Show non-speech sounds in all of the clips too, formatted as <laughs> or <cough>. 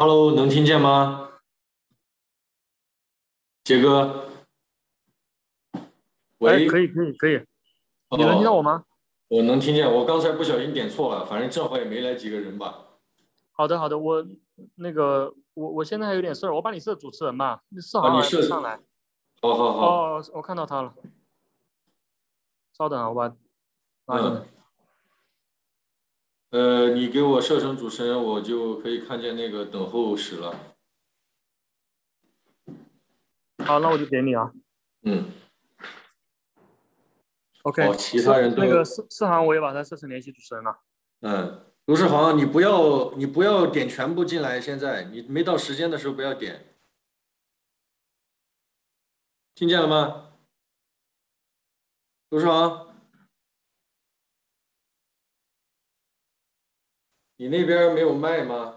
Hello，能听见吗？杰哥，哎，喂，可以，可以，可以，你能听到我哦，吗？我能听见，我刚才不小心点错了，反正正好也没来几个人吧。好的，好的，我那个，我我现在还有点事儿，我把你设主持人吧，你设置，没上来。好好好，哦，我看到他了，稍等啊，我把。嗯，呃，你给我设成主持人，我就可以看见那个等候室了。好，那我就点你啊。嗯，OK，好，其他人都，那个四四航我也把它设成联系主持人了。嗯，卢世航，你不要，你不要点全部进来，现在你没到时间的时候不要点，听见了吗？卢世航，你那边没有麦吗？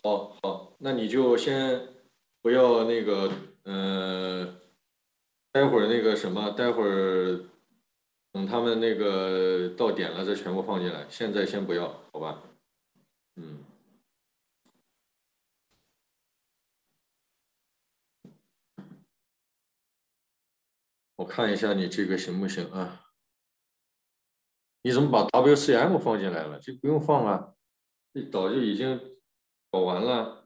好，好，那你就先不要那个，呃，待会儿那个什么，待会儿等他们那个到点了再全部放进来，现在先不要，好吧？嗯，我看一下你这个行不行啊？你怎么把 WCM 放进来了？就不用放啊，这早就已经搞完了。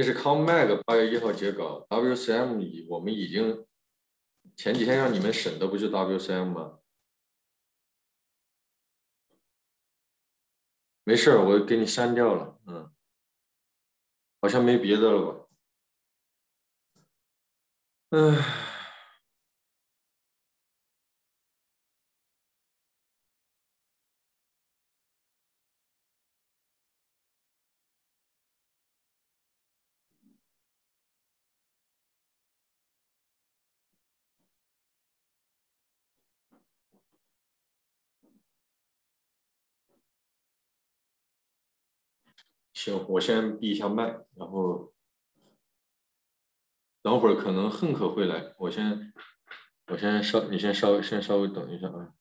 那是康麦的八月一号截稿，WCM 已我们已经前几天让你们审的不就 WCM 吗？没事儿，我给你删掉了，嗯，好像没别的了吧？唉，行，我先闭一下麦，然后等会儿可能恨可会来，我先我先稍你先稍微先稍微等一下啊。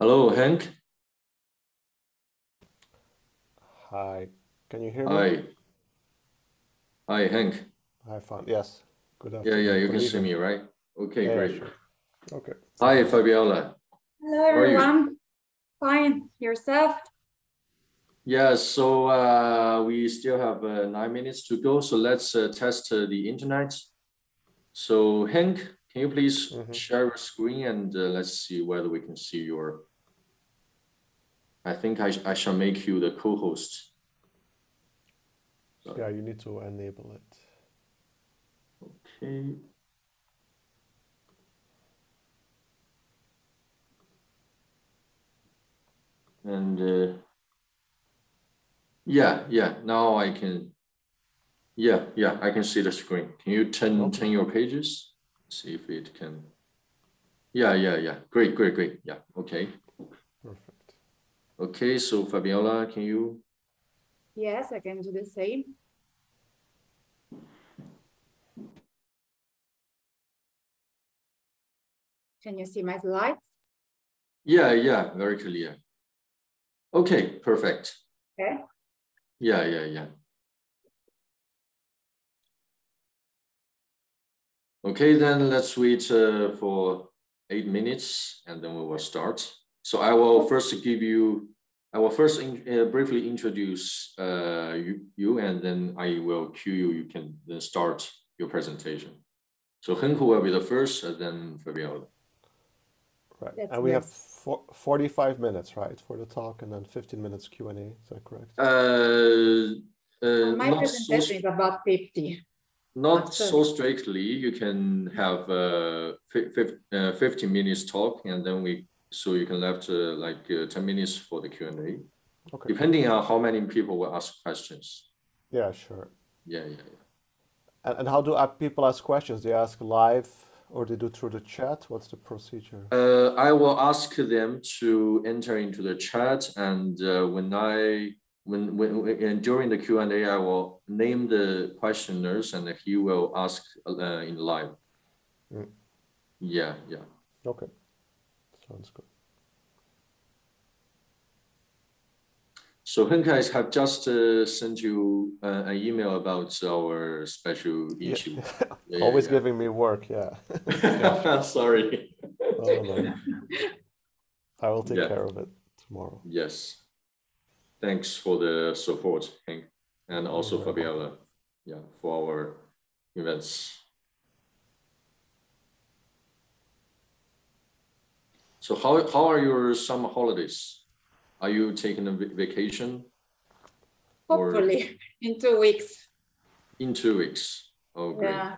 Hello, Henk. Hi, can you hear me? Hi. Hi, Henk. Hi, Fan. Yes. Good Yeah, afternoon. yeah, you can see me, right? Okay, Yeah, yeah, great. sure. Okay. Hi, Fabiola. Hello How you? everyone. Fine. Yourself? Yeah, so uh, we still have uh, nine minutes to go. So let's uh, test uh, the internet. So Henk, can you please Mhm. share your screen and uh, let's see whether we can see your. I think I, sh- I shall make you the co-host. Yeah, you need to enable it. Okay. And uh, yeah, yeah, now I can, yeah, yeah, I can see the screen. Can you turn, Okay. turn your pages? See if it can. Yeah, yeah, yeah, great, great, great, yeah, okay. Okay, so Fabiola, can you, Yes, I can do the same. Can you see my slides? yeah, yeah, very clear. Okay, perfect. Okay. Yeah, yeah, yeah. Okay, then let's wait uh, for eight minutes and then we will start. So I will first give you, I will first in, uh, briefly introduce uh, you, you and then I will cue you. You can then start your presentation. So Henko will be the first and then Fabiola. Right. That's And we have nice. four, 45 minutes, right, for the talk and then 15 minutes Q&A. Is that correct? Uh, uh, My not so presentation is about 50. Not Sure. so strictly. You can have uh, fif- fif- uh, 50 minutes talk and then we, so you can left uh, like uh, 10 minutes for the Q&A, Okay. depending on how many people will ask questions. Yeah, sure. Yeah, yeah, yeah. And, and how do uh, people ask questions? They ask live or they do through the chat? What's the procedure? Uh, I will ask them to enter into the chat and uh, when I, when, when, and during the Q&A, I will name the questioners and he will ask uh, in live. Mm. Yeah, yeah. Okay. Sounds good. So Henkai have just uh, sent you uh, an email about our special issue. <laughs> Yeah, yeah, Always yeah. giving me work, yeah. <laughs> Sorry. <laughs> Oh, no. I will take care of it tomorrow. Yes. Thanks for the support, Henk, and also. Fabiola. Yeah, for our events. So how how are your summer holidays? Are you taking a va- vacation Or- Hopefully <laughs> in two weeks. in two weeks? Okay. Yeah.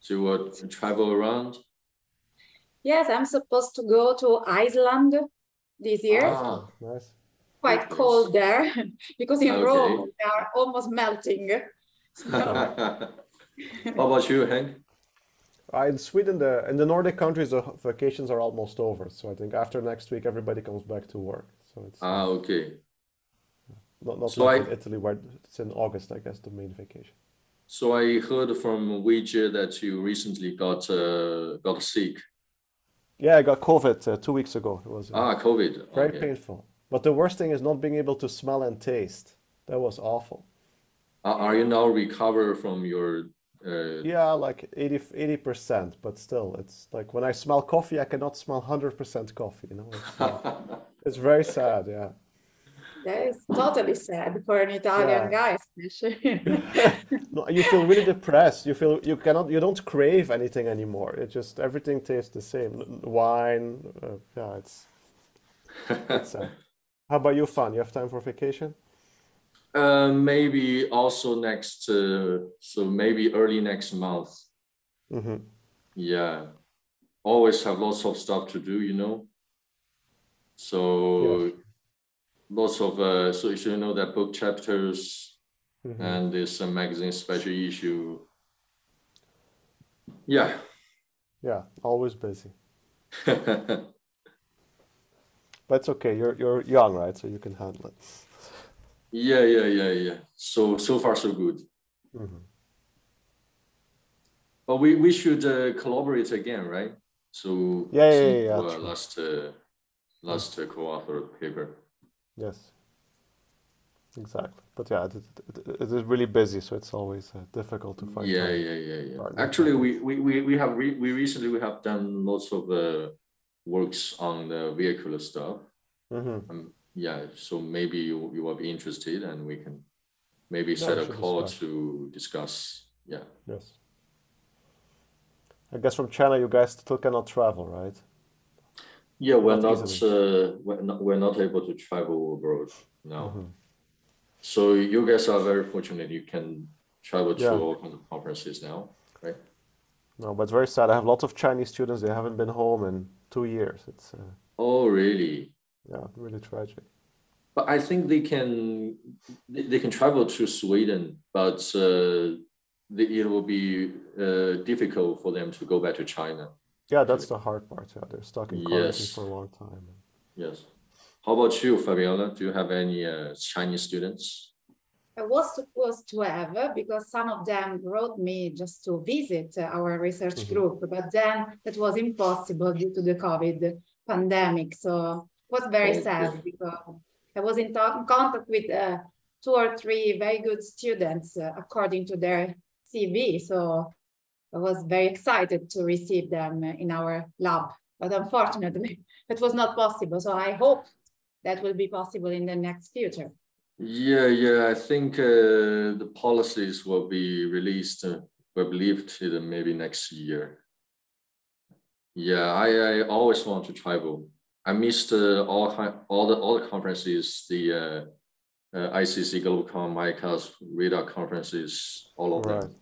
So you will travel around? Yes, I'm supposed to go to Iceland this year. Ah, Nice. Quite nice. cold there <laughs> because in Okay. Rome they are almost melting. <laughs> So, How about you, Henk? Uh, in Sweden, the in the Nordic countries, the vacations are almost over. So I think after next week, everybody comes back to work. So it's Ah, okay. not, not so like I- in Italy where it's in August, I guess, the main vacation. So I heard from Weijie that you recently got uh, got sick. Yeah, I got COVID uh, two weeks ago. It was uh, Ah, COVID. very Okay. painful. But the worst thing is not being able to smell and taste. That was awful. Are are you now recover from your? Uh, Yeah, like 80 percent, but still, it's like when I smell coffee, I cannot smell hundred percent coffee. You know, it's, uh, <laughs> it's very sad. Yeah. that is totally sad for an Italian Yeah. guy, especially. <laughs> No, you feel really depressed. You feel you cannot, you don't crave anything anymore. It just everything tastes the same. Wine, uh, yeah, it's it's sad. <laughs> How about you, Fan? You have time for vacation? Uh, maybe also next. Uh, so maybe early next month. hmm Yeah. Always have lots of stuff to do, you know. So lots of uh, so you know that book chapters hmm and this uh, magazine special issue. Yeah. Yeah, always busy. <laughs> But it's okay. You're you're young, right? So you can handle it. Yeah, yeah, yeah, yeah. So so far so good. hmm But we we should uh, collaborate again, right? So Yeah, yeah, yeah, yeah, our last uh, last uh, co-author paper. Yes. Exactly. But yeah, it, it, it is really busy, so it's always uh, difficult to find Yeah, yeah, yeah, yeah. Actually, we we we we have re we recently we have done lots of uh, works on the vehicular stuff. Mm-hmm. Um, yeah, so maybe you, you will be interested and we can maybe set a call discuss. to discuss. Yeah. Yes. I guess from China you guys still cannot travel, right? Yeah, we're Not not, uh, we're not, we're not able to travel abroad now. Mhm. So you guys are very fortunate. You can travel to Yeah. all kinds of conferences now, right? No, but it's very sad. I have lots of Chinese students. They haven't been home in two years. It's uh, Oh, really? Yeah, really tragic. But I think they can they, they can travel to Sweden, but uh, the, it will be uh, difficult for them to go back to China. Yeah, that's the hard part. Yeah, they're stuck in quarantine Yes. for a long time. Yes. How about you, Fabiola? Do you have any uh, Chinese students? I was supposed to have because some of them wrote me just to visit uh, our research Mhm. group, but then that was impossible due to the COVID pandemic. So it was very sad because I was in talk, contact with uh, two or three very good students uh, according to their CV. So I was very excited to receive them in our lab, but unfortunately <laughs> it was not possible. So I hope that will be possible in the next future. Yeah, yeah. I think uh, the policies will be released, uh, will be lifted maybe next year. Yeah, I, I always want to travel. I missed uh, all all the all the conferences, the uh, uh, ICC Globecom, MICAS, radar conferences, all of Right. them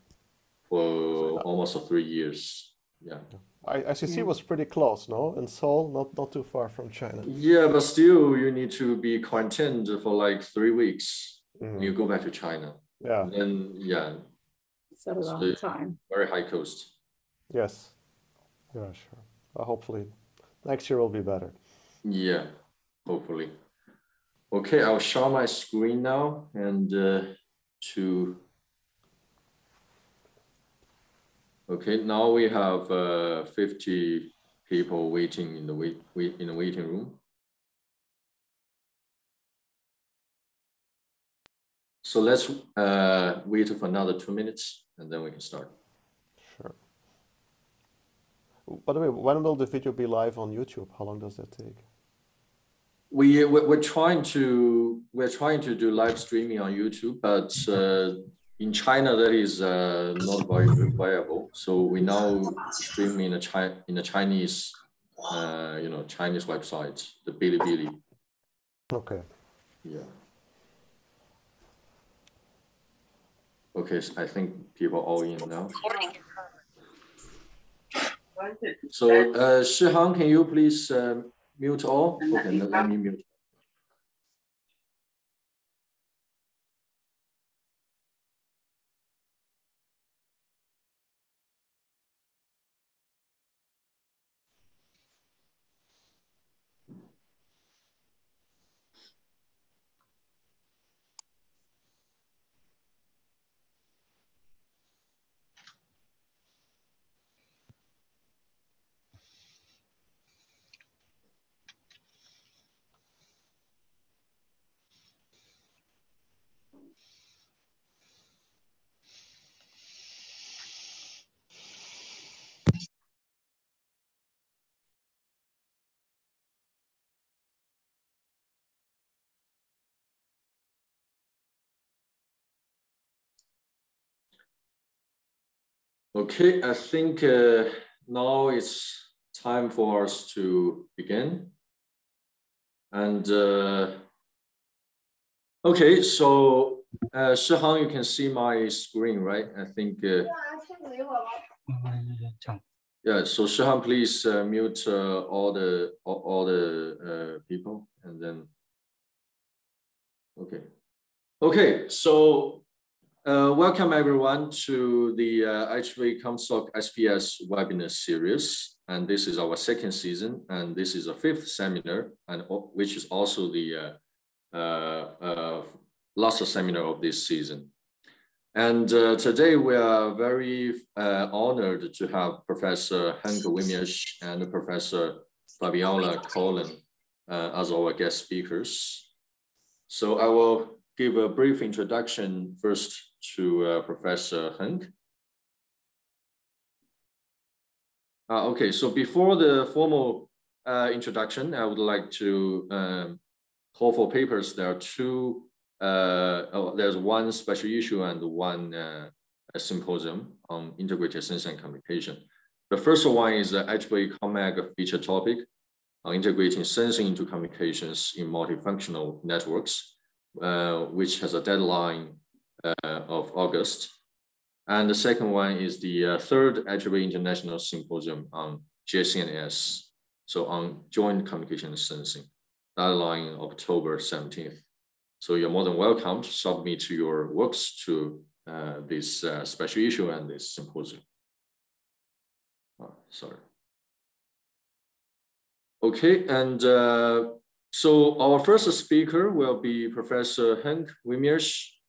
for almost uh, three years. Yeah. I, ICC Yeah. was pretty close, no? In Seoul, not not too far from China. Yeah, but still, you need to be quarantined for like three weeks. Mhm. You go back to China. Yeah. Then, yeah, It's a So- long time. very high cost. Yes. Yeah, sure. Uh, hopefully, next year will be better. Yeah, hopefully. Okay, I'll share my screen now and uh, to. Okay, now we have uh, 50 people waiting in the wait, wait in the waiting room. So let's uh, wait for another two minutes and then we can start. Sure. By the way, when will the video be live on YouTube? How long does that take? We we're, trying to we're trying to do live streaming on YouTube, but uh, in China that is uh, not very viable. So we now stream in a Chi- in a Chinese uh, you know Chinese website, the Bilibili. Okay. Yeah. Okay, so I think people are all in now. So uh, Shihang, can you please um, mute all? Okay, let, me mute. Okay, I think uh, now it's time for us to begin. And uh, okay, so uh, Shihang, you can see my screen, right? I think, uh, yeah, so Shihang, please uh, mute uh, all the all, all the uh, people and then, okay. Okay, so uh, welcome everyone to the uh, HV ComSoc SPS webinar series. And this is our second season, and this is a fifth seminar, and which is also the uh, uh, uh, last seminar of this season. And uh, today we are very uh, honored to have Professor Henk Wymeersch and Professor Fabiola Colone as our guest speakers. So I will give a brief introduction first to uh, Professor Henk. Uh, okay, so before the formal uh, introduction, I would like to um, call for papers. There are two, oh, there's one special issue and one symposium on integrated sensing and communication. The first one is the IEEE COMMAG feature topic on integrating sensing into communications in multifunctional networks, uh, which has a deadline of August. And the second one is the uh, third IEEE International Symposium on JC&S, so on joint communication sensing, deadline October 17th. So you're more than welcome to submit your works to uh, this uh, special issue and this symposium. Oh, sorry. Okay, and uh, so our first speaker will be Professor Henk Wymeersch.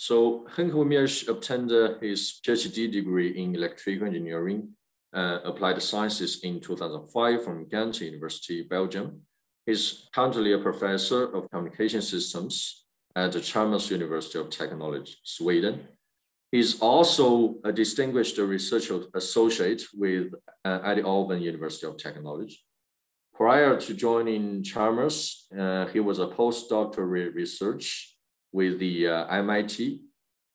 So Henk Wymeersch obtained his PhD degree in electrical engineering, uh, applied sciences in 2005 from Ghent University, Belgium. He's currently a professor of communication systems at the Chalmers University of Technology, Sweden. He's also a distinguished research associate with uh, Eindhoven University of Technology. Prior to joining Chalmers, uh, he was a postdoctoral research with the uh, MIT.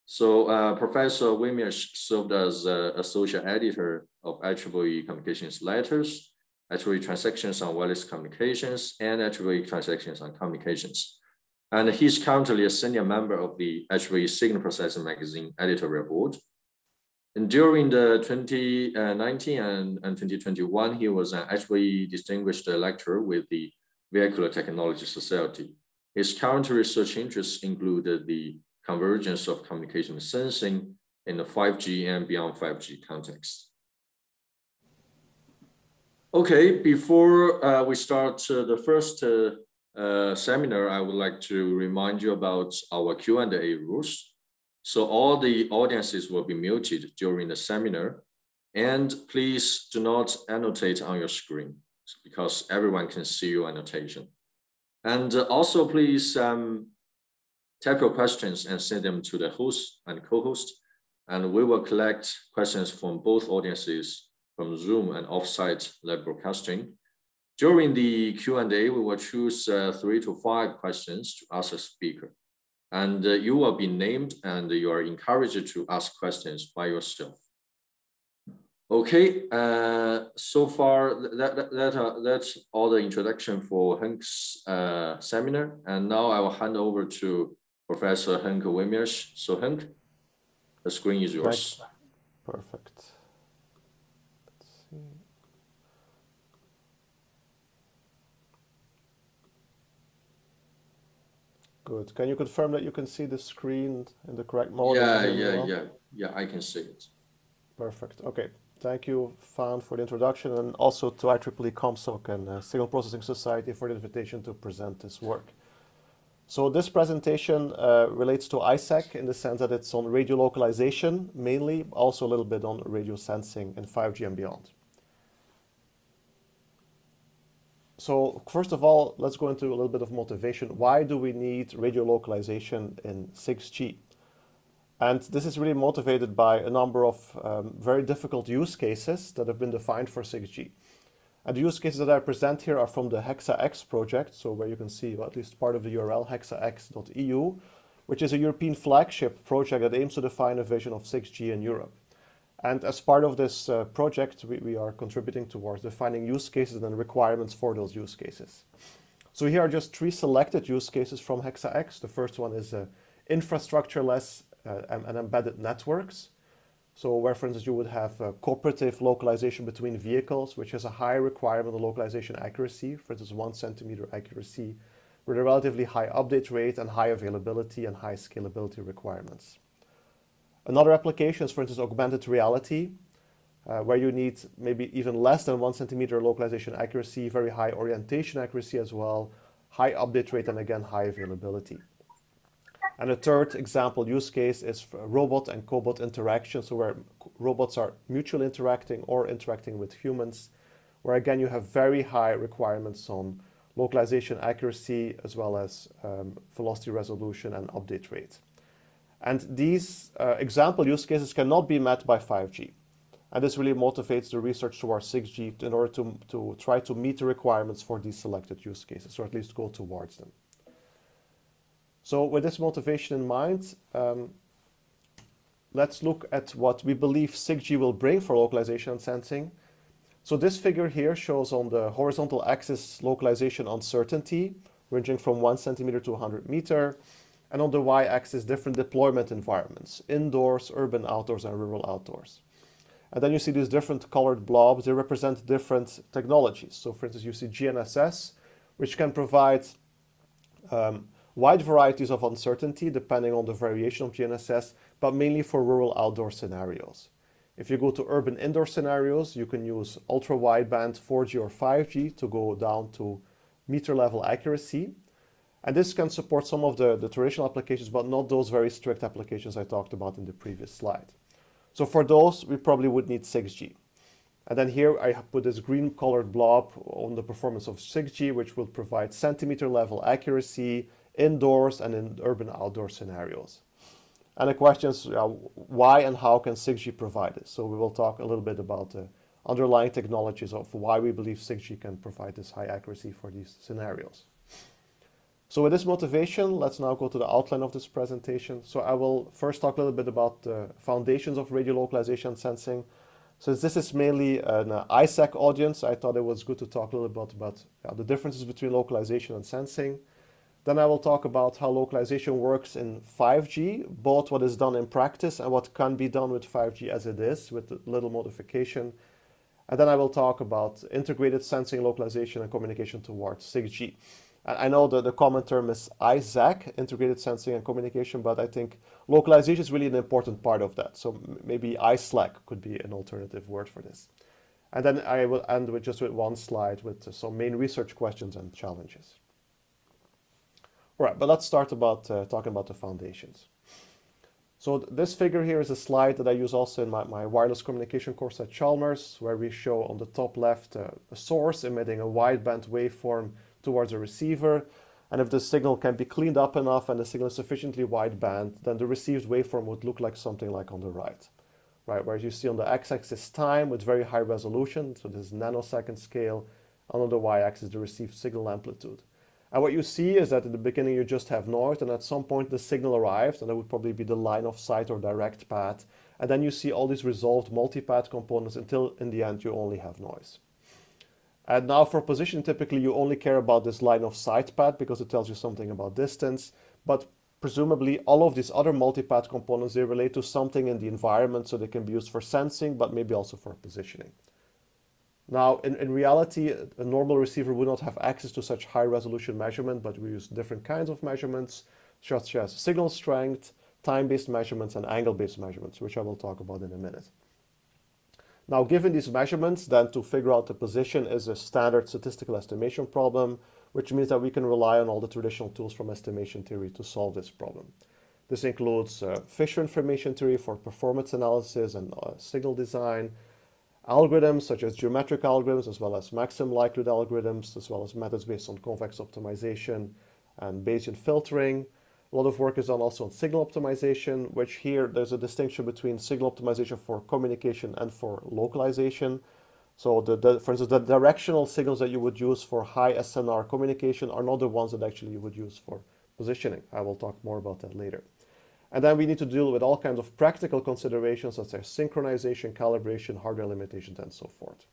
So uh, Professor Wymeersch served as associate editor of IEEE Communications Letters, IEEE Transactions on Wireless Communications, and IEEE Transactions on Communications. And he's currently a senior member of the IEEE Signal Processing Magazine editorial board. And during the 2019 and, and 2021, he was an IEEE distinguished lecturer with the Vehicular Technology Society. His current research interests include the convergence of communication sensing in the 5G and beyond 5G context. Okay, before uh, we start uh, the first uh, uh, seminar, I would like to remind you about our Q&A rules. So all the audiences will be muted during the seminar. And please do not annotate on your screen because everyone can see your annotation. And uh, also please um, type your questions and send them to the host and co-host. And we will collect questions from both audiences from Zoom and offsite live broadcasting. During the Q&A, we will choose uh, three to five questions to ask a speaker. And uh, you will be named and you are encouraged to ask questions by yourself. Okay, uh, so far that, that, that uh, that's all the introduction for Henk's uh, seminar. And now I will hand over to Professor Henk Wymeersch. So Henk, the screen is yours. Perfect. Let's see. Good. Can you confirm that you can see the screen in the correct mode? Yeah, yeah, well? yeah, yeah. I can see it. Perfect. Okay. Thank you, Fan, for the introduction, and also to IEEE ComSoc and uh, Signal Processing Society for the invitation to present this work. So this presentation uh, relates to ISAC in the sense that it's on radio localization mainly, also a little bit on radio sensing and 5G and beyond. So first of all, let's go into a little bit of motivation. Why do we need radio localization in 6G? And this is really motivated by a number of um, very difficult use cases that have been defined for 6G. And the use cases that I present here are from the Hexa-X project, so where you can see well, at least part of the URL hexa-x.eu, which is a European flagship project that aims to define a vision of 6G in Europe. And as part of this uh, project, we, we are contributing towards defining use cases and requirements for those use cases. So here are just three selected use cases from Hexa-X. The first one is uh, infrastructure-less and embedded networks. So where, for instance, you would have cooperative localization between vehicles, which has a high requirement of localization accuracy, for instance, one centimeter accuracy, with a relatively high update rate and high availability and high scalability requirements. Another application is, for instance, augmented reality, uh, where you need maybe even less than one centimeter localization accuracy, very high orientation accuracy as well, high update rate, and again, high availability. And a third example use case is robot and cobot interaction, so where robots are mutually interacting or interacting with humans, where again you have very high requirements on localization accuracy as well as um, velocity resolution and update rate. And these uh, example use cases cannot be met by 5G. And this really motivates the research towards 6G in order to, to try to meet the requirements for these selected use cases, or at least go towards them. So with this motivation in mind, um, let's look at what we believe 6G will bring for localization and sensing. So this figure here shows on the horizontal axis localization uncertainty, ranging from one centimeter to 100 meter, and on the y-axis different deployment environments, indoors, urban outdoors, and rural outdoors. And then you see these different colored blobs, they represent different technologies. So for instance, you see GNSS, which can provide um, wide varieties of uncertainty depending on the variation of GNSS, but mainly for rural outdoor scenarios. If you go to urban indoor scenarios, you can use ultra wideband 4G or 5G to go down to meter level accuracy. And this can support some of the, the traditional applications, but not those very strict applications I talked about in the previous slide. So for those, we probably would need 6G. And then here I put this green colored blob on the performance of 6G, which will provide centimeter level accuracy indoors and in urban outdoor scenarios. And the question is uh, why and how can 6G provide this? So we will talk a little bit about the underlying technologies of why we believe 6G can provide this high accuracy for these scenarios. So with this motivation, let's now go to the outline of this presentation. So I will first talk a little bit about the foundations of radio localization sensing. Since this is mainly an uh, ISAC audience, I thought it was good to talk a little bit about yeah, the differences between localization and sensing. Then I will talk about how localization works in 5G, both what is done in practice and what can be done with 5G as it is, with little modification. And then I will talk about integrated sensing, localization, and communication towards 6G. I know that the common term is ISAC, integrated sensing and communication, but I think localization is really an important part of that. So maybe ISLAC could be an alternative word for this. And then I will end with just with one slide with some main research questions and challenges. All right, but let's start about uh, talking about the foundations. So this figure here is a slide that I use also in my, my wireless communication course at Chalmers, where we show on the top left uh, a source emitting a wideband waveform towards a receiver. And if the signal can be cleaned up enough and the signal is sufficiently wideband, then the received waveform would look like something like on the right. Right, whereas you see on the x-axis time with very high resolution, so this is nanosecond scale, and on the y-axis the received signal amplitude. And what you see is that in the beginning you just have noise and at some point the signal arrives and that would probably be the line of sight or direct path. And then you see all these resolved multipath components until in the end you only have noise. And now for position, typically you only care about this line of sight path because it tells you something about distance. But presumably all of these other multipath components, they relate to something in the environment so they can be used for sensing, but maybe also for positioning. Now, in, in reality, a normal receiver would not have access to such high resolution measurement, but we use different kinds of measurements, such as signal strength, time-based measurements, and angle-based measurements, which I will talk about in a minute. Now, given these measurements, then to figure out the position is a standard statistical estimation problem, which means that we can rely on all the traditional tools from estimation theory to solve this problem. This includes uh, Fisher information theory for performance analysis and uh, signal design, algorithms such as geometric algorithms, as well as maximum likelihood algorithms, as well as methods based on convex optimization and Bayesian filtering. A lot of work is done also on signal optimization, which here there's a distinction between signal optimization for communication and for localization. So, the, the, for instance, the directional signals that you would use for high SNR communication are not the ones that actually you would use for positioning. I will talk more about that later. And then we need to deal with all kinds of practical considerations such as synchronization, calibration, hardware limitations, and so forth.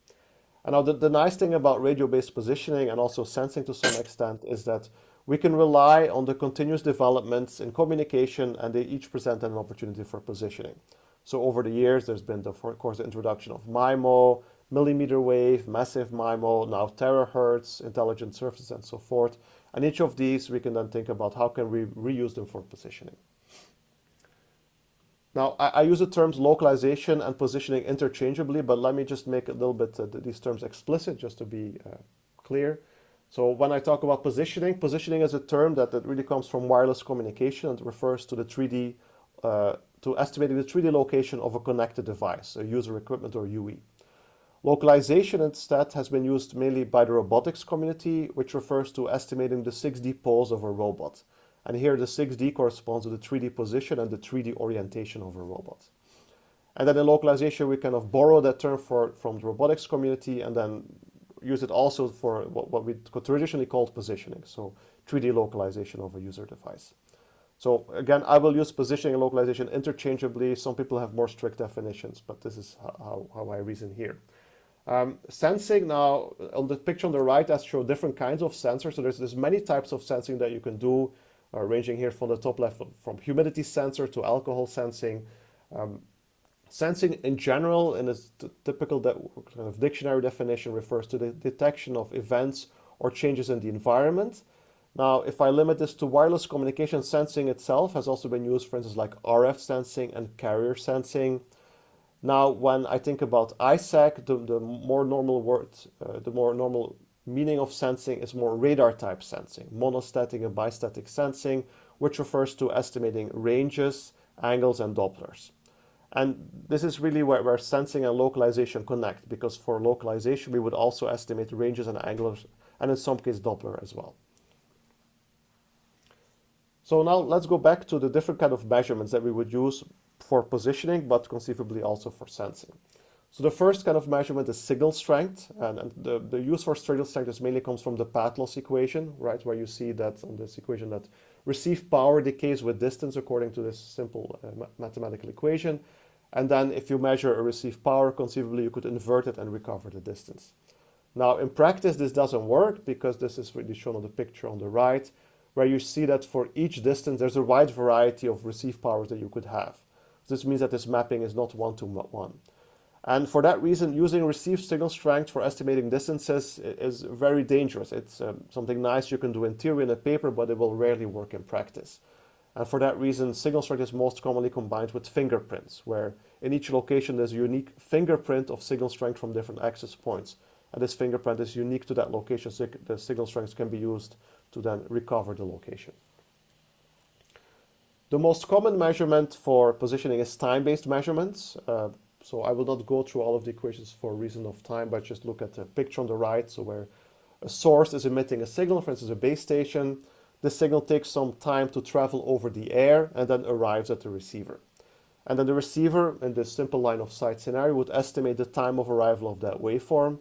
And now the, the nice thing about radio-based positioning and also sensing to some extent is that we can rely on the continuous developments in communication and they each present an opportunity for positioning. So over the years, there's been, the, of course, the introduction of MIMO, millimeter wave, massive MIMO, now terahertz, intelligent surfaces, and so forth. And each of these, we can then think about how can we reuse them for positioning. Now, I, I, use the terms localization and positioning interchangeably, but let me just make a little bit uh, these terms explicit just to be uh, clear. So when I talk about positioning, positioning is a term that, that really comes from wireless communication and refers to the 3D, uh, to estimating the 3D location of a connected device, a user equipment or UE. Localization instead has been used mainly by the robotics community, which refers to estimating the 6D pose of a robot. And here the 6D corresponds to the 3D position and the 3D orientation of a robot. And then in localization, we kind of borrow that term for, from the robotics community and then use it also for what, what we traditionally called positioning. So 3D localization of a user device. So again, I will use positioning and localization interchangeably. Some people have more strict definitions, but this is how, how I reason here. Um, sensing now, on the picture on the right, I show different kinds of sensors. So there's, there's many types of sensing that you can do, uh, ranging here from the top left from humidity sensor to alcohol sensing. Um, sensing in general, in a typical kind of dictionary definition, refers to the detection of events or changes in the environment. Now, if I limit this to wireless communication, sensing itself has also been used, for instance, like RF sensing and carrier sensing. Now, when I think about ISAC, the, the more normal word, uh, the more normal meaning of sensing is more radar type sensing, monostatic and bistatic sensing, which refers to estimating ranges, angles, and Dopplers. And this is really where, where sensing and localization connect, because for localization, we would also estimate ranges and angles, and in some cases, Doppler as well. So now let's go back to the different kind of measurements that we would use for positioning, but conceivably also for sensing. So the first kind of measurement is signal strength, and, and the, the use for signal strength is mainly comes from the path loss equation, right, where you see that on this equation that received power decays with distance according to this simple uh, mathematical equation. And then if you measure a received power, conceivably you could invert it and recover the distance. Now in practice this doesn't work because this is really shown on the picture on the right, where you see that for each distance there's a wide variety of received powers that you could have. This means that this mapping is not one to one. And for that reason, using received signal strength for estimating distances is very dangerous. It's um, something nice you can do in theory in a paper, but it will rarely work in practice. And for that reason, signal strength is most commonly combined with fingerprints, where in each location there's a unique fingerprint of signal strength from different access points. And this fingerprint is unique to that location, so the signal strength can be used to then recover the location. The most common measurement for positioning is time-based measurements. Uh, so I will not go through all of the equations for reason of time, but just look at the picture on the right. So where a source is emitting a signal, for instance, a base station, the signal takes some time to travel over the air and then arrives at the receiver. And then the receiver, in this simple line of sight scenario, would estimate the time of arrival of that waveform.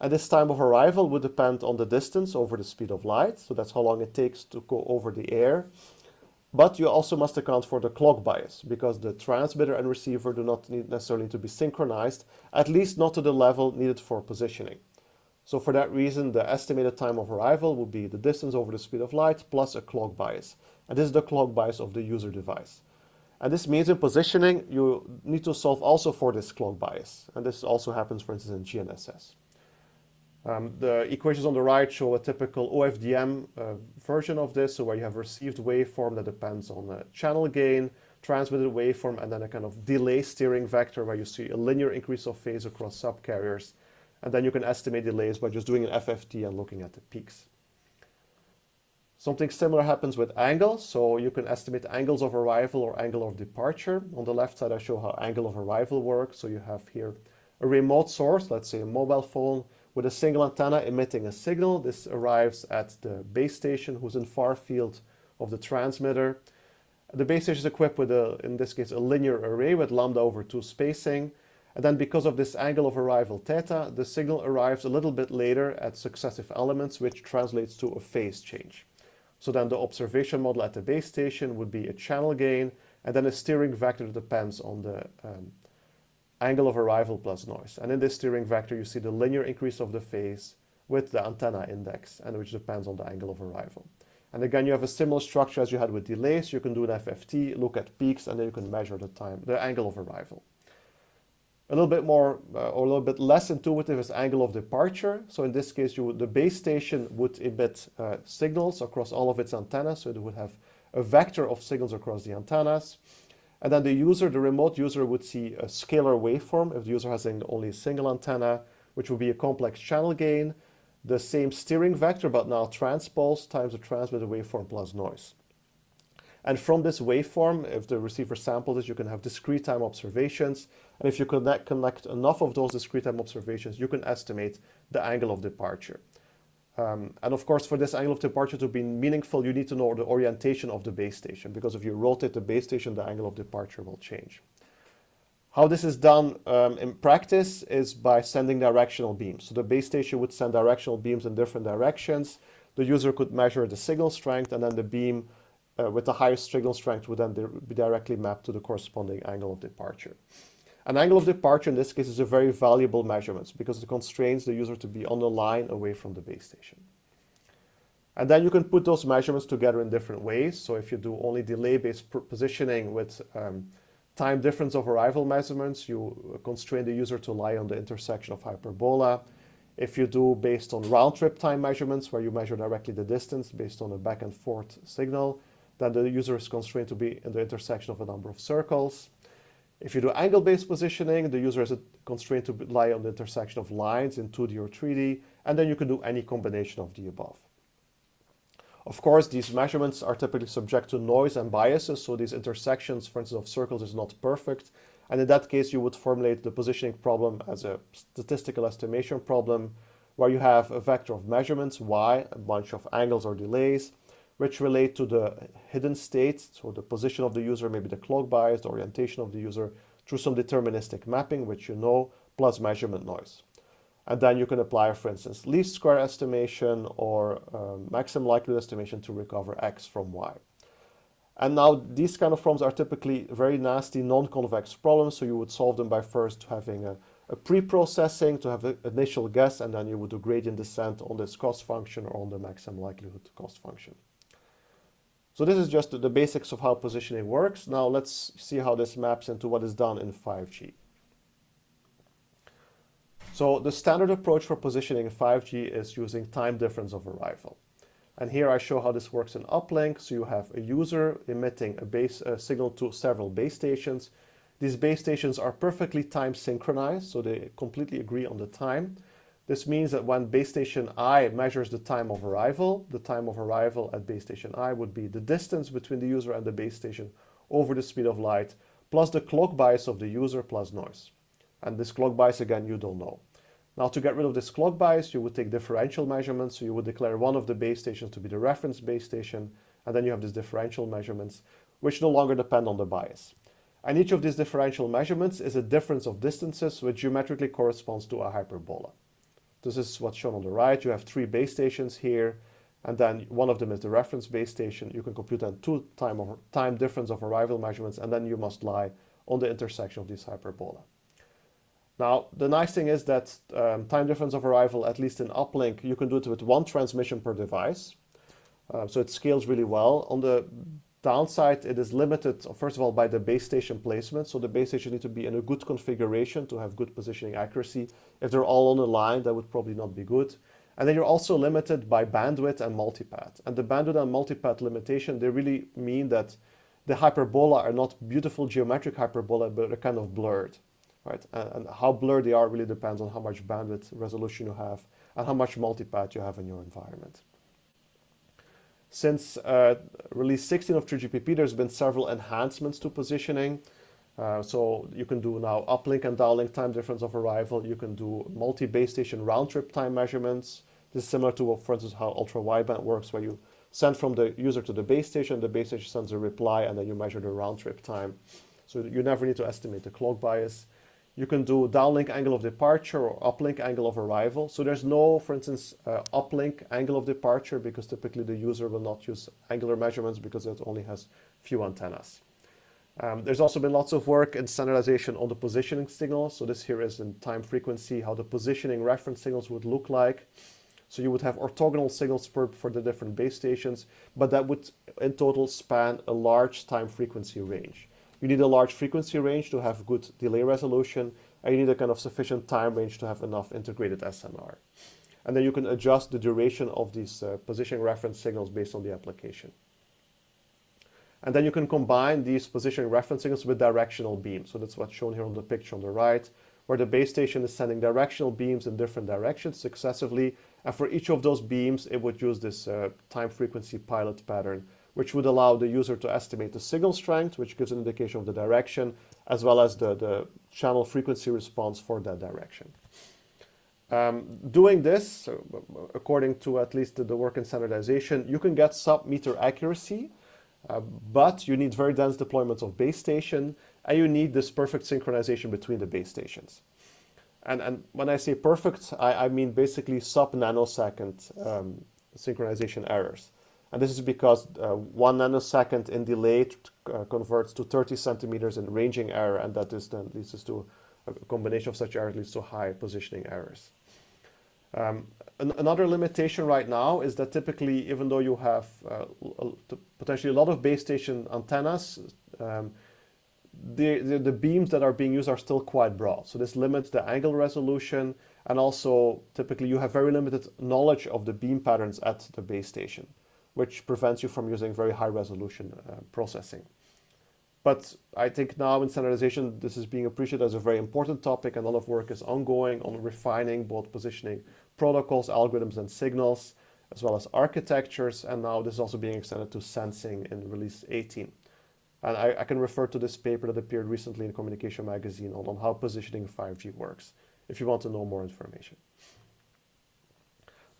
And this time of arrival would depend on the distance over the speed of light. So that's how long it takes to go over the air. But you also must account for the clock bias because the transmitter and receiver do not need necessarily to be synchronized, at least not to the level needed for positioning. So for that reason, the estimated time of arrival would be the distance over the speed of light plus a clock bias. And this is the clock bias of the user device. And this means in positioning, you need to solve also for this clock bias. And this also happens, for instance, in GNSS. Um, the equations on the right show a typical OFDM uh, version of this, so where you have received waveform that depends on channel gain, transmitted waveform, and then a kind of delay steering vector where you see a linear increase of phase across subcarriers. And then you can estimate delays by just doing an FFT and looking at the peaks. Something similar happens with angles, so you can estimate angles of arrival or angle of departure. On the left side, I show how angle of arrival works. So you have here a remote source, let's say a mobile phone, with a single antenna emitting a signal. This arrives at the base station who's in far field of the transmitter. The base station is equipped with, a, in this case, a linear array with lambda over 2 spacing. And then because of this angle of arrival theta, the signal arrives a little bit later at successive elements, which translates to a phase change. So then the observation model at the base station would be a channel gain, and then a steering vector depends on the um, angle of arrival plus noise. And in this steering vector, you see the linear increase of the phase with the antenna index, and which depends on the angle of arrival. And again, you have a similar structure as you had with delays. You can do an FFT, look at peaks, and then you can measure the time, the angle of arrival. A little bit more uh, or a little bit less intuitive is angle of departure. So in this case, would, the base station would emit uh, signals across all of its antennas. So it would have a vector of signals across the antennas. And then the user, the remote user would see a scalar waveform if the user has only a single antenna, which would be a complex channel gain, the same steering vector, but now transpose times the transmitted waveform plus noise. And from this waveform, if the receiver sampled it, you can have discrete time observations. And if you connect, connect enough of those discrete time observations, you can estimate the angle of departure. Um, and of course, for this angle of departure to be meaningful, you need to know the orientation of the base station, because if you rotate the base station, the angle of departure will change. How this is done um, in practice is by sending directional beams. So the base station would send directional beams in different directions. The user could measure the signal strength and then the beam uh, with the highest signal strength would then be directly mapped to the corresponding angle of departure. An angle of departure in this case is a very valuable measurement because it constrains the user to be on the line away from the base station. And then you can put those measurements together in different ways. So if you do only delay-based positioning with um, time difference of arrival measurements, you constrain the user to lie on the intersection of hyperbola. If you do based on round trip time measurements, where you measure directly the distance based on a back and forth signal, then the user is constrained to be in the intersection of a number of circles. If you do angle-based positioning, the user is constrained to lie on the intersection of lines in 2D or 3D, and then you can do any combination of the above. Of course, these measurements are typically subject to noise and biases, so these intersections, for instance, of circles is not perfect. And in that case, you would formulate the positioning problem as a statistical estimation problem, where you have a vector of measurements, y, a bunch of angles or delays, which relate to the hidden state, so the position of the user, maybe the clock bias, the orientation of the user, through some deterministic mapping, which you know, plus measurement noise. And then you can apply, for instance, least square estimation or um, maximum likelihood estimation to recover x from y. And now these kind of problems are typically very nasty non-convex problems. So you would solve them by first having a, a pre-processing to have an initial guess, and then you would do gradient descent on this cost function or on the maximum likelihood cost function. So this is just the basics of how positioning works. Now let's see how this maps into what is done in 5G. So the standard approach for positioning in 5G is using time difference of arrival. And here I show how this works in uplink. So you have a user emitting a base a signal to several base stations. These base stations are perfectly time synchronized, so they completely agree on the time. This means that when base station i measures the time of arrival, the time of arrival at base station i would be the distance between the user and the base station over the speed of light, plus the clock bias of the user plus noise. And this clock bias, again, you don't know. Now to get rid of this clock bias, you would take differential measurements. So you would declare one of the base stations to be the reference base station, and then you have these differential measurements, which no longer depend on the bias. And each of these differential measurements is a difference of distances, which geometrically corresponds to a hyperbola. This is what's shown on the right. You have three base stations here, and then one of them is the reference base station. You can compute then two time, of, time difference of arrival measurements, and then you must lie on the intersection of these hyperbola. Now, the nice thing is that um, time difference of arrival, at least in uplink, you can do it with one transmission per device. Uh, so it scales really well. On the downside, it is limited, first of all, by the base station placement. So the base station need to be in a good configuration to have good positioning accuracy. If they're all on a line, that would probably not be good. And then you're also limited by bandwidth and multipath. And the bandwidth and multipath limitation, they really mean that the hyperbola are not beautiful geometric hyperbola, but they're kind of blurred right? And, and, how blurred they are really depends on how much bandwidth resolution you have and how much multipath you have in your environment. Since uh, release 16 of 3GPP, there's been several enhancements to positioning. Uh, so you can do now uplink and downlink time difference of arrival. You can do multi-base station round trip time measurements. This is similar to, for instance, how ultra wideband works, where you send from the user to the base station, the base station sends a reply, and then you measure the round trip time. So you never need to estimate the clock bias. You can do downlink angle of departure or uplink angle of arrival. So there's no, for instance, uh, uplink angle of departure because typically the user will not use angular measurements because it only has few antennas. Um, there's also been lots of work in standardization on the positioning signals. So this here is in time frequency, how the positioning reference signals would look like. So you would have orthogonal signals per, for the different base stations, but that would in total span a large time frequency range. You need a large frequency range to have good delay resolution, and you need a kind of sufficient time range to have enough integrated SNR. And then you can adjust the duration of these uh, positioning reference signals based on the application. And then you can combine these positioning reference signals with directional beams. So that's what's shown here on the picture on the right, where the base station is sending directional beams in different directions successively. And for each of those beams, it would use this uh, time frequency pilot pattern which would allow the user to estimate the signal strength, which gives an indication of the direction, as well as the, the channel frequency response for that direction. Um, doing this, according to at least the, the work in standardization, you can get sub-meter accuracy, uh, but you need very dense deployments of base station, and you need this perfect synchronization between the base stations. And, and when I say perfect, I, I mean basically sub nanosecond um, synchronization errors. And this is because uh, one nanosecond in delay uh, converts to 30 centimeters in ranging error, and that is then leads us to a combination of such errors leads to high positioning errors. Um, an, another limitation right now is that typically, even though you have uh, potentially a lot of base station antennas, um, the, the, the, beams that are being used are still quite broad. So this limits the angle resolution and also typically you have very limited knowledge of the beam patterns at the base station, which prevents you from using very high resolution uh, processing. But I think now in standardization, this is being appreciated as a very important topic and a lot of work is ongoing on refining both positioning protocols, algorithms, and signals, as well as architectures. And now this is also being extended to sensing in release 18. And I, I, can refer to this paper that appeared recently in Communication Magazine on, on how positioning 5G works, if you want to know more information.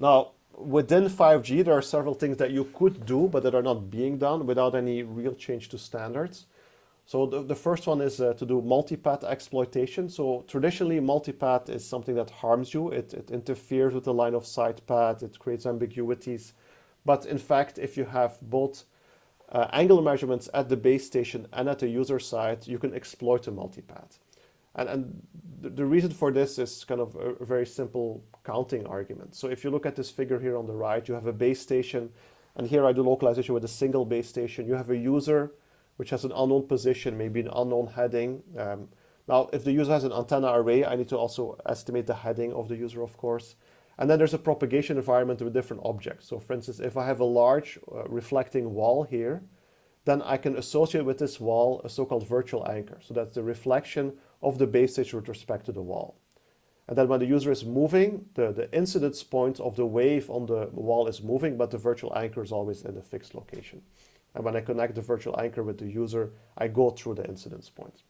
Now, within 5G, there are several things that you could do, but that are not being done without any real change to standards. So the, the first one is uh, to do multipath exploitation. So traditionally, multipath is something that harms you. It, it interferes with the line of sight path. It creates ambiguities. But in fact, if you have both uh, angle measurements at the base station and at the user side, you can exploit a multipath. And, and the, the reason for this is kind of a, a, very simple counting argument. So if you look at this figure here on the right, you have a base station, and here I do localization with a single base station. You have a user which has an unknown position, maybe an unknown heading. Um, now, if the user has an antenna array, I need to also estimate the heading of the user, of course. And then there's a propagation environment with different objects. So for instance, if I have a large uh, reflecting wall here, then I can associate with this wall a so-called virtual anchor. So that's the reflection of the base station with respect to the wall. And then when the user is moving, the, the incidence point of the wave on the wall is moving, but the virtual anchor is always in a fixed location. And when I connect the virtual anchor with the user, I go through the incidence point.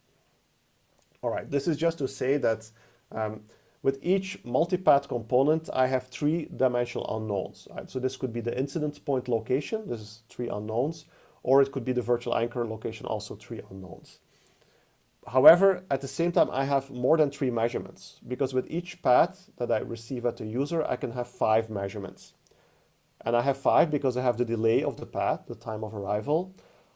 All right, this is just to say that um, with each multipath component, I have three dimensional unknowns. Right? So this could be the incidence point location, this is three unknowns, or it could be the virtual anchor location, also three unknowns. However, at the same time, I have more than three measurements because with each path that I receive at the user, I can have five measurements. And I have five because I have the delay of the path, the time of arrival.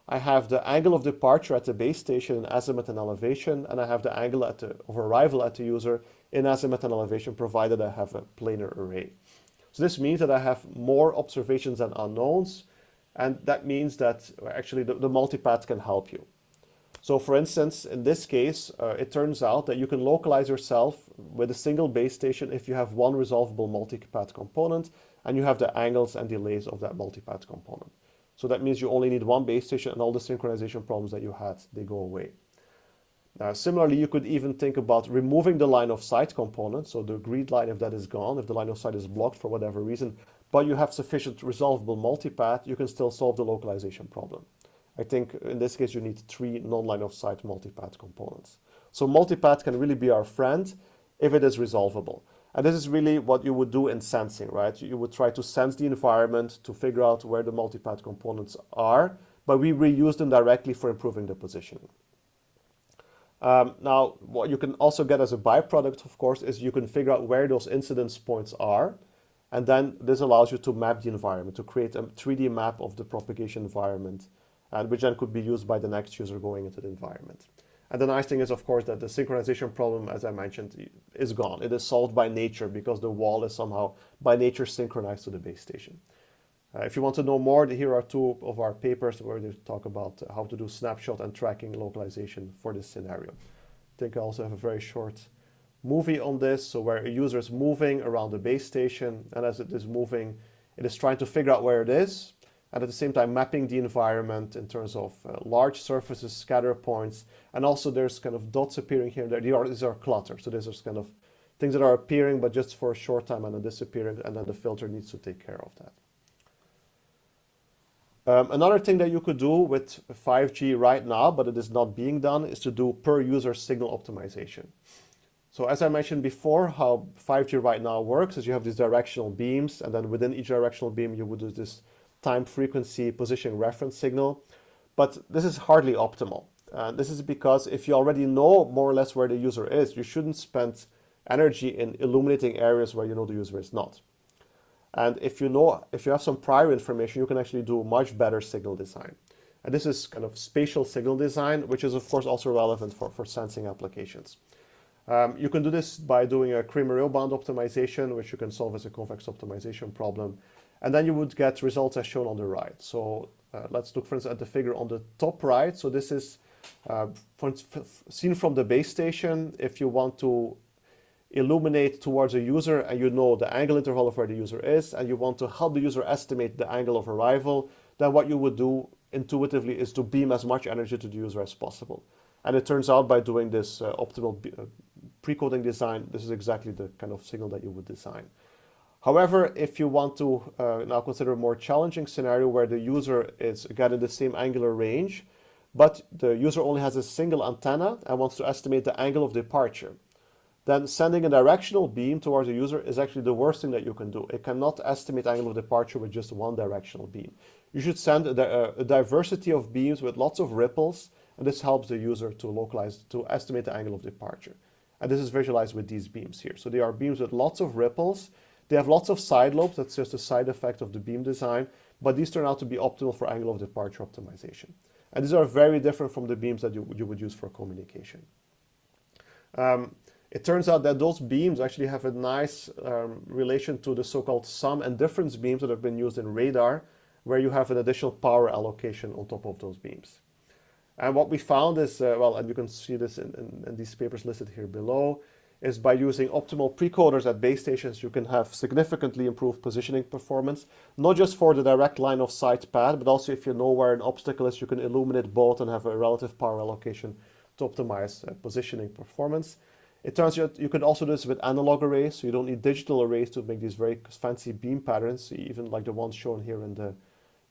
I have the angle of departure at the base station in azimuth and elevation, and I have the angle at the, of arrival at the user in azimuth and elevation, provided I have a planar array. So this means that I have more observations than unknowns, and that means that actually the, the multipath can help you. So for instance, in this case, uh, it turns out that you can localize yourself with a single base station if you have one resolvable multipath component and you have the angles and delays of that multipath component. So that means you only need one base station and all the synchronization problems that you had, they go away. Now, similarly, you could even think about removing the line of sight component. So the grid line, if that is gone, if the line of sight is blocked for whatever reason, but you have sufficient resolvable multipath, you can still solve the localization problem. I think in this case, you need three non-line of sight multipath components. So multipath can really be our friend if it is resolvable. And this is really what you would do in sensing, right? You would try to sense the environment to figure out where the multipath components are, but we reuse them directly for improving the positioning. Um, now, what you can also get as a byproduct, of course, is you can figure out where those incidence points are. And then this allows you to map the environment, to create a 3D map of the propagation environment, and which then could be used by the next user going into the environment. And the nice thing is, of course, that the synchronization problem, as I mentioned, is gone. It is solved by nature because the wall is somehow by nature synchronized to the base station. Uh, if you want to know more, here are two of our papers where they talk about how to do snapshot and tracking localization for this scenario. I think I also have a very short movie on this, so where a user is moving around the base station, and as it is moving, it is trying to figure out where it is, and at the same time mapping the environment in terms of uh, large surfaces, scatter points, and also there's kind of dots appearing here. These are, these are clutter, so these are kind of things that are appearing but just for a short time and then disappearing, and then the filter needs to take care of that. Um, another thing that you could do with 5G right now, but it is not being done, is to do per user signal optimization. So as I mentioned before, how 5G right now works is you have these directional beams, and then within each directional beam, you would do this time frequency positioning reference signal. But this is hardly optimal. Uh, this is because if you already know more or less where the user is, you shouldn't spend energy in illuminating areas where you know the user is not. And if you know, if you have some prior information, you can actually do much better signal design. And this is kind of spatial signal design, which is of course also relevant for, for sensing applications. Um, you can do this by doing a Cramér band optimization, which you can solve as a convex optimization problem. And then you would get results as shown on the right. So uh, let's look, for instance, at the figure on the top right. So this is uh, seen from the base station. If you want to illuminate towards a user and you know the angle interval of where the user is and you want to help the user estimate the angle of arrival, then what you would do intuitively is to beam as much energy to the user as possible. And it turns out by doing this uh, optimal uh, pre-coding design, this is exactly the kind of signal that you would design. However, if you want to uh, now consider a more challenging scenario where the user is again in the same angular range, but the user only has a single antenna and wants to estimate the angle of departure, then sending a directional beam towards the user is actually the worst thing that you can do. It cannot estimate angle of departure with just one directional beam. You should send a, a diversity of beams with lots of ripples, and this helps the user to localize, to estimate the angle of departure. And this is visualized with these beams here. So they are beams with lots of ripples, they have lots of side lobes, that's just a side effect of the beam design, but these turn out to be optimal for angle of departure optimization. And these are very different from the beams that you, you would use for communication. Um, it turns out that those beams actually have a nice um, relation to the so-called sum and difference beams that have been used in radar, where you have an additional power allocation on top of those beams. And what we found is, uh, well, and you can see this in, in, in these papers listed here below, is by using optimal precoders at base stations, you can have significantly improved positioning performance, not just for the direct line of sight pad, but also if you know where an obstacle is, you can illuminate both and have a relative power allocation to optimize uh, positioning performance. It turns out you can also do this with analog arrays, so you don't need digital arrays to make these very fancy beam patterns, even like the ones shown here in the,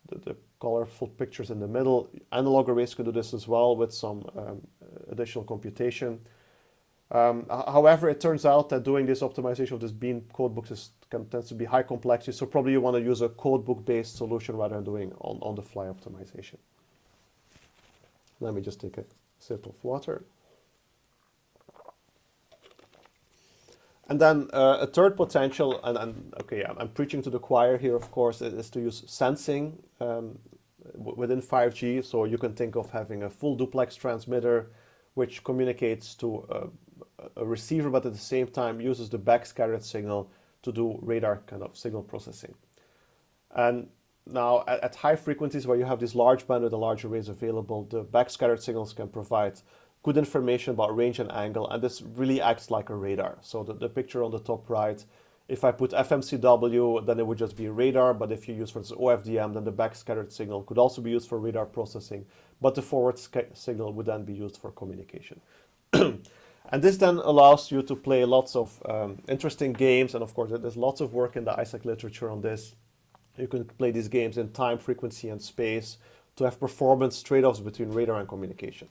the, the colorful pictures in the middle. Analog arrays can do this as well with some um, additional computation. Um, however, it turns out that doing this optimization of this beam codebooks is, can, tends to be high complexity, so probably you want to use a codebook-based solution rather than doing on, on the fly optimization. Let me just take a sip of water. And then uh, a third potential, and, and okay, I'm, I'm, preaching to the choir here, of course, is, is to use sensing um, within 5G. So you can think of having a full duplex transmitter, which communicates to uh, a receiver, but at the same time uses the backscattered signal to do radar kind of signal processing. And now at, at high frequencies where you have this large band with the large arrays available, the backscattered signals can provide good information about range and angle, and this really acts like a radar. So the, the picture on the top right, if I put FMCW, then it would just be radar, but if you use, for instance, OFDM, then the backscattered signal could also be used for radar processing, but the forward signal would then be used for communication. <clears throat> And this then allows you to play lots of um, interesting games. And of course, there's lots of work in the ISAC literature on this. You can play these games in time, frequency, and space to have performance trade-offs between radar and communication.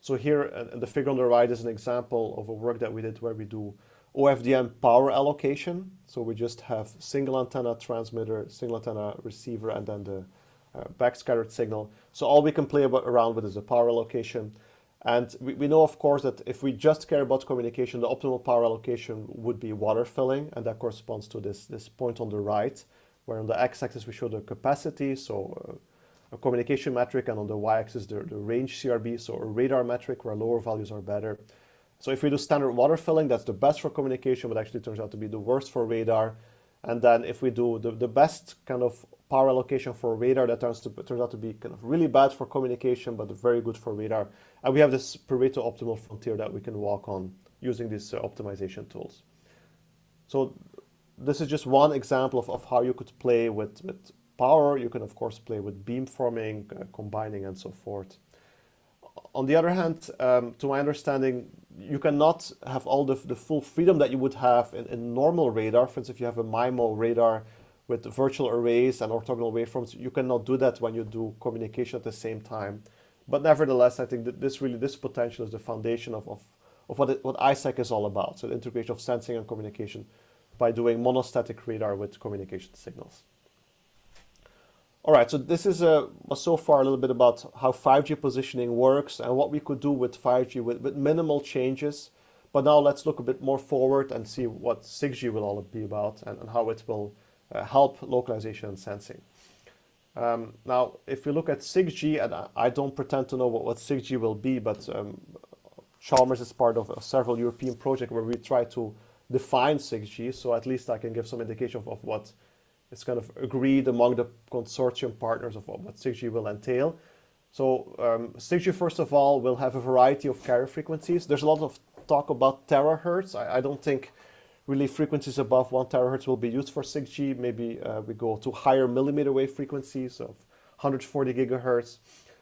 So here, uh, the figure on the right is an example of a work that we did where we do OFDM power allocation. So we just have single antenna transmitter, single antenna receiver, and then the uh, backscattered signal. So all we can play about, around with is the power allocation. And we, we know, of course, that if we just care about communication, the optimal power allocation would be water filling, and that corresponds to this, this point on the right, where on the x-axis we show the capacity, so uh, a communication metric, and on the y-axis the, the range CRB, so a radar metric where lower values are better. So if we do standard water filling, that's the best for communication, but actually turns out to be the worst for radar. And then if we do the, the best kind of power allocation for radar that turns, to, turns out to be kind of really bad for communication, but very good for radar. And we have this Pareto optimal frontier that we can walk on using these uh, optimization tools. So this is just one example of, of how you could play with, with power. You can, of course, play with beamforming, uh, combining, and so forth. On the other hand, um, to my understanding, you cannot have all the, the full freedom that you would have in, in normal radar. For instance, if you have a MIMO radar with virtual arrays and orthogonal waveforms, you cannot do that when you do communication at the same time. But nevertheless, I think that this really, this potential is the foundation of, of, of what, it, what ISAC is all about. So the integration of sensing and communication by doing monostatic radar with communication signals. All right, so this is a, so far a little bit about how 5G positioning works and what we could do with 5G with, with minimal changes. But now let's look a bit more forward and see what 6G will all be about and, and how it will uh, help localization and sensing. Um, now, if we look at 6G, and I don't pretend to know what, what 6G will be, but um, Chalmers is part of several European projects where we try to define 6G, so at least I can give some indication of, of what it's kind of agreed among the consortium partners of what 6G will entail. So um, 6G, first of all, will have a variety of carrier frequencies. There's a lot of talk about terahertz. I, I don't think really frequencies above one terahertz will be used for 6G. Maybe uh, we go to higher millimeter wave frequencies of 140 gigahertz,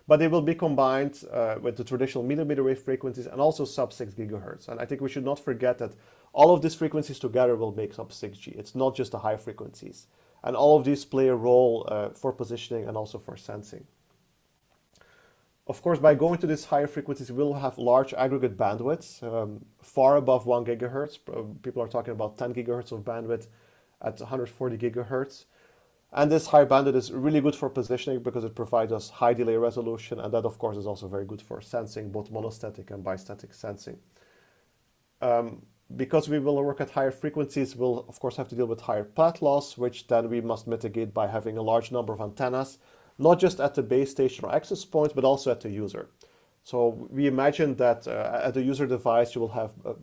but they will be combined uh, with the traditional millimeter wave frequencies and also sub 6 gigahertz. And I think we should not forget that all of these frequencies together will make up 6G. It's not just the high frequencies. And all of these play a role uh, for positioning and also for sensing. Of course, by going to these higher frequencies, we'll have large aggregate bandwidths, um, far above 1 gigahertz. People are talking about 10 gigahertz of bandwidth at 140 gigahertz. And this high bandwidth is really good for positioning because it provides us high delay resolution. And that, of course, is also very good for sensing, both monostatic and bistatic sensing. Um, because we will work at higher frequencies, we'll of course have to deal with higher path loss, which then we must mitigate by having a large number of antennas, not just at the base station or access point, but also at the user. So we imagine that uh, at the user device, you will have a,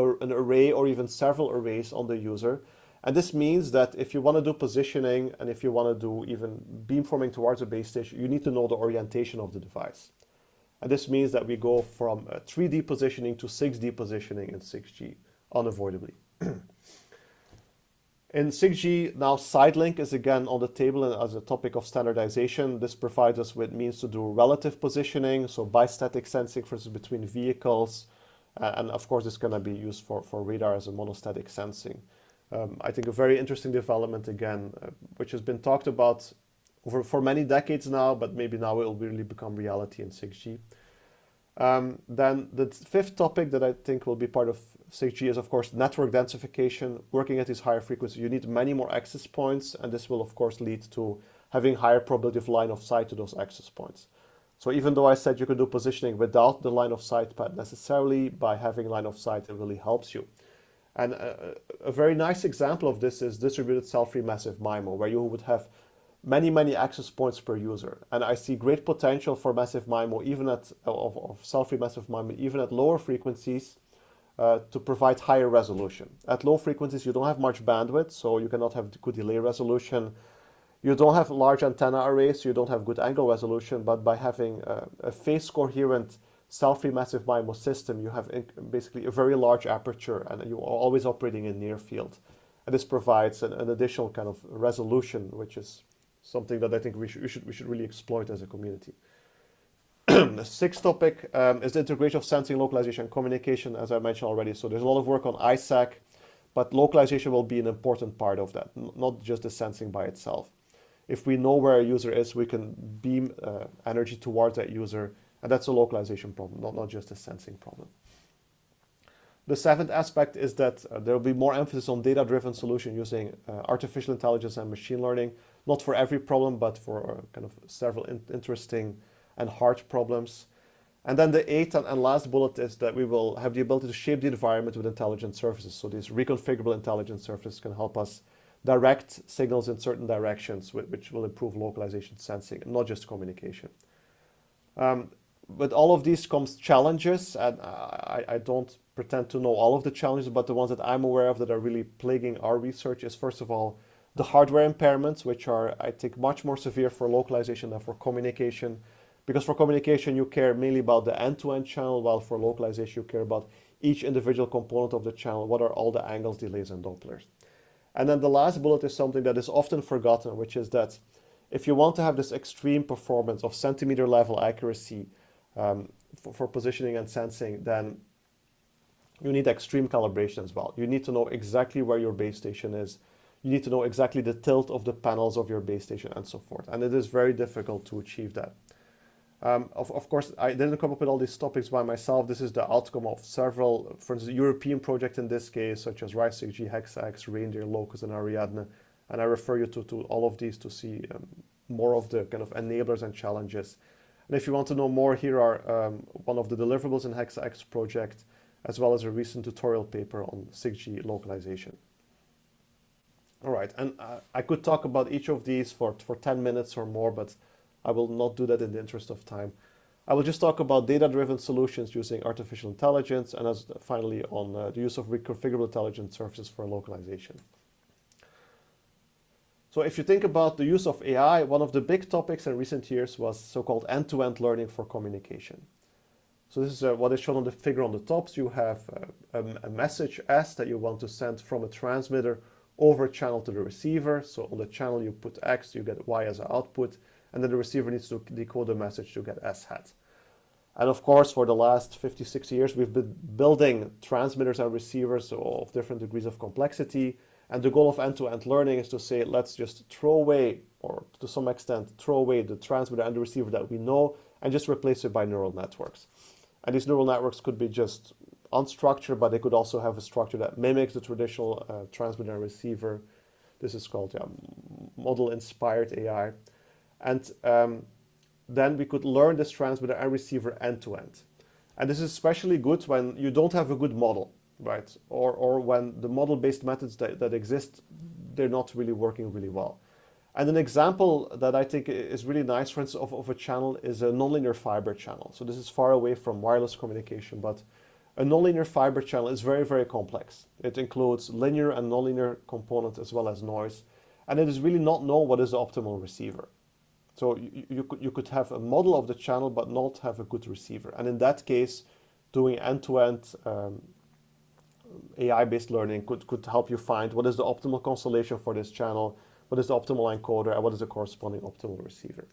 a, an array or even several arrays on the user. And this means that if you want to do positioning and if you want to do even beamforming towards a base station, you need to know the orientation of the device. And this means that we go from 3D positioning to 6D positioning in 6G unavoidably. <clears throat> in 6G, now sidelink is again on the table as a topic of standardization. This provides us with means to do relative positioning, so bistatic sensing, for instance, between vehicles. Uh, and of course, it's going to be used for, for radar as a monostatic sensing. Um, I think a very interesting development again, uh, which has been talked about for, for many decades now, but maybe now it will really become reality in 6G. Um, then the fifth topic that I think will be part of 6G is, of course, network densification. Working at these higher frequencies, you need many more access points, and this will, of course, lead to having higher probability of line of sight to those access points. So even though I said you can do positioning without the line of sight pad necessarily, by having line of sight, it really helps you. And a, a very nice example of this is distributed cell-free massive MIMO, where you would have many, many access points per user. And I see great potential for massive MIMO, even at of, of cell-free massive MIMO, even at lower frequencies, uh, to provide higher resolution. At low frequencies, you don't have much bandwidth, so you cannot have good delay resolution. You don't have large antenna arrays, so you don't have good angle resolution, but by having uh, a phase coherent cell-free massive MIMO system, you have basically a very large aperture and you are always operating in near field. And this provides an, an additional kind of resolution, which is something that I think we should, we should, we should really exploit as a community. <clears throat> the sixth topic um, is the integration of sensing, localization, communication, as I mentioned already. So there's a lot of work on ISAC, but localization will be an important part of that, not just the sensing by itself. If we know where a user is, we can beam uh, energy towards that user, and that's a localization problem, not, not just a sensing problem. The seventh aspect is that uh, there will be more emphasis on data-driven solution using uh, artificial intelligence and machine learning not for every problem, but for uh, kind of several in interesting and heart problems. And then the eighth and, last bullet is that we will have the ability to shape the environment with intelligent surfaces. So these reconfigurable intelligent surfaces can help us direct signals in certain directions, which will improve localization sensing, not just communication. Um, with all of these comes challenges, and I, I, don't pretend to know all of the challenges, but the ones that I'm aware of that are really plaguing our research is first of all the hardware impairments, which are, I think, much more severe for localization than for communication. Because for communication, you care mainly about the end-to-end channel, while for localization, you care about each individual component of the channel. What are all the angles, delays, and Dopplers? And then the last bullet is something that is often forgotten, which is that if you want to have this extreme performance of centimeter level accuracy um, for, for positioning and sensing, then you need extreme calibration as well. You need to know exactly where your base station is you need to know exactly the tilt of the panels of your base station and so forth. And it is very difficult to achieve that. Um, of, of course, I didn't come up with all these topics by myself. This is the outcome of several, for instance, European projects in this case, such as RISE-6G, Hexa-X, Reindeer, Locus, and Ariadne. And I refer you to, to all of these to see um, more of the kind of enablers and challenges. And if you want to know more, here are um, one of the deliverables in Hexa-X project, as well as a recent tutorial paper on 6G localization. All right, and uh, I could talk about each of these for, for 10 minutes or more, but I will not do that in the interest of time. I will just talk about data-driven solutions using artificial intelligence and as finally on uh, the use of reconfigurable intelligent surfaces for localization. So if you think about the use of AI, one of the big topics in recent years was so-called end-to-end learning for communication. So this is uh, what is shown on the figure on the top. So you have uh, a, a, message S that you want to send from a transmitter over channel to the receiver. So on the channel you put X, you get Y as an output, and then the receiver needs to decode the message to get S hat. And of course, for the last 56 years, we've been building transmitters and receivers of different degrees of complexity and the goal of end-to-end learning is to say, let's just throw away, or to some extent, throw away the transmitter and the receiver that we know and just replace it by neural networks. And these neural networks could be just unstructured, but they could also have a structure that mimics the traditional uh, transmitter and receiver. This is called yeah, model-inspired AI. And um, then we could learn this transmitter and receiver end-to-end. And this is especially good when you don't have a good model right? Or, or when the model-based methods that, that exist, they're not really working really well. And an example that I think is really nice, for instance, of, of a channel is a nonlinear fiber channel. So this is far away from wireless communication, but a nonlinear fiber channel is very, very complex. It includes linear and nonlinear components as well as noise. And it is really not known what is the optimal receiver. So you, you, could, you could have a model of the channel, but not have a good receiver. And in that case, doing end-to-end -end, um, AI-based learning could, could help you find what is the optimal constellation for this channel, what is the optimal encoder, and what is the corresponding optimal receiver.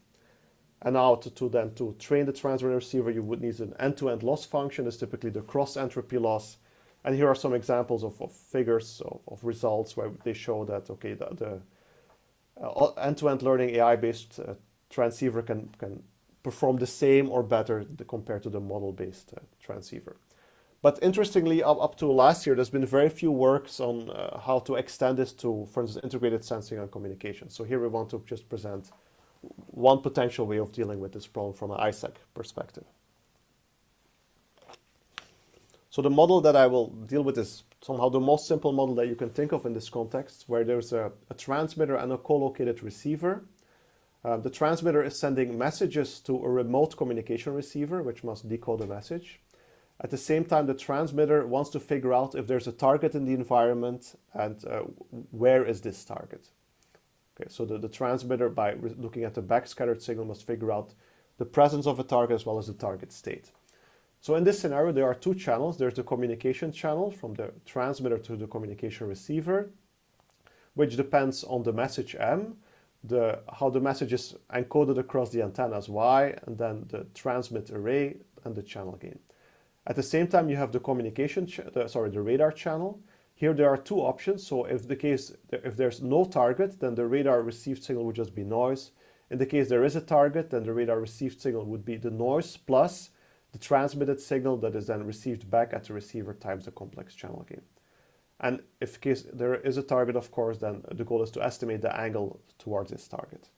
And now to, to then to train the transmitter receiver, you would need an end-to-end -end loss function. Is typically the cross entropy loss. And here are some examples of, of figures of, of, results where they show that okay, the, uh, end-to-end learning AI-based uh, transceiver can can perform the same or better compared to the model-based uh, transceiver. But interestingly, up, up to last year, there's been very few works on uh, how to extend this to, for instance, integrated sensing and communication. So here we want to just present one potential way of dealing with this problem from an ISAC perspective. So the model that I will deal with is somehow the most simple model that you can think of in this context, where there's a, a transmitter and a co-located receiver. Uh, the transmitter is sending messages to a remote communication receiver, which must decode the message. At the same time, the transmitter wants to figure out if there's a target in the environment and uh, where is this target. Okay, so the, the transmitter, by looking at the backscattered signal, must figure out the presence of a target as well as the target state. So in this scenario, there are two channels. There's the communication channel from the transmitter to the communication receiver, which depends on the message M, the, how the message is encoded across the antennas Y, and then the transmit array and the channel gain. At the same time, you have the communication, the, sorry, the radar channel. Here there are two options. So if the case, if there's no target, then the radar received signal would just be noise. In the case there is a target, then the radar received signal would be the noise plus the transmitted signal that is then received back at the receiver times the complex channel gain. And if case there is a target, of course, then the goal is to estimate the angle towards this target.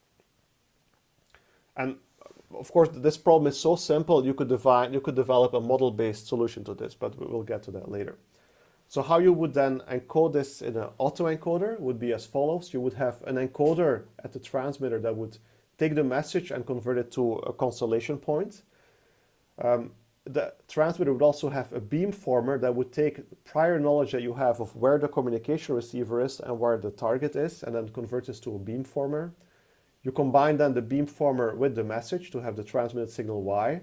And of course, this problem is so simple, you could, define, you could develop a model-based solution to this, but we'll get to that later. So how you would then encode this in an autoencoder would be as follows. You would have an encoder at the transmitter that would take the message and convert it to a constellation point. Um, the transmitter would also have a beamformer that would take prior knowledge that you have of where the communication receiver is and where the target is, and then convert this to a beamformer. You combine then the beamformer with the message to have the transmitted signal Y.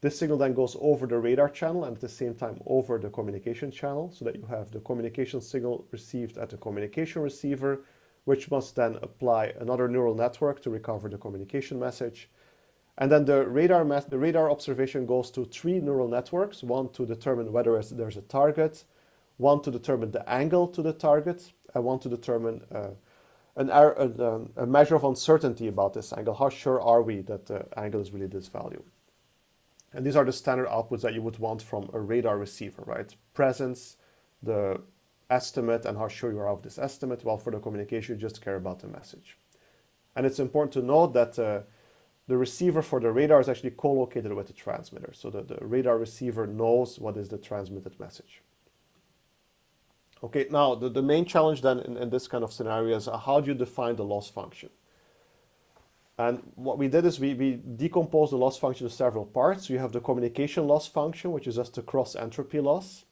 This signal then goes over the radar channel and at the same time over the communication channel so that you have the communication signal received at the communication receiver, which must then apply another neural network to recover the communication message. And then the radar, the radar observation goes to three neural networks, one to determine whether there's a target, one to determine the angle to the target, and one to determine uh, an, a, a measure of uncertainty about this angle. How sure are we that the angle is really this value? And these are the standard outputs that you would want from a radar receiver, right? Presence, the estimate, and how sure you are of this estimate. Well, for the communication, you just care about the message. And it's important to note that uh, the receiver for the radar is actually co-located with the transmitter. So the, the radar receiver knows what is the transmitted message. Okay, now the, the main challenge then in, in this kind of scenario is uh, how do you define the loss function? And what we did is we, we decomposed the loss function to several parts. You have the communication loss function, which is just the cross entropy loss.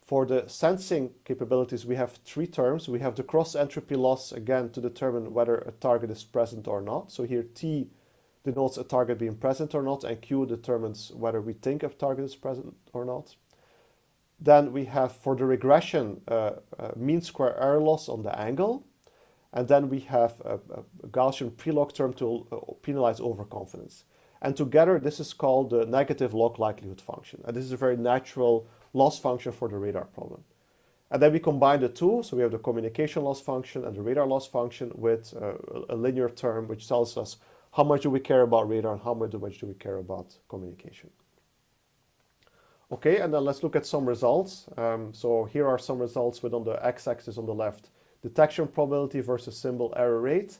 For the sensing capabilities, we have three terms. We have the cross entropy loss, again, to determine whether a target is present or not. So here T denotes a target being present or not, and Q determines whether we think a target is present or not. Then we have for the regression uh, uh, mean square error loss on the angle. And then we have a, a Gaussian prelog term to uh, penalize overconfidence. And together, this is called the negative log likelihood function. And this is a very natural loss function for the radar problem. And then we combine the two. So we have the communication loss function and the radar loss function with uh, a linear term, which tells us how much do we care about radar and how much do we care about communication. Okay, and then let's look at some results. Um, so here are some results with on the x-axis on the left, detection probability versus symbol error rate.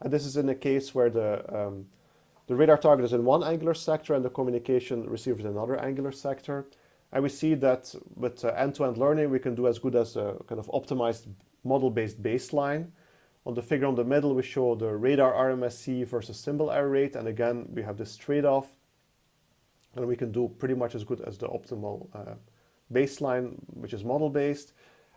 And this is in a case where the, um, the radar target is in one angular sector and the communication receiver is another angular sector. And we see that with uh, end-to-end -end learning, we can do as good as a kind of optimized model-based baseline. On the figure on the middle, we show the radar RMSE versus symbol error rate. And again, we have this trade-off and we can do pretty much as good as the optimal uh, baseline, which is model-based.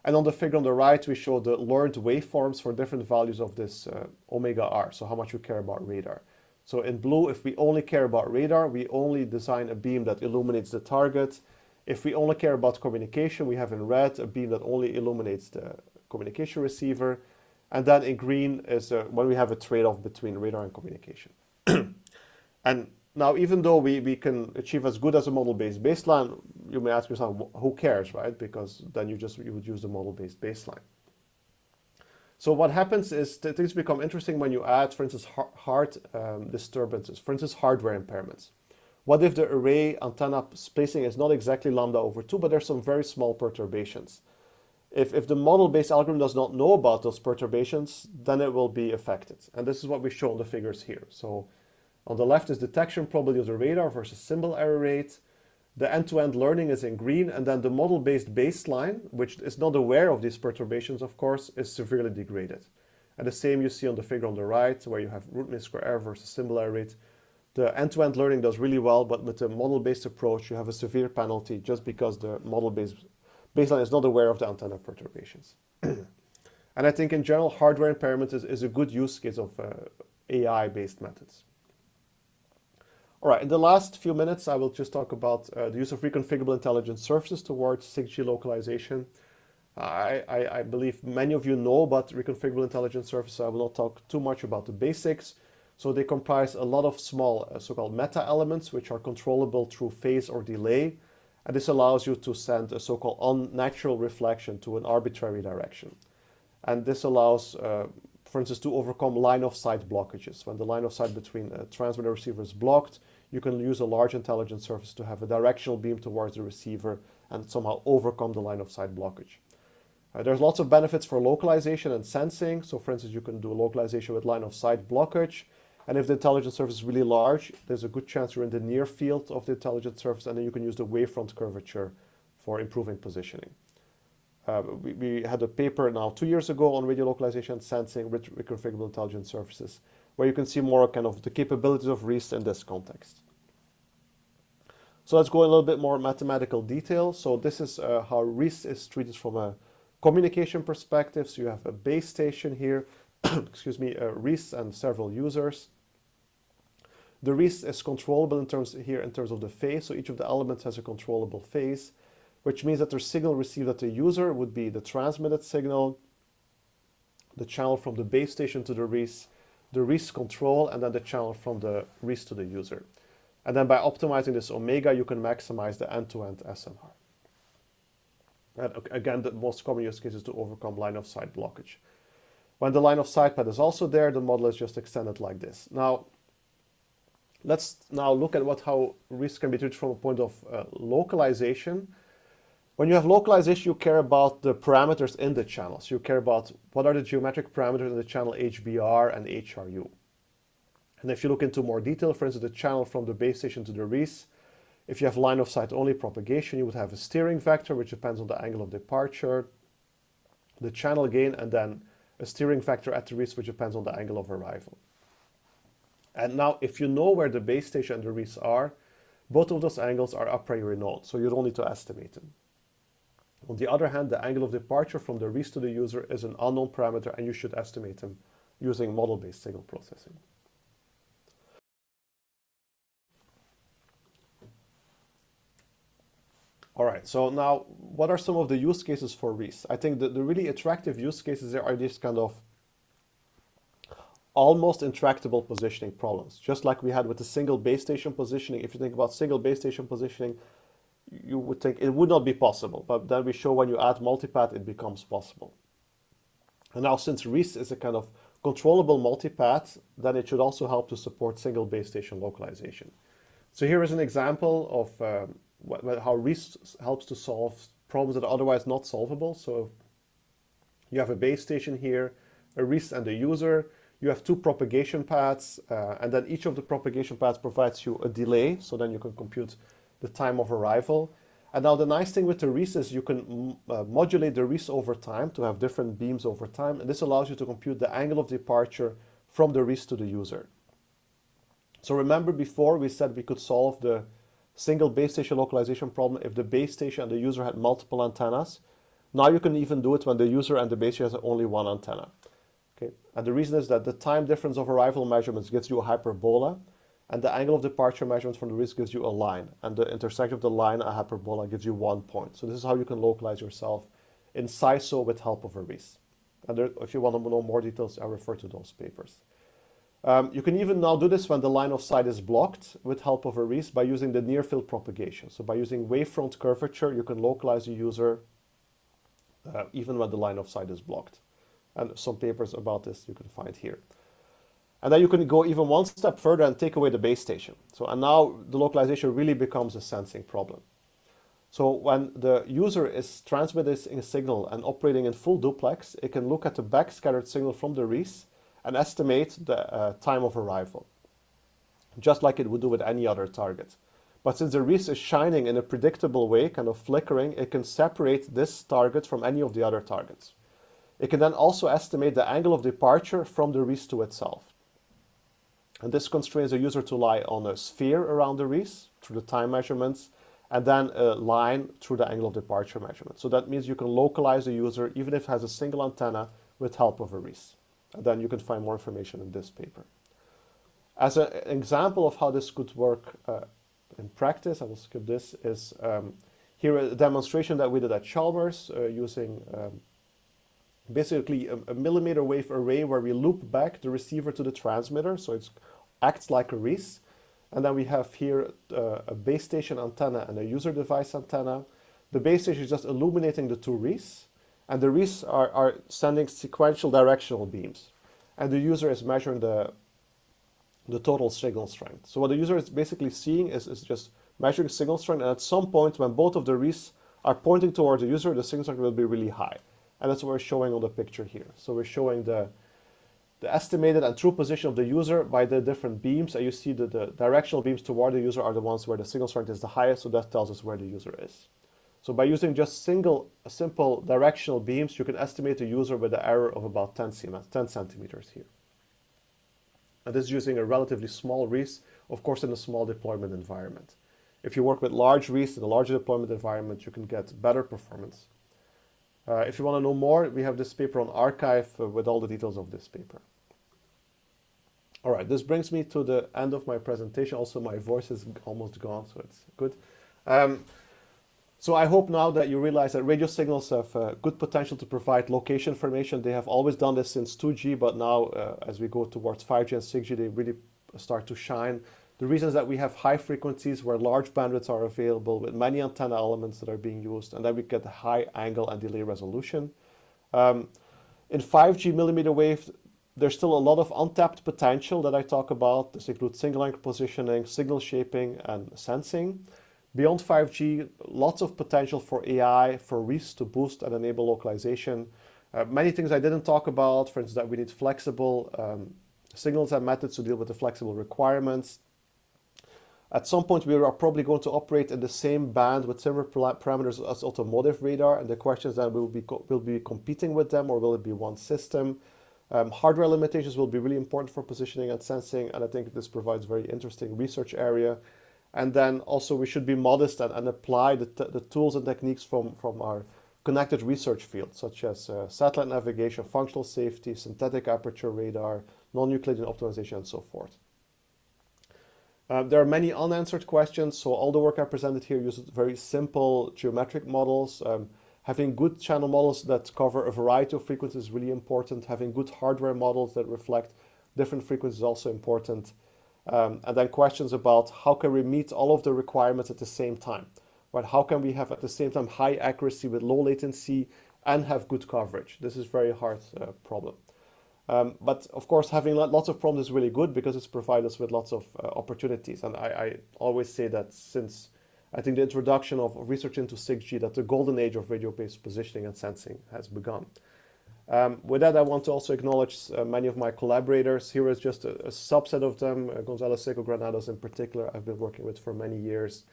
And on the figure on the right, we show the learned waveforms for different values of this uh, omega r, so how much we care about radar. So in blue, if we only care about radar, we only design a beam that illuminates the target. If we only care about communication, we have in red a beam that only illuminates the communication receiver. And then in green is uh, when we have a trade-off between radar and communication. <clears throat> and now, even though we, we can achieve as good as a model-based baseline, you may ask yourself, who cares, right? Because then you just you would use the model-based baseline. So what happens is that things become interesting when you add, for instance, hard um, disturbances, for instance, hardware impairments. What if the array antenna spacing is not exactly lambda over 2, but there's some very small perturbations? If, if the model-based algorithm does not know about those perturbations, then it will be affected. And this is what we show in the figures here. So on the left is detection probability of the radar versus symbol error rate. The end-to-end -end learning is in green, and then the model-based baseline, which is not aware of these perturbations, of course, is severely degraded. And the same you see on the figure on the right, where you have root mean square error versus symbol error rate. The end-to-end -end learning does really well, but with the model-based approach, you have a severe penalty just because the model-based baseline is not aware of the antenna perturbations. <clears throat> and I think in general, hardware impairment is, is a good use case of uh, AI-based methods. All right, in the last few minutes, I will just talk about uh, the use of reconfigurable intelligent surfaces towards 6G localization. I, I, I, believe many of you know about reconfigurable intelligent surfaces. I will not talk too much about the basics. So they comprise a lot of small uh, so-called meta elements, which are controllable through phase or delay. And this allows you to send a so-called unnatural reflection to an arbitrary direction. And this allows uh, for instance, to overcome line of sight blockages. When the line of sight between a transmitter and receiver is blocked, you can use a large intelligent surface to have a directional beam towards the receiver and somehow overcome the line of sight blockage. Uh, there's lots of benefits for localization and sensing. So for instance, you can do localization with line of sight blockage. And if the intelligent surface is really large, there's a good chance you're in the near field of the intelligent surface, and then you can use the wavefront curvature for improving positioning. Uh, we, we, had a paper now two years ago on radio localization sensing with reconfigurable intelligent surfaces, where you can see more kind of the capabilities of RIS in this context. So let's go a little bit more mathematical detail. So this is uh, how RIS is treated from a communication perspective. So you have a base station here, <coughs> excuse me, a RIS and several users. The RIS is controllable in terms here in terms of the phase. So each of the elements has a controllable phase which means that the signal received at the user would be the transmitted signal, the channel from the base station to the RIS, the RIS control, and then the channel from the RIS to the user. And then by optimizing this omega, you can maximize the end-to-end -end SNR. And again, the most common use case is to overcome line of sight blockage. When the line of sight pad is also there, the model is just extended like this. Now, let's now look at what how RIS can be treated from a point of uh, localization when you have localization, you care about the parameters in the channels. You care about what are the geometric parameters in the channel HBR and HRU. And if you look into more detail, for instance, the channel from the base station to the RIS, if you have line of sight only propagation, you would have a steering vector, which depends on the angle of departure, the channel gain, and then a steering vector at the RIS, which depends on the angle of arrival. And now, if you know where the base station and the RIS are, both of those angles are a priori known, so you don't need to estimate them. On the other hand, the angle of departure from the RIS to the user is an unknown parameter, and you should estimate them using model-based signal processing. All right, so now what are some of the use cases for RIS? I think the, the really attractive use cases there are these kind of almost intractable positioning problems. Just like we had with the single base station positioning, if you think about single base station positioning, you would think it would not be possible, but then we show when you add multipath, it becomes possible. And now since RIS is a kind of controllable multipath, then it should also help to support single base station localization. So here is an example of um, how RIS helps to solve problems that are otherwise not solvable. So you have a base station here, a RIS and a user. You have two propagation paths, uh, and then each of the propagation paths provides you a delay, so then you can compute the time of arrival. And now the nice thing with the RIS is you can uh, modulate the RIS over time to have different beams over time, and this allows you to compute the angle of departure from the RIS to the user. So remember before we said we could solve the single base station localization problem if the base station and the user had multiple antennas. Now you can even do it when the user and the base station has only one antenna. Okay, and the reason is that the time difference of arrival measurements gives you a hyperbola, and the angle of departure measurements from the RIS gives you a line, and the intersection of the line and hyperbola gives you one point. So this is how you can localize yourself in SISO with help of a RIS. And there, if you want to know more details, I refer to those papers. Um, you can even now do this when the line of sight is blocked with help of a RIS by using the near field propagation. So by using wavefront curvature, you can localize the user uh, even when the line of sight is blocked. And some papers about this you can find here. And then you can go even one step further and take away the base station. So and now the localization really becomes a sensing problem. So when the user is transmitting a signal and operating in full duplex, it can look at the backscattered signal from the RIS and estimate the uh, time of arrival, just like it would do with any other target. But since the RIS is shining in a predictable way, kind of flickering, it can separate this target from any of the other targets. It can then also estimate the angle of departure from the RIS to itself. And this constrains the user to lie on a sphere around the RIS through the time measurements, and then a line through the angle of departure measurement. So that means you can localize the user even if it has a single antenna with help of a RIS. And then you can find more information in this paper. As an example of how this could work uh, in practice, I will skip this, is um, here a demonstration that we did at Chalmers uh, using um, basically a, a, millimeter wave array where we loop back the receiver to the transmitter, so it acts like a RIS. And then we have here uh, a base station antenna and a user device antenna. The base station is just illuminating the two RIS, and the RIS are, are sending sequential directional beams. And the user is measuring the, the total signal strength. So what the user is basically seeing is, is just measuring signal strength, and at some point when both of the RIS are pointing toward the user, the signal strength will be really high. And that's what we're showing on the picture here. So we're showing the, the estimated and true position of the user by the different beams. And you see that the directional beams toward the user are the ones where the signal strength is the highest, so that tells us where the user is. So by using just single, simple directional beams, you can estimate the user with an error of about 10 cm, 10 centimeters here. And this is using a relatively small RIS, of course, in a small deployment environment. If you work with large RIS in a larger deployment environment, you can get better performance. Uh, if you want to know more, we have this paper on arXiv uh, with all the details of this paper. All right, this brings me to the end of my presentation. Also, my voice is almost gone, so it's good. Um, so I hope now that you realize that radio signals have uh, good potential to provide location information. They have always done this since 2G, but now uh, as we go towards 5G and 6G, they really start to shine. The reason is that we have high frequencies where large bandwidths are available with many antenna elements that are being used, and then we get high angle and delay resolution. Um, in 5G millimeter wave, there's still a lot of untapped potential that I talk about. This includes single anchor positioning, signal shaping, and sensing. Beyond 5G, lots of potential for AI, for RIS to boost and enable localization. Uh, many things I didn't talk about, for instance, that we need flexible um, signals and methods to deal with the flexible requirements. At some point, we are probably going to operate in the same band with similar parameters as automotive radar, and the question is then will be will be competing with them or will it be one system? Um, hardware limitations will be really important for positioning and sensing, and I think this provides very interesting research area. And then also we should be modest and, and apply the, the tools and techniques from, from our connected research field, such as uh, satellite navigation, functional safety, synthetic aperture radar, non-Euclidean optimization, and so forth. Uh, there are many unanswered questions, so all the work I presented here uses very simple geometric models. Um, Having good channel models that cover a variety of frequencies is really important. Having good hardware models that reflect different frequencies is also important. Um, and then questions about how can we meet all of the requirements at the same time? Right? How can we have at the same time high accuracy with low latency and have good coverage? This is very hard uh, problem. Um, but of course, having lots of problems is really good because it's provided us with lots of uh, opportunities. And I, I, always say that since I think the introduction of research into 6G, that the golden age of radio-based positioning and sensing has begun. Um, with that, I want to also acknowledge uh, many of my collaborators. Here is just a, a subset of them, uh, Gonzalo Seco Granados in particular, I've been working with for many years.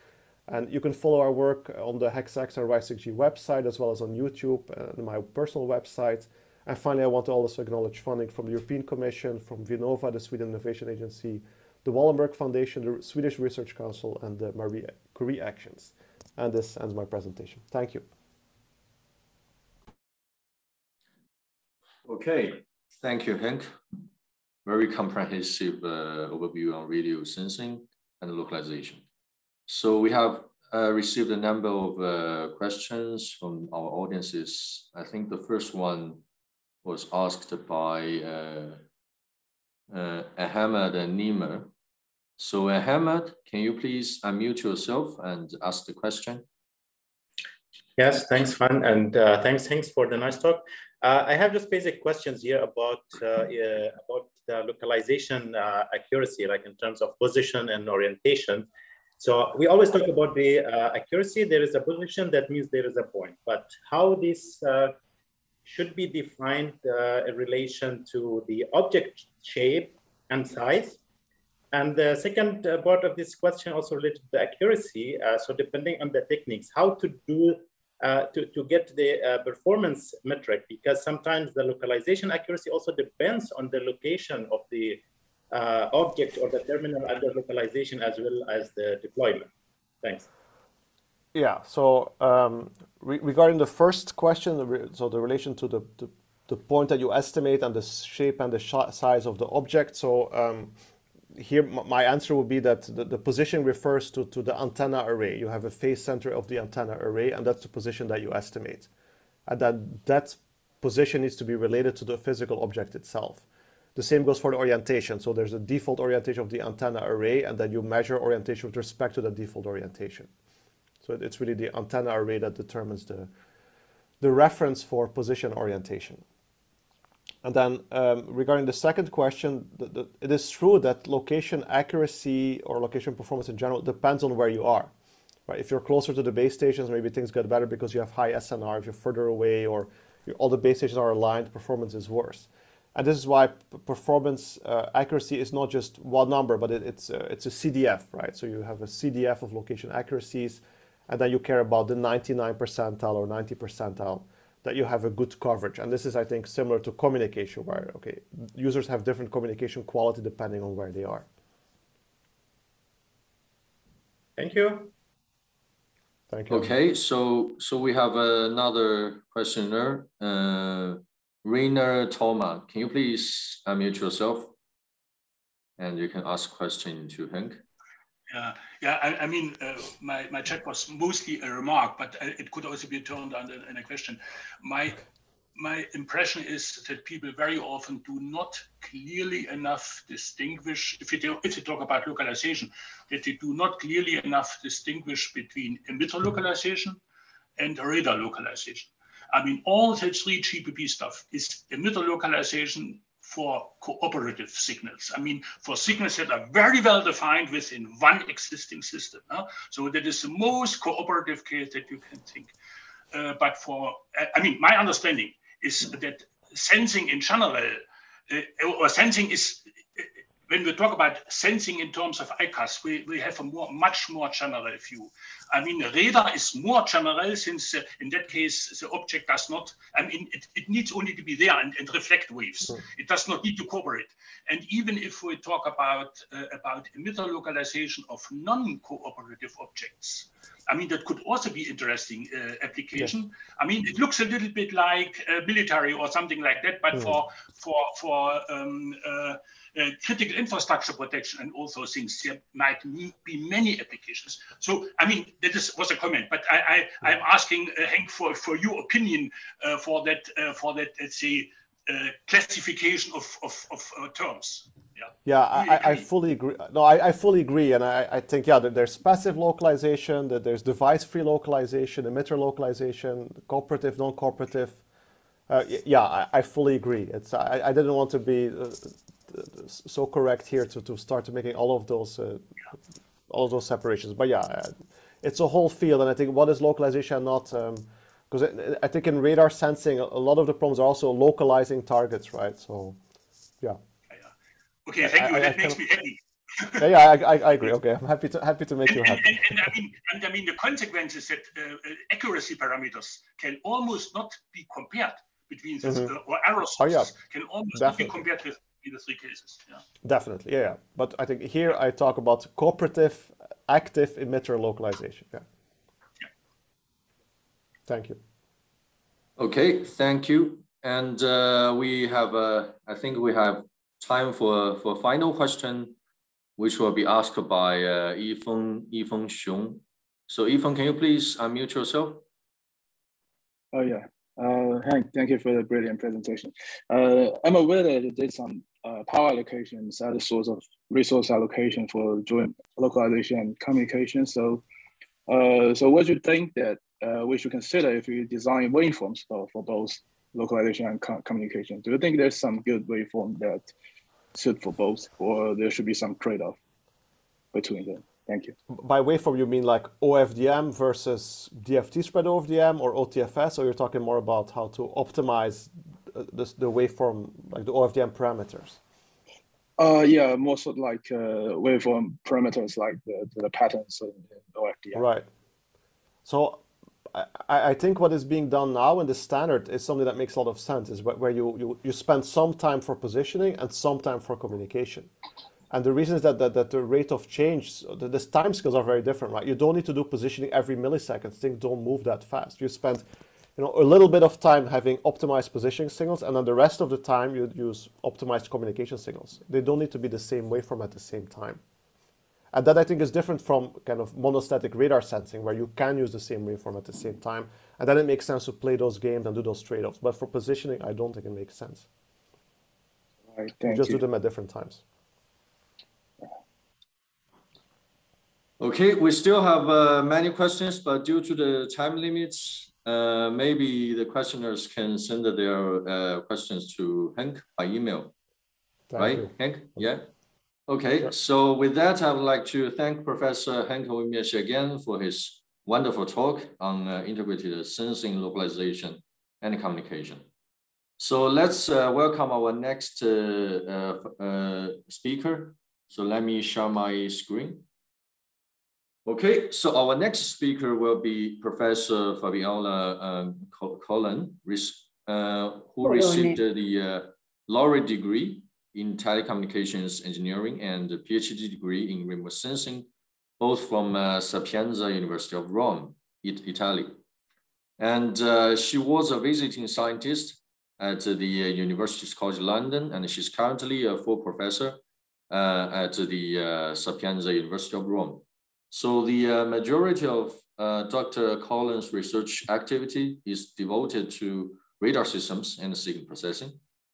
And you can follow our work on the Hexa-X and RISE-6G website, as well as on YouTube and my personal website. And finally, I want to also acknowledge funding from the European Commission, from Vinnova, the Sweden Innovation Agency, the Wallenberg Foundation, the Swedish Research Council, and the Marie Curie Actions. And this ends my presentation. Thank you. Okay, thank you, Henk. Very comprehensive uh, overview on radio sensing and localization. So we have uh, received a number of uh, questions from our audiences. I think the first one was asked by uh, uh, Ahmed Niemer so uh, Ahmed, can you please unmute yourself and ask the question? Yes, thanks, Juan, and uh, thanks, thanks for the nice talk. Uh, I have just basic questions here about uh, about the localization uh, accuracy, like in terms of position and orientation. So we always talk about the accuracy. There is a position that means there is a point, but how this should be defined in relation to the object shape and size and the second uh, part of this question also related to the accuracy. Uh, so depending on the techniques, how to do uh, to, to get the uh, performance metric, because sometimes the localization accuracy also depends on the location of the uh, object or the terminal under localization as well as the deployment. Thanks. Yeah, so um, re regarding the first question, so the relation to the, the, the, point that you estimate and the shape and the size of the object. So um, here my answer would be that the, the, position refers to, to the antenna array. You have a phase center of the antenna array, and that's the position that you estimate. And that that position needs to be related to the physical object itself. The same goes for the orientation. So there's a default orientation of the antenna array, and then you measure orientation with respect to the default orientation. So it's really the antenna array that determines the, the reference for position orientation. And then um, regarding the second question, the, the, it is true that location accuracy or location performance in general depends on where you are. Right? If you're closer to the base stations, maybe things get better because you have high SNR. If you're further away or all the base stations are aligned, performance is worse. And this is why performance uh, accuracy is not just one number, but it, it's, uh, it's a CDF, right? So you have a CDF of location accuracies, and then you care about the 99 percentile or 90 percentile that you have a good coverage. And this is, I think, similar to communication where, okay, users have different communication quality depending on where they are. Thank you. Thank you. Okay, so so we have another questioner, uh, Rainer Tolman. Can you please unmute yourself? And you can ask question to Henk. Yeah, yeah. I, I mean, uh, my my chat was mostly a remark, but uh, it could also be turned under in a question. My my impression is that people very often do not clearly enough distinguish, if you, if you talk about localization, that they do not clearly enough distinguish between emitter localization and radar localization. I mean, all the 3GPP stuff is emitter localization for cooperative signals. I mean, for signals that are very well defined within one existing system. Huh? So that is the most cooperative case that you can think. Uh, but for, I mean, my understanding is that sensing in general, uh, or sensing is when we talk about sensing in terms of ICAS, we, we have a more, much more general view. I mean, radar is more general since uh, in that case, the object does not, I mean, it, it needs only to be there and, and reflect waves. Mm. It does not need to cooperate. And even if we talk about, uh, about emitter localization of non-cooperative objects, I mean, that could also be interesting uh, application. Yes. I mean, it looks a little bit like uh, military or something like that, but mm. for for for um, uh, uh, critical infrastructure protection and all those things, there might be many applications. So, I mean, that is, was a comment, but I, I am asking uh, Henk for for your opinion uh, for that for that let's say classification of of, of terms. Yeah, yeah I, I, fully agree. No, I, I fully agree. And I, I think, yeah, there's passive localization, that there's device-free localization, emitter localization, cooperative, non-cooperative. Uh, yeah, I, I, fully agree. It's I, I didn't want to be uh, so correct here to, to start making all of those uh, all of those separations. But yeah, uh, it's a whole field, and I think what is localization not because um, I think in radar sensing, a lot of the problems are also localizing targets, right? So, yeah. Okay, thank you. I, that I, makes me happy. <laughs> yeah, yeah, I, I, agree. Okay, I'm happy to happy to make and, you happy. And, and, and, I mean, and I mean, the consequences that uh, uh accuracy parameters can almost not be compared between this, mm-hmm. uh, or error sources oh, yeah. can almost Definitely. not be compared with the three cases. Yeah. Definitely, yeah, yeah. But I think here I talk about cooperative, active emitter localization. Yeah. yeah. Thank you. Okay, thank you. And uh, we have, uh, I think we have time for, for final question, which will be asked by uh, Yifeng, Yifeng Xiong. So Yifeng, can you please unmute yourself? Oh yeah. Uh, Henk, thank you for the brilliant presentation. Uh, I'm aware that there's some uh, power allocations as a source of resource allocation for joint localization and communication. So, uh, so what do you think that uh, we should consider if we design waveforms for, for both localization and co communication? Do you think there's some good waveform that suit for both, or there should be some trade-off between them? Thank you. By waveform, you mean like OFDM versus DFT spread OFDM or OTFS, or you're talking more about how to optimize the, the waveform, like the OFDM parameters? Uh, yeah, most of like uh, waveform parameters, like the, the patterns in, in OFDM. Right. So I, I think what is being done now in the standard is something that makes a lot of sense, is where you, you, you spend some time for positioning and some time for communication. And the reason is that, that, that the rate of change, the, the time scales are very different, right? You don't need to do positioning every millisecond. Things don't move that fast. You spend you know, a little bit of time having optimized positioning signals, and then the rest of the time you use optimized communication signals. They don't need to be the same waveform at the same time. And that I think is different from kind of monostatic radar sensing, where you can use the same waveform at the same time. And then it makes sense to play those games and do those trade-offs. But for positioning, I don't think it makes sense. Right, thank you just you. do them at different times. Okay, we still have uh, many questions, but due to the time limits, uh, maybe the questioners can send their uh, questions to Henk by email. Thank right, you. Henk? Yeah. Okay, sure. so with that, I would like to thank Professor Henk Wymeersch again for his wonderful talk on uh, integrated sensing, localization, and communication. So let's uh, welcome our next uh, speaker. So let me share my screen. Okay, so our next speaker will be Professor Fabiola um, Colone, uh, who received the uh, laureate degree in telecommunications engineering and a PhD degree in remote sensing, both from uh, Sapienza University of Rome, it Italy. And uh, she was a visiting scientist at the uh, University College London, and she's currently a full professor uh, at the Sapienza University of Rome. So the uh, majority of uh, Dr. Colone's research activity is devoted to radar systems and signal processing.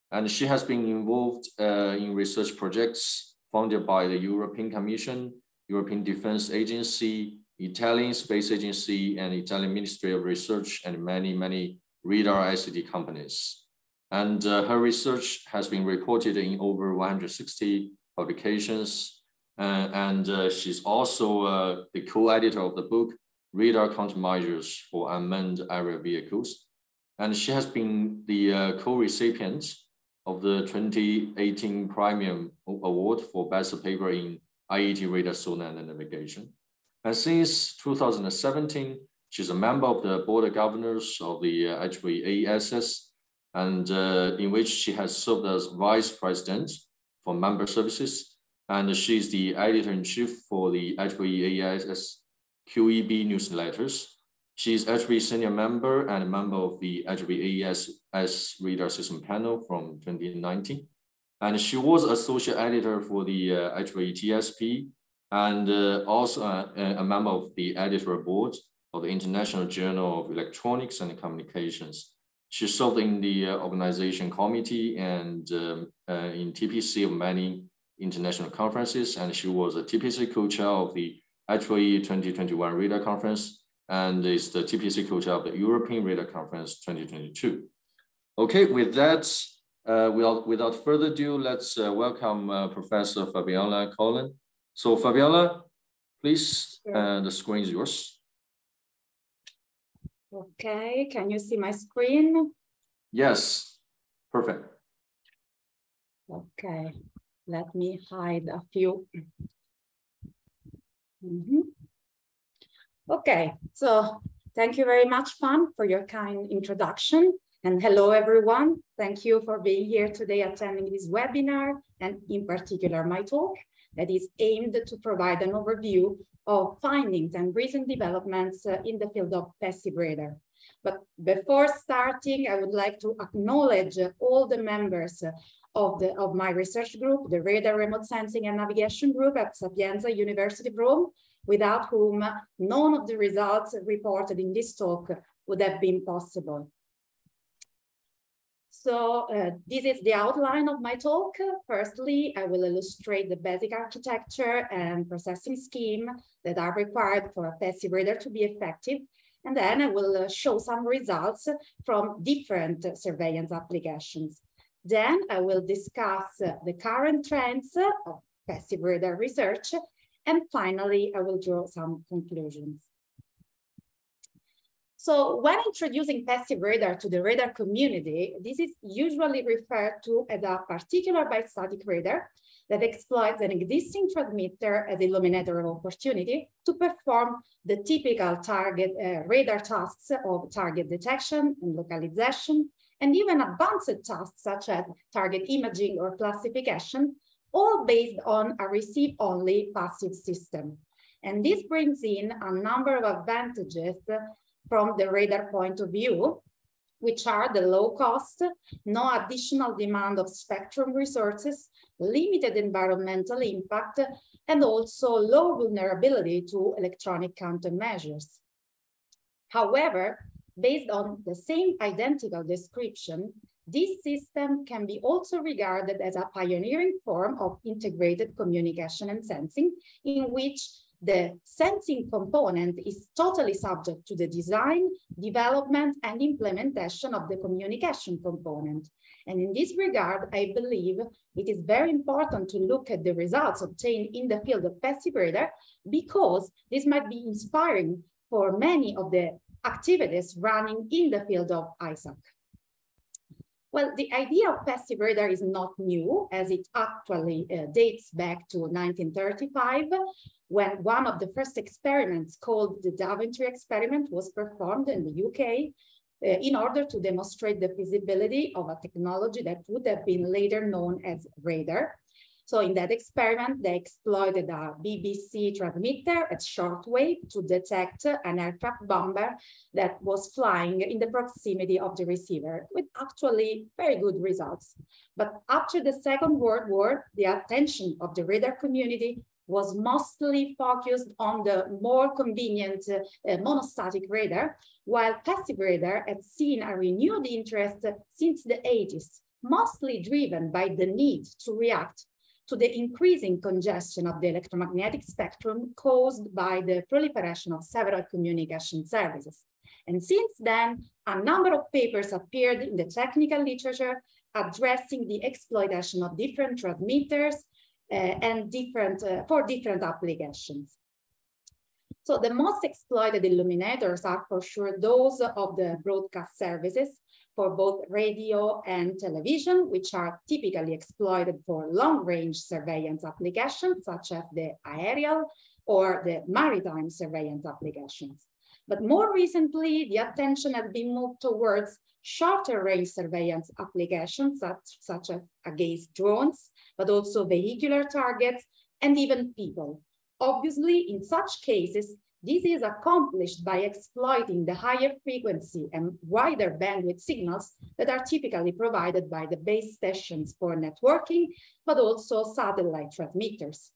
And she has been involved uh, in research projects funded by the European Commission, European Defense Agency, Italian Space Agency, and Italian Ministry of Research, and many, many radar ICT companies. And uh, her research has been reported in over 160 publications uh, and uh, she's also uh, the co-editor of the book, Radar Countermeasures for Unmanned Aerial Vehicles. And she has been the co-recipient of the 2018 Premium Award for Best Paper in IET Radar Sonar and Navigation. And since 2017, she's a member of the Board of Governors of the uh, HVASS, and uh, in which she has served as Vice President for Member Services, and she's the Editor-in-Chief for the HVASS QEB newsletters. She's IEEE senior member and a member of the HVASS radar system panel from 2019. And she was associate editor for the uh, HVTSP and uh, also a, a, member of the editorial board of the International Journal of Electronics and Communications. She served in the uh, organization committee and um, uh, in TPC of many international conferences, and she was a TPC co-chair of the IEEE 2021 Radar Conference and is the TPC co-chair of the European Radar Conference 2022. Okay, with that, uh, without, without further ado, let's uh, welcome uh, Professor Fabiola Colone. So Fabiola, please, uh, the screen is yours. Okay, can you see my screen? Yes, perfect. Okay, let me hide a few. Mm -hmm. Okay, so thank you very much, Fan, for your kind introduction. And hello, everyone. Thank you for being here today attending this webinar and in particular my talk that is aimed to provide an overview of findings and recent developments uh, in the field of passive radar. But before starting, I would like to acknowledge all the members of, the, of my research group, the Radar Remote Sensing and Navigation Group at Sapienza University of Rome, without whom none of the results reported in this talk would have been possible. So uh, this is the outline of my talk. Firstly, I will illustrate the basic architecture and processing scheme that are required for a passive radar to be effective. And then I will uh, show some results from different surveillance applications. Then I will discuss the current trends of passive radar research. And finally, I will draw some conclusions. So when introducing passive radar to the radar community, this is usually referred to as a particular bistatic radar that exploits an existing transmitter as illuminator of opportunity to perform the typical target uh, radar tasks of target detection and localization, and even advanced tasks such as target imaging or classification, all based on a receive-only passive system. And this brings in a number of advantages from the radar point of view, which are the low cost, no additional demand of spectrum resources, limited environmental impact, and also low vulnerability to electronic countermeasures. However, based on the same identical description, this system can be also regarded as a pioneering form of integrated communication and sensing in which the sensing component is totally subject to the design, development, and implementation of the communication component. And in this regard, I believe it is very important to look at the results obtained in the field of passive radar because this might be inspiring for many of the activities running in the field of ISAC. Well, the idea of passive radar is not new, as it actually uh, dates back to 1935, when one of the first experiments called the Daventry experiment was performed in the UK uh, in order to demonstrate the feasibility of a technology that would have been later known as radar. So in that experiment, they exploited a BBC transmitter at shortwave to detect an aircraft bomber that was flying in the proximity of the receiver with actually very good results. But after the Second World War, the attention of the radar community was mostly focused on the more convenient uh, monostatic radar, while passive radar had seen a renewed interest since the 80s, mostly driven by the need to react to the increasing congestion of the electromagnetic spectrum caused by the proliferation of several communication services. And since then, a number of papers appeared in the technical literature addressing the exploitation of different transmitters uh, and different uh, for different applications. So the most exploited illuminators are for sure those of the broadcast services, for both radio and television, which are typically exploited for long-range surveillance applications, such as the aerial or the maritime surveillance applications. But more recently, the attention has been moved towards shorter range surveillance applications, such, such as against drones, but also vehicular targets and even people. Obviously, in such cases, this is accomplished by exploiting the higher frequency and wider bandwidth signals that are typically provided by the base stations for networking, but also satellite transmitters.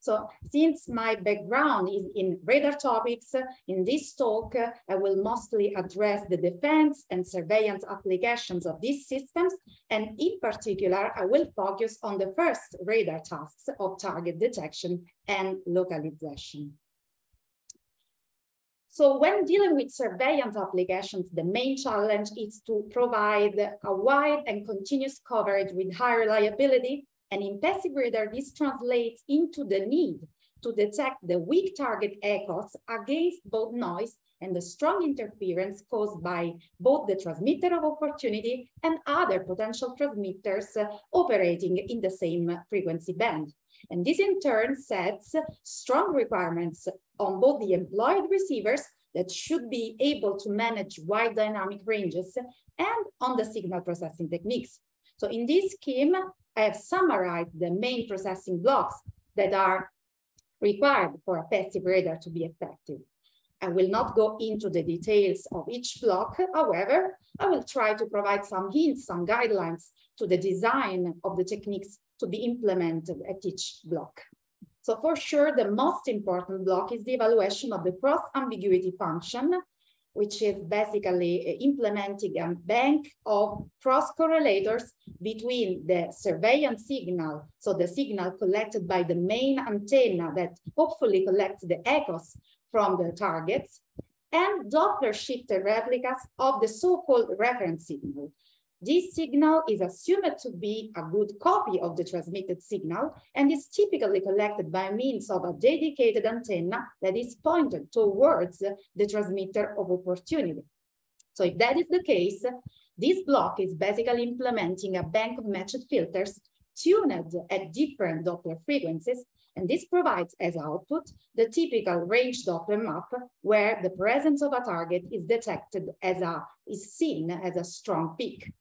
So since my background is in radar topics, in this talk, I will mostly address the defense and surveillance applications of these systems. And in particular, I will focus on the first radar tasks of target detection and localization. So when dealing with surveillance applications, the main challenge is to provide a wide and continuous coverage with high reliability. And in passive radar, this translates into the need to detect the weak target echoes against both noise and the strong interference caused by both the transmitter of opportunity and other potential transmitters operating in the same frequency band. And this in turn sets strong requirements on both the employed receivers that should be able to manage wide dynamic ranges and on the signal processing techniques. So in this scheme, I have summarized the main processing blocks that are required for a passive radar to be effective. I will not go into the details of each block. However, I will try to provide some hints, some guidelines to the design of the techniques to be implemented at each block. So for sure, the most important block is the evaluation of the cross ambiguity function, which is basically uh, implementing a bank of cross correlators between the surveillance signal, so the signal collected by the main antenna that hopefully collects the echoes from the targets, and Doppler shifted replicas of the so-called reference signal, this signal is assumed to be a good copy of the transmitted signal and is typically collected by means of a dedicated antenna that is pointed towards the transmitter of opportunity. So if that is the case, this block is basically implementing a bank of matched filters tuned at different Doppler frequencies, and this provides as output the typical range Doppler map where the presence of a target is detected as a, is seen as a strong peak.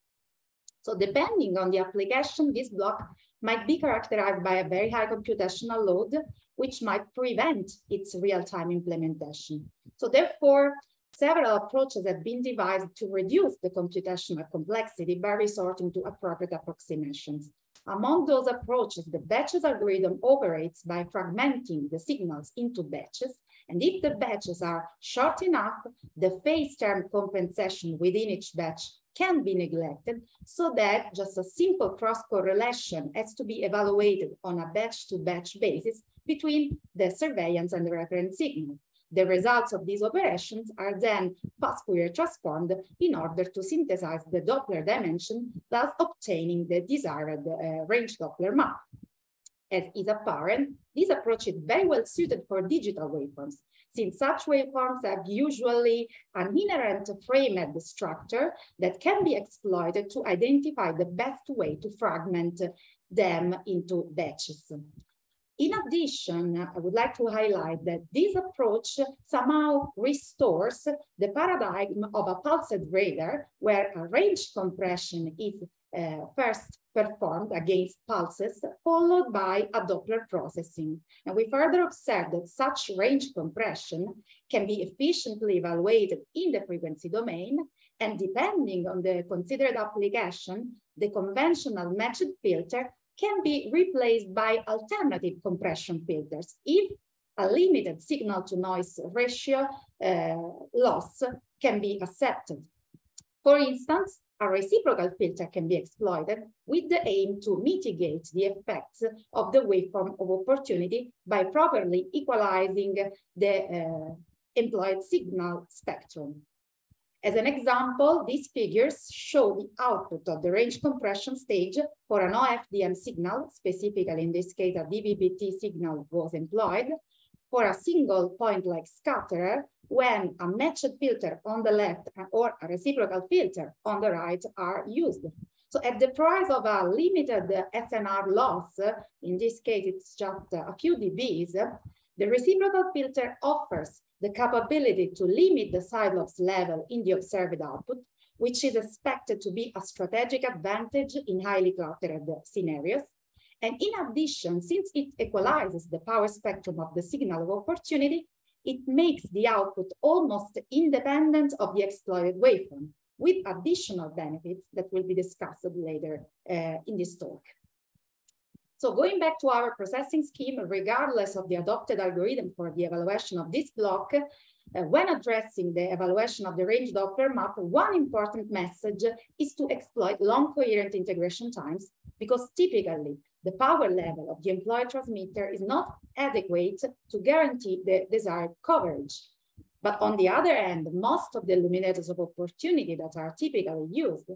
So depending on the application, this block might be characterized by a very high computational load, which might prevent its real-time implementation. So therefore, several approaches have been devised to reduce the computational complexity by resorting to appropriate approximations. Among those approaches, the batches algorithm operates by fragmenting the signals into batches. And if the batches are short enough, the phase term compensation within each batch can be neglected so that just a simple cross correlation has to be evaluated on a batch to batch basis between the surveillance and the reference signal. The results of these operations are then fast Fourier transformed in order to synthesize the Doppler dimension, thus obtaining the desired uh, range Doppler map. As is apparent, this approach is very well suited for digital waveforms, since such waveforms have usually an inherent framed structure that can be exploited to identify the best way to fragment them into batches. In addition, I would like to highlight that this approach somehow restores the paradigm of a pulsed radar where a range compression is uh, first performed against pulses, followed by a Doppler processing. And we further observed that such range compression can be efficiently evaluated in the frequency domain, and depending on the considered application, the conventional matched filter can be replaced by alternative compression filters if a limited signal to noise ratio uh, loss can be accepted. For instance, a reciprocal filter can be exploited with the aim to mitigate the effects of the waveform of opportunity by properly equalizing the uh, employed signal spectrum. As an example, these figures show the output of the range compression stage for an OFDM signal, specifically in this case, a DVB-T signal was employed, for a single point like scatterer when a matched filter on the left or a reciprocal filter on the right are used. So at the price of a limited SNR loss, in this case, it's just a few dBs, the reciprocal filter offers the capability to limit the side lobes level in the observed output, which is expected to be a strategic advantage in highly cluttered scenarios. And in addition, since it equalizes the power spectrum of the signal of opportunity, it makes the output almost independent of the exploited waveform, with additional benefits that will be discussed later uh, in this talk. So going back to our processing scheme, regardless of the adopted algorithm for the evaluation of this block, uh, when addressing the evaluation of the range Doppler map, one important message is to exploit long coherent integration times because typically the power level of the employed transmitter is not adequate to guarantee the desired coverage. But on the other hand, most of the illuminators of opportunity that are typically used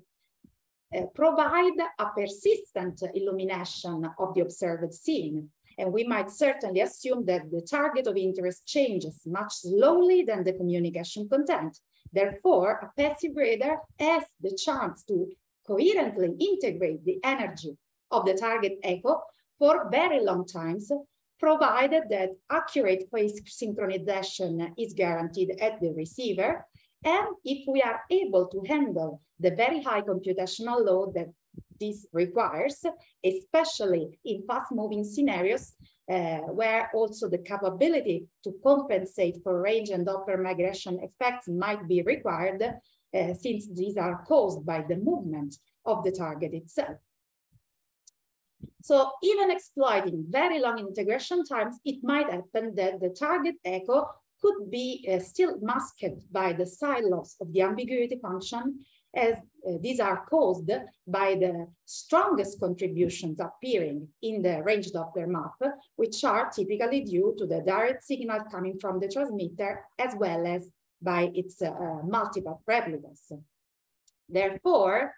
uh, provide a persistent illumination of the observed scene. And we might certainly assume that the target of interest changes much slowly than the communication content. Therefore, a passive radar has the chance to coherently integrate the energy of the target echo for very long times, provided that accurate phase synchronization is guaranteed at the receiver, and if we are able to handle the very high computational load that this requires, especially in fast-moving scenarios, uh, where also the capability to compensate for range and Doppler migration effects might be required, uh, since these are caused by the movement of the target itself. So even exploiting very long integration times, it might happen that the target echo could be uh, still masked by the side lobes of the ambiguity function as uh, these are caused by the strongest contributions appearing in the range Doppler map, which are typically due to the direct signal coming from the transmitter as well as by its uh, multiple replicas. Therefore,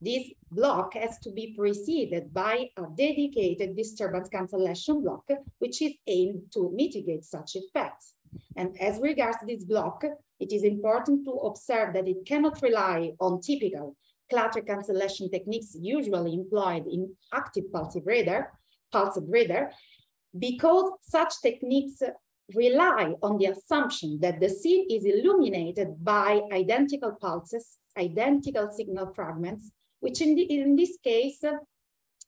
this block has to be preceded by a dedicated disturbance cancellation block, which is aimed to mitigate such effects. And as regards this block, it is important to observe that it cannot rely on typical clutter cancellation techniques usually employed in active pulsive radar, pulsed radar, because such techniques rely on the assumption that the scene is illuminated by identical pulses, identical signal fragments, which in, the, in this case uh,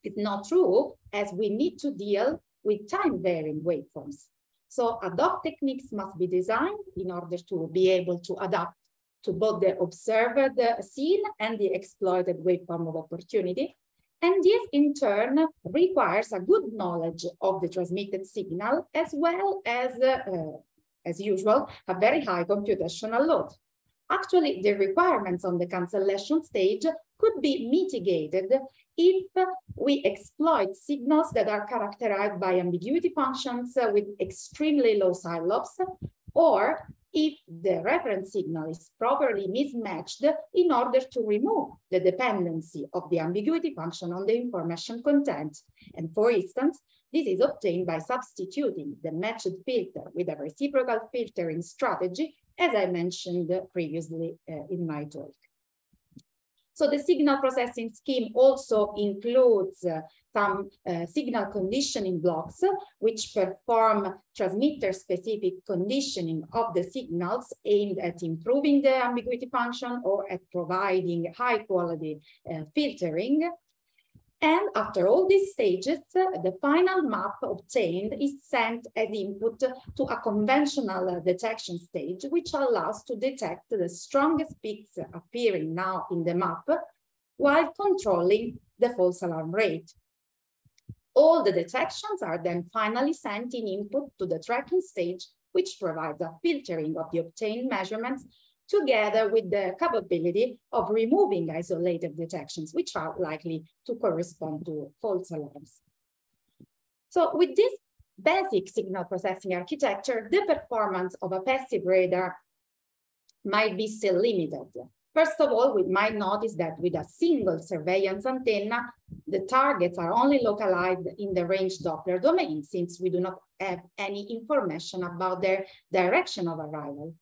is not true as we need to deal with time varying waveforms. So ad hoc techniques must be designed in order to be able to adapt to both the observed scene and the exploited waveform of opportunity. And this in turn requires a good knowledge of the transmitted signal as well as, uh, as usual, a very high computational load. Actually, the requirements on the cancellation stage could be mitigated if we exploit signals that are characterized by ambiguity functions with extremely low side lobes, or if the reference signal is properly mismatched in order to remove the dependency of the ambiguity function on the information content. And for instance, this is obtained by substituting the matched filter with a reciprocal filtering strategy, as I mentioned previously uh, in my talk. So the signal processing scheme also includes uh, some uh, signal conditioning blocks, which perform transmitter-specific conditioning of the signals aimed at improving the ambiguity function or at providing high-quality uh, filtering. And after all these stages, the final map obtained is sent as input to a conventional detection stage, which allows to detect the strongest peaks appearing now in the map while controlling the false alarm rate. All the detections are then finally sent in input to the tracking stage, which provides a filtering of the obtained measurements together with the capability of removing isolated detections, which are likely to correspond to false alarms. So with this basic signal processing architecture, the performance of a passive radar might be still limited. First of all, we might notice that with a single surveillance antenna, the targets are only localized in the range Doppler domain, since we do not have any information about their direction of arrival.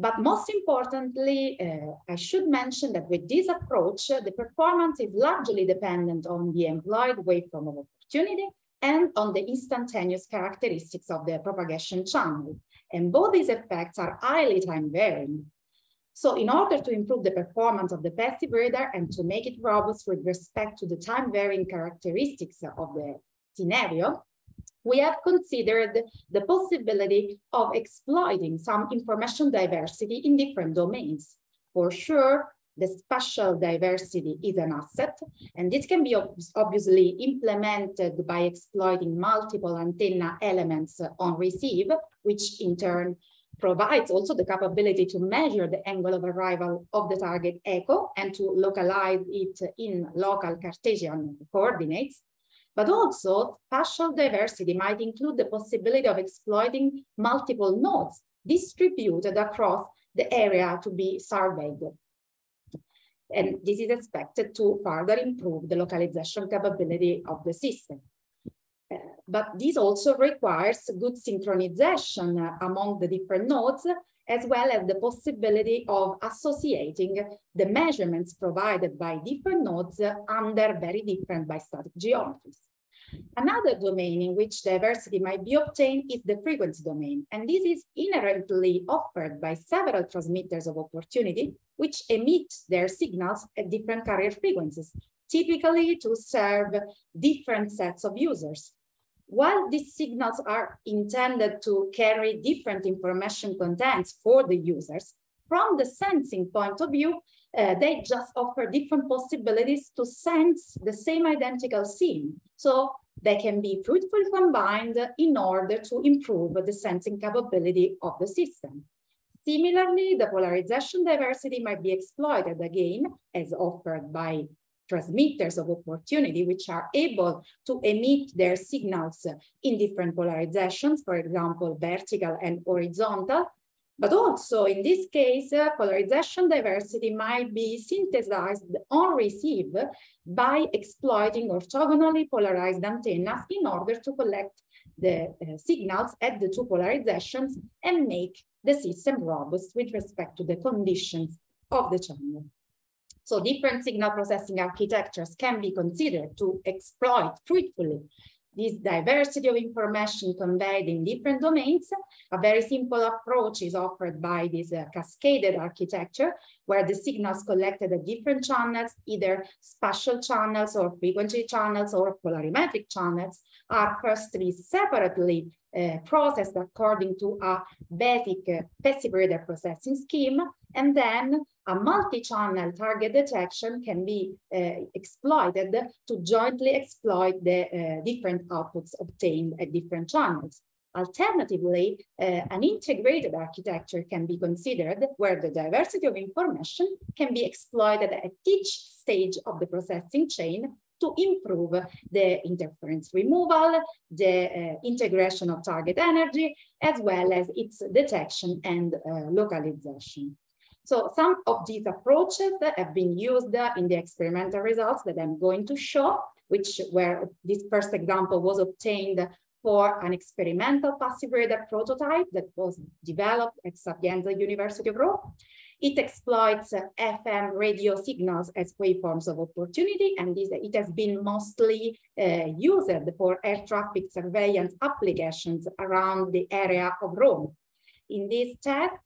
But most importantly, uh, I should mention that with this approach, uh, the performance is largely dependent on the employed waveform of opportunity and on the instantaneous characteristics of the propagation channel. And both these effects are highly time varying. So in order to improve the performance of the passive radar and to make it robust with respect to the time varying characteristics of the scenario, we have considered the possibility of exploiting some information diversity in different domains. For sure, the spatial diversity is an asset, and this can be ob obviously implemented by exploiting multiple antenna elements on receive, which in turn provides also the capability to measure the angle of arrival of the target echo and to localize it in local Cartesian coordinates. But also spatial diversity might include the possibility of exploiting multiple nodes distributed across the area to be surveyed. And this is expected to further improve the localization capability of the system. Uh, but this also requires good synchronization uh, among the different nodes, as well as the possibility of associating the measurements provided by different nodes under very different bistatic geometries. Another domain in which diversity might be obtained is the frequency domain, and this is inherently offered by several transmitters of opportunity, which emit their signals at different carrier frequencies, typically to serve different sets of users. While these signals are intended to carry different information contents for the users, from the sensing point of view, uh, they just offer different possibilities to sense the same identical scene. So they can be fruitfully combined in order to improve the sensing capability of the system. Similarly, the polarization diversity might be exploited again as offered by transmitters of opportunity, which are able to emit their signals in different polarizations, for example, vertical and horizontal, but also in this case, uh, polarization diversity might be synthesized on receive by exploiting orthogonally polarized antennas in order to collect the uh, signals at the two polarizations and make the system robust with respect to the conditions of the channel. So different signal processing architectures can be considered to exploit fruitfully this diversity of information conveyed in different domains, a very simple approach is offered by this uh, cascaded architecture, where the signals collected at different channels, either spatial channels or frequency channels or polarimetric channels, are firstly separately uh, processed according to a basic uh, passive radar processing scheme, and then a multi-channel target detection can be uh, exploited to jointly exploit the uh, different outputs obtained at different channels. Alternatively, uh, an integrated architecture can be considered where the diversity of information can be exploited at each stage of the processing chain to improve the interference removal, the uh, integration of target energy, as well as its detection and uh, localization. So some of these approaches have been used in the experimental results that I'm going to show, which where this first example was obtained for an experimental passive radar prototype that was developed at Sapienza University of Rome. It exploits uh, FM radio signals as waveforms of opportunity, and it has been mostly uh, used for air traffic surveillance applications around the area of Rome. In this test,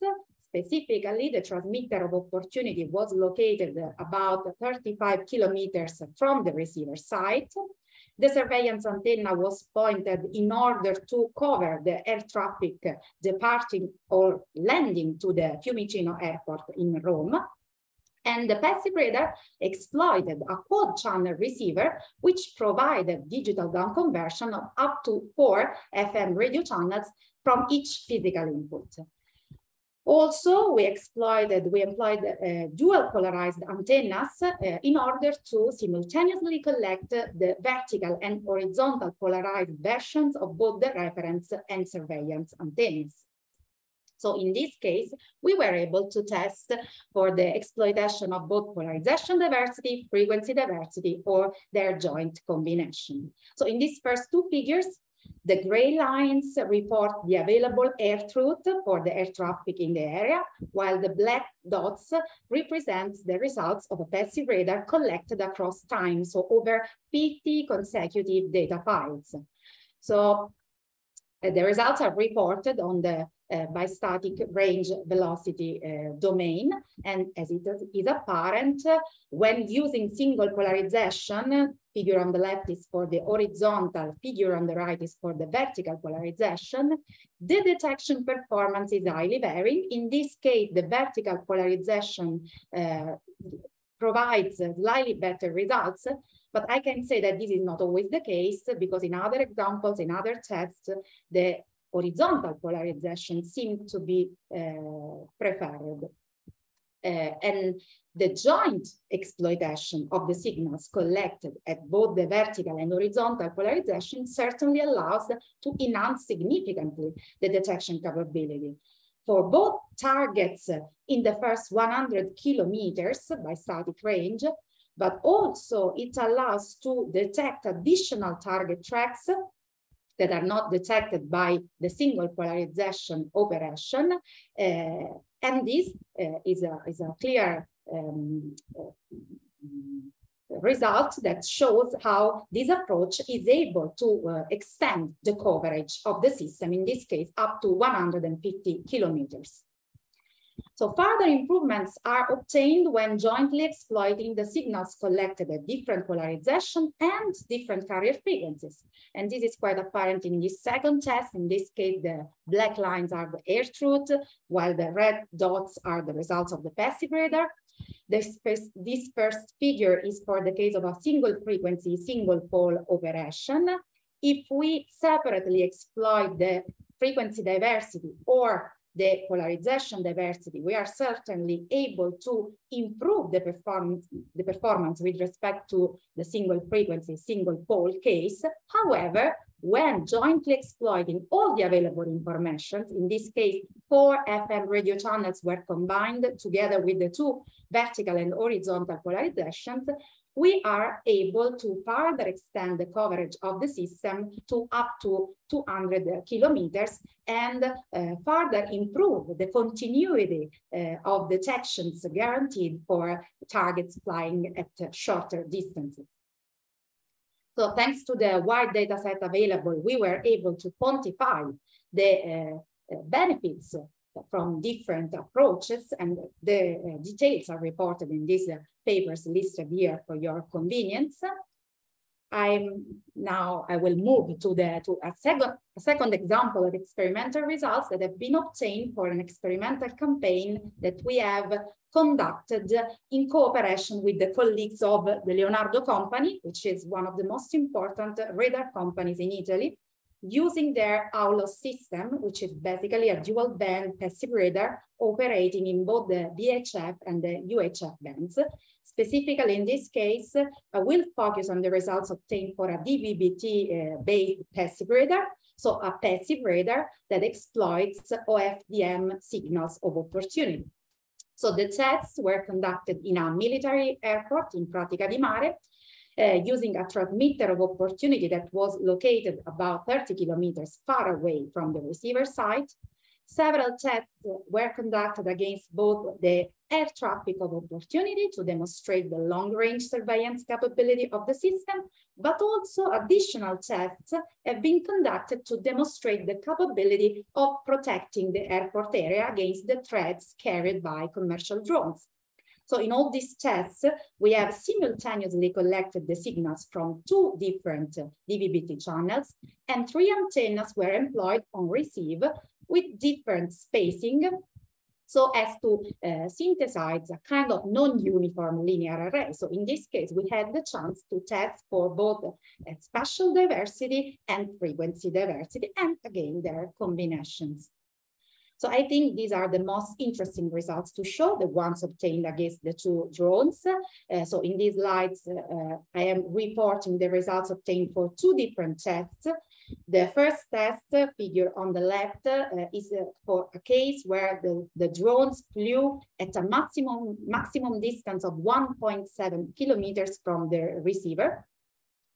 Specifically, the transmitter of opportunity was located about 35 kilometers from the receiver site. The surveillance antenna was pointed in order to cover the air traffic departing or landing to the Fiumicino airport in Rome. And the passive radar exploited a quad channel receiver, which provided digital down conversion of up to four FM radio channels from each physical input. Also, we exploited, we employed uh, dual polarized antennas uh, in order to simultaneously collect the vertical and horizontal polarized versions of both the reference and surveillance antennas. So in this case, we were able to test for the exploitation of both polarization diversity, frequency diversity, or their joint combination. So in these first two figures, The gray lines report the available air truth for the air traffic in the area, while the black dots represent the results of a passive radar collected across time, so over 50 consecutive data files. So uh, the results are reported on the uh, bistatic range velocity uh, domain. And as it is apparent, when using single polarization, figure on the left is for the horizontal, figure on the right is for the vertical polarization, the detection performance is highly varying. In this case, the vertical polarization uh, provides slightly better results, but I can say that this is not always the case because in other examples, in other tests, the horizontal polarization seem to be uh, preferred. Uh, and the joint exploitation of the signals collected at both the vertical and horizontal polarization certainly allows to enhance significantly the detection capability. For both targets in the first 100 kilometers bistatic range, but also it allows to detect additional target tracks that are not detected by the single polarization operation. Uh, and this uh, is, a, is a clear um, uh, result that shows how this approach is able to uh, extend the coverage of the system, in this case, up to 150 kilometers. So further improvements are obtained when jointly exploiting the signals collected at different polarization and different carrier frequencies. And this is quite apparent in this second test. In this case, the black lines are the air truth, while the red dots are the results of the passive radar. This first, this first figure is for the case of a single frequency, single pole operation. If we separately exploit the frequency diversity or the polarization diversity, we are certainly able to improve the performance, the performance with respect to the single frequency, single pole case. However, when jointly exploiting all the available information, in this case, four FM radio channels were combined together with the two vertical and horizontal polarizations, we are able to further extend the coverage of the system to up to 200 kilometers and uh, further improve the continuity uh, of detections guaranteed for targets flying at shorter distances. So thanks to the wide data set available, we were able to quantify the uh, benefits from different approaches and the uh, details are reported in these uh, papers listed here for your convenience. I'm now, I will move to, the, to a, second, a second example of experimental results that have been obtained for an experimental campaign that we have conducted in cooperation with the colleagues of the Leonardo Company, which is one of the most important radar companies in Italy, using their AULOS system, which is basically a dual band passive radar operating in both the VHF and the UHF bands. Specifically in this case, I will focus on the results obtained for a DVB-T-based uh, passive radar, so a passive radar that exploits OFDM signals of opportunity. So the tests were conducted in a military airport in Pratica di Mare, uh, using a transmitter of opportunity that was located about 30 kilometers far away from the receiver site. Several tests were conducted against both the air traffic of opportunity to demonstrate the long-range surveillance capability of the system, but also additional tests have been conducted to demonstrate the capability of protecting the airport area against the threats carried by commercial drones. So in all these tests, we have simultaneously collected the signals from two different DVB-T channels and three antennas were employed on receive with different spacing so as to uh, synthesize a kind of non-uniform linear array. So in this case, we had the chance to test for both uh, spatial diversity and frequency diversity, and again, their combinations. So I think these are the most interesting results to show, the ones obtained against the two drones. Uh, so in these slides, uh, I am reporting the results obtained for two different tests. The first test figure on the left uh, is uh, for a case where the, the drones flew at a maximum, maximum distance of 1.7 kilometers from the receiver.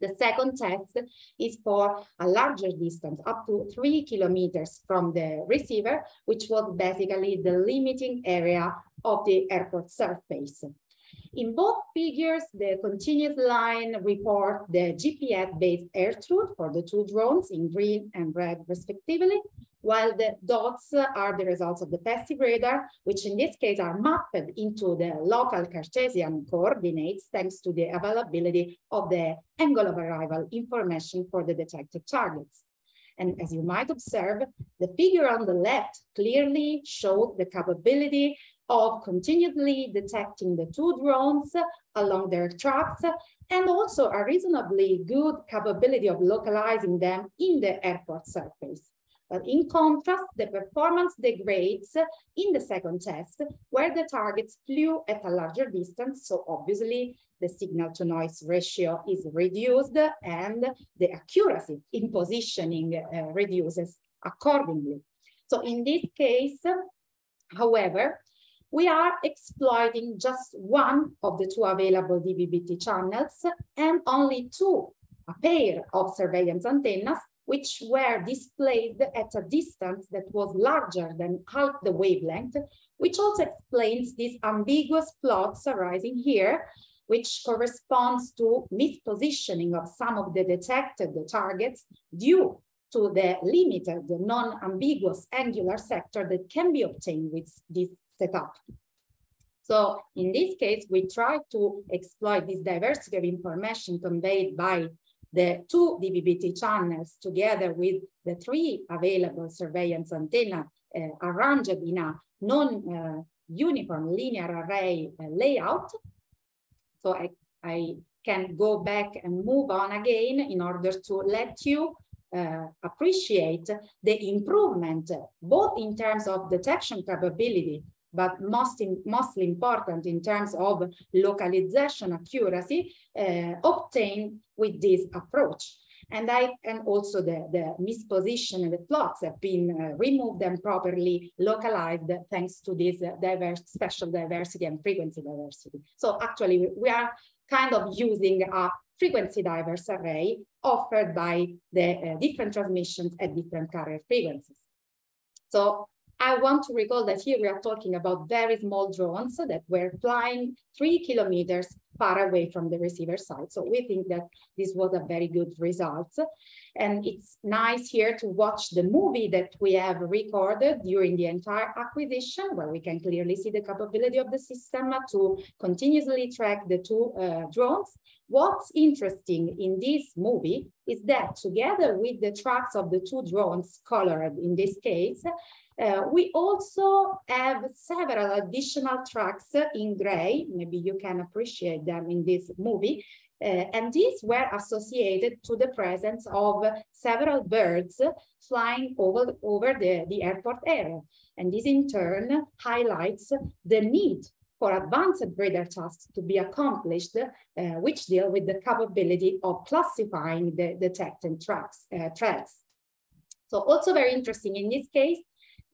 The second test is for a larger distance, up to three kilometers from the receiver, which was basically the limiting area of the airport surface. In both figures, the continuous line report the GPS-based air truth for the two drones in green and red respectively, while the dots are the results of the passive radar, which in this case are mapped into the local Cartesian coordinates thanks to the availability of the angle of arrival information for the detected targets. And as you might observe, the figure on the left clearly shows the capability of continually detecting the two drones along their tracks and also a reasonably good capability of localizing them in the airport surface. But in contrast, the performance degrades in the second test, where the targets flew at a larger distance. So obviously the signal to noise ratio is reduced and the accuracy in positioning uh, reduces accordingly. So in this case, however, we are exploiting just one of the two available DVB-T channels and only two, a pair of surveillance antennas which were displayed at a distance that was larger than half the wavelength, which also explains these ambiguous plots arising here, which corresponds to mispositioning of some of the detected targets due to the limited non-ambiguous angular sector that can be obtained with this setup. So in this case, we try to exploit this diversity of information conveyed by the two DVB-T channels together with the three available surveillance antenna uh, arranged in a non-uniform uh, linear array uh, layout. So I, I can go back and move on again in order to let you uh, appreciate the improvement, both in terms of detection capability but most in, mostly important in terms of localization accuracy uh, obtained with this approach. And I and also the, the misposition and the plots have been uh, removed and properly localized thanks to this uh, diverse spatial diversity and frequency diversity. So actually we, are kind of using a frequency diverse array offered by the uh, different transmissions at different carrier frequencies. So I want to recall that here we are talking about very small drones that were flying three kilometers far away from the receiver side. So we think that this was a very good result. And it's nice here to watch the movie that we have recorded during the entire acquisition, where we can clearly see the capability of the system to continuously track the two uh, drones. What's interesting in this movie is that together with the tracks of the two drones colored in this case, uh, we also have several additional tracks in gray. Maybe you can appreciate them in this movie. Uh, and these were associated to the presence of several birds flying over, over the, the airport area. And this in turn highlights the need for advanced radar tasks to be accomplished, uh, which deal with the capability of classifying the detected tracks, uh, threats. So also very interesting in this case,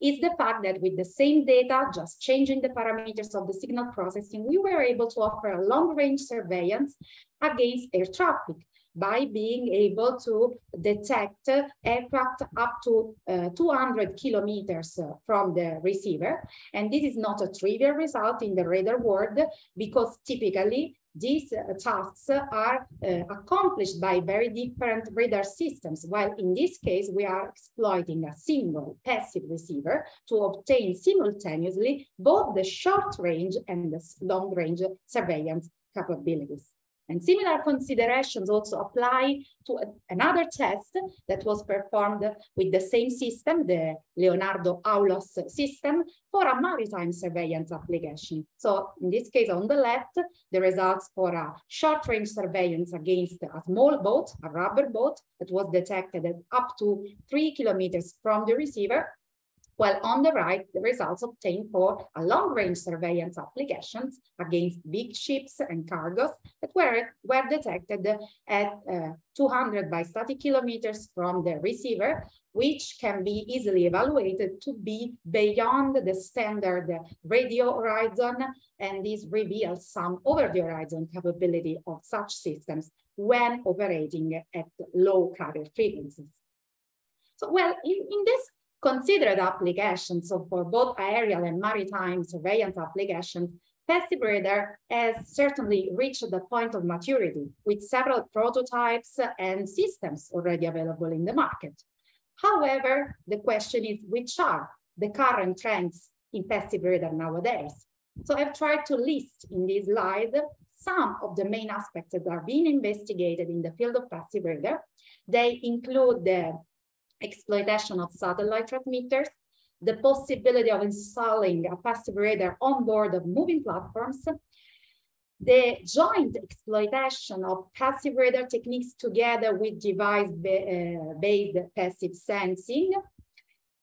is the fact that with the same data, just changing the parameters of the signal processing, we were able to offer a long range surveillance against air traffic by being able to detect aircraft up to uh, 200 kilometers from the receiver. And this is not a trivial result in the radar world because typically these uh, tasks are uh, accomplished by very different radar systems, while in this case, we are exploiting a single passive receiver to obtain simultaneously both the short range and the long range surveillance capabilities. And similar considerations also apply to a, another test that was performed with the same system, the Leonardo Aulos system, for a maritime surveillance application. So in this case, on the left, the results for a short-range surveillance against a small boat, a rubber boat, that was detected at up to three kilometers from the receiver. While on the right, the results obtained for a long-range surveillance applications against big ships and cargoes that were, were detected at uh, 200 bistatic kilometers from the receiver, which can be easily evaluated to be beyond the standard radio horizon, and this reveals some over-the-horizon capability of such systems when operating at low carrier frequencies. So, well, in, in this considered applications, so for both aerial and maritime surveillance applications, Passive has certainly reached the point of maturity with several prototypes and systems already available in the market. However, the question is which are the current trends in passive radar nowadays? So I've tried to list in this slide some of the main aspects that are being investigated in the field of passive radar. They include the exploitation of satellite transmitters, the possibility of installing a passive radar on board of moving platforms, the joint exploitation of passive radar techniques together with device-based uh, passive sensing,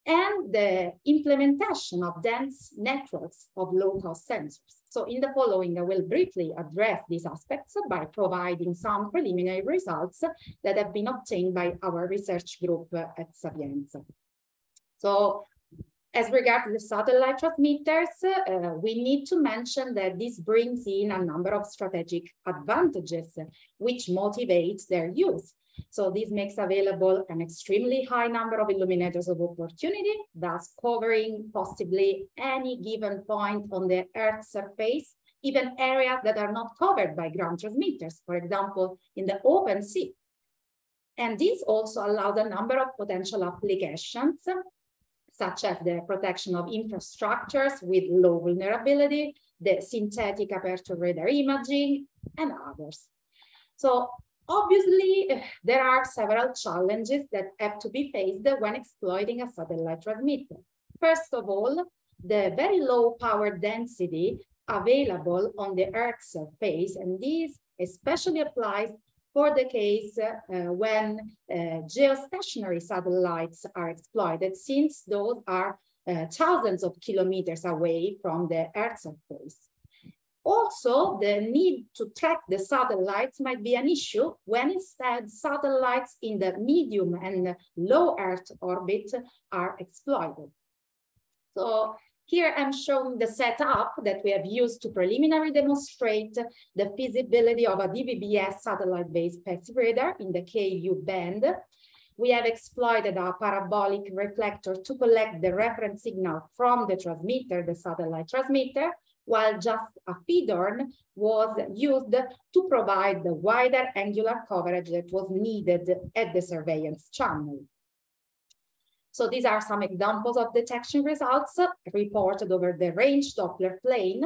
and the implementation of dense networks of low-cost sensors. So in the following, I will briefly address these aspects by providing some preliminary results that have been obtained by our research group at Sapienza. So as regards the satellite transmitters, uh, we need to mention that this brings in a number of strategic advantages which motivate their use. So this makes available an extremely high number of illuminators of opportunity, thus covering possibly any given point on the Earth's surface, even areas that are not covered by ground transmitters, for example, in the open sea. And this also allows a number of potential applications, such as the protection of infrastructures with low vulnerability, the synthetic aperture radar imaging, and others. So Obviously, <sighs> there are several challenges that have to be faced when exploiting a satellite transmitter. First of all, the very low power density available on the Earth's surface, and this especially applies for the case uh, when uh, geostationary satellites are exploited, since those are uh, thousands of kilometers away from the Earth's surface. Also, the need to track the satellites might be an issue when instead satellites in the medium and low Earth orbit are exploited. So here I'm showing the setup that we have used to preliminary demonstrate the feasibility of a DVB-S satellite-based passive radar in the KU band. We have exploited a parabolic reflector to collect the reference signal from the transmitter, the satellite transmitter, while just a feed-horn was used to provide the wider angular coverage that was needed at the surveillance channel. So these are some examples of detection results reported over the range Doppler plane.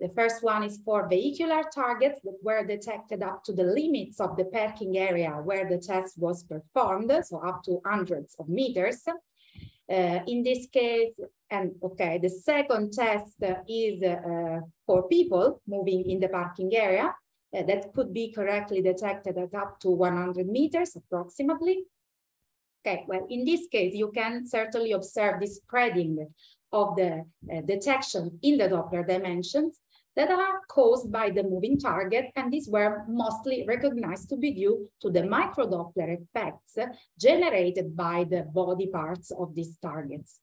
The first one is for vehicular targets that were detected up to the limits of the parking area where the test was performed, so up to hundreds of meters. Uh, in this case, and okay, the second test is uh, for people moving in the parking area uh, that could be correctly detected at up to 100 meters approximately. Okay, well, in this case, you can certainly observe the spreading of the uh, detection in the Doppler dimensions that are caused by the moving target, and these were mostly recognized to be due to the micro-Doppler effects generated by the body parts of these targets.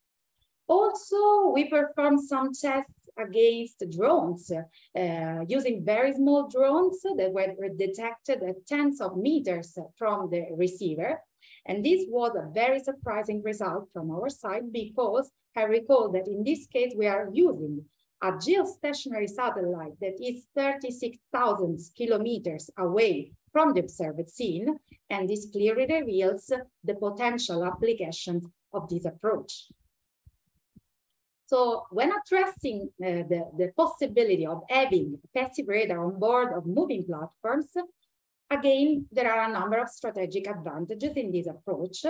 Also, we performed some tests against drones uh, using very small drones that were detected at tens of meters from the receiver. And this was a very surprising result from our side because I recall that in this case, we are using a geostationary satellite that is 36,000 kilometers away from the observed scene, and this clearly reveals the potential applications of this approach. So when addressing uh, the, the possibility of having passive radar on board of moving platforms, again, there are a number of strategic advantages in this approach,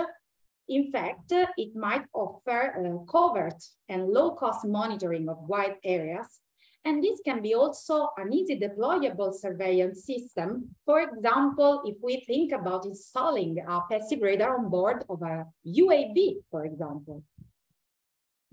in fact, it might offer uh, covert and low-cost monitoring of wide areas. And this can be also an easy deployable surveillance system. For example, if we think about installing a passive radar on board of a UAV, for example.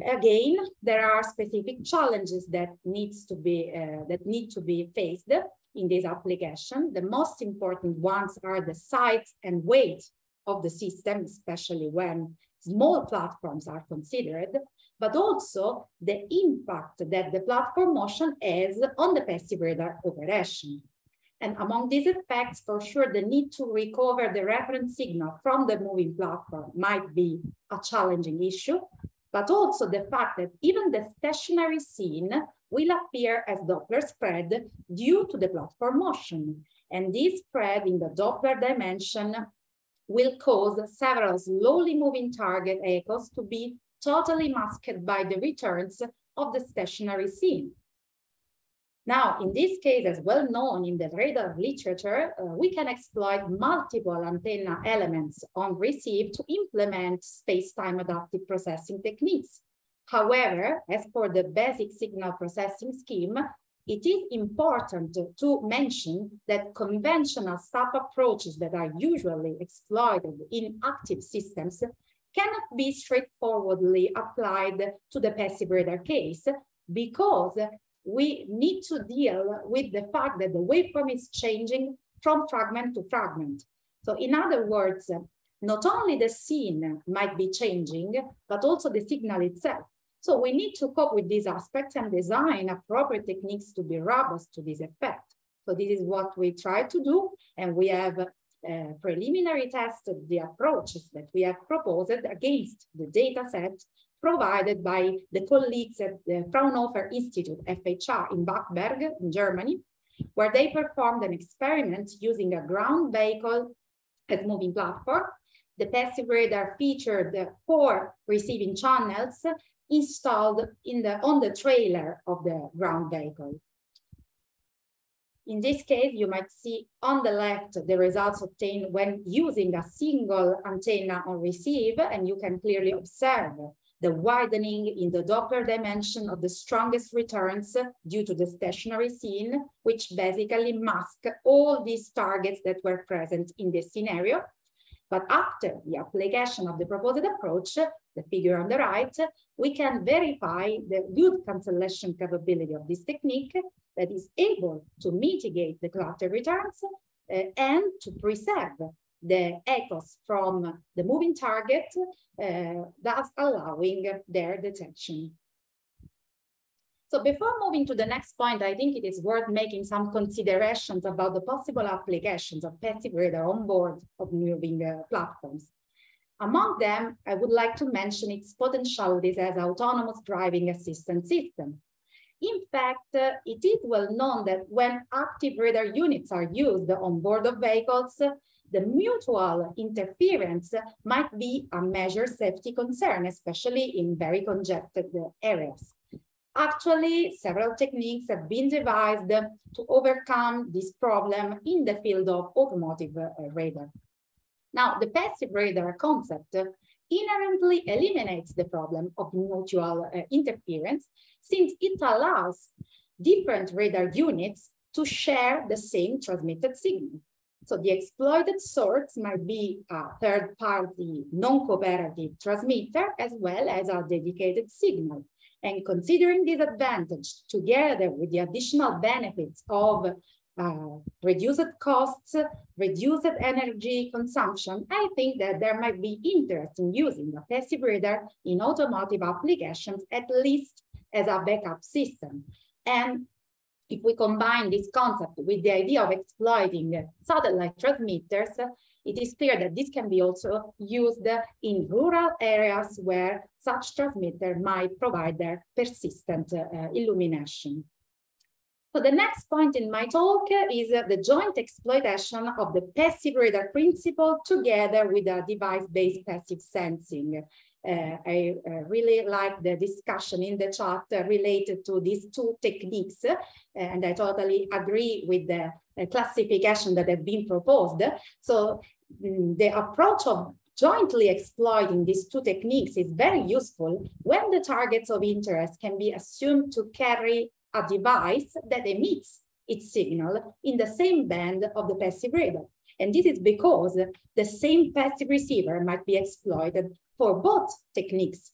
Again, there are specific challenges that needs to be uh, that need to be faced in this application. The most important ones are the size and weight of the system, especially when small platforms are considered, but also the impact that the platform motion has on the passive radar operation. And among these effects, for sure, the need to recover the reference signal from the moving platform might be a challenging issue, but also the fact that even the stationary scene will appear as Doppler spread due to the platform motion. And this spread in the Doppler dimension will cause several slowly moving target echoes to be totally masked by the returns of the stationary scene. Now, in this case, as well known in the radar literature, uh, we can exploit multiple antenna elements on receive to implement space-time adaptive processing techniques. However, as for the basic signal processing scheme, it is important to mention that conventional STAP approaches that are usually exploited in active systems cannot be straightforwardly applied to the passive radar case because we need to deal with the fact that the waveform is changing from fragment to fragment. So in other words, not only the scene might be changing, but also the signal itself. So we need to cope with these aspects and design appropriate techniques to be robust to this effect. So this is what we try to do. And we have uh, preliminary tested the approaches that we have proposed against the data set provided by the colleagues at the Fraunhofer Institute, FHR, in Bamberg, in Germany, where they performed an experiment using a ground vehicle as moving platform. The passive radar featured four receiving channels installed in the, on the trailer of the ground vehicle. In this case, you might see on the left the results obtained when using a single antenna on receive, and you can clearly observe the widening in the Doppler dimension of the strongest returns due to the stationary scene, which basically mask all these targets that were present in this scenario. But after the application of the proposed approach, the figure on the right, we can verify the good cancellation capability of this technique that is able to mitigate the clutter returns uh, and to preserve the echoes from the moving target, uh, thus allowing their detection. So before moving to the next point, I think it is worth making some considerations about the possible applications of passive radar on board of moving uh, platforms. Among them, I would like to mention its potentialities as autonomous driving assistance system. In fact, uh, it is well known that when active radar units are used on board of vehicles, the mutual interference might be a major safety concern, especially in very congested areas. Actually, several techniques have been devised to overcome this problem in the field of automotive uh, radar. Now, the passive radar concept inherently eliminates the problem of mutual uh, interference since it allows different radar units to share the same transmitted signal. So the exploited source might be a third-party non-cooperative transmitter as well as a dedicated signal. And considering this advantage together with the additional benefits of uh, reduced costs, reduced energy consumption, I think that there might be interest in using a passive radar in automotive applications, at least as a backup system. And if we combine this concept with the idea of exploiting satellite transmitters, it is clear that this can be also used in rural areas where such transmitter might provide their persistent uh, illumination. So the next point in my talk is the joint exploitation of the passive radar principle together with a device-based passive sensing. Uh, I uh, really like the discussion in the chat related to these two techniques, uh, and I totally agree with the uh, classification that have been proposed. So um, the approach of jointly exploiting these two techniques is very useful when the targets of interest can be assumed to carry a device that emits its signal in the same band of the passive radar. And this is because the same passive receiver might be exploited for both techniques.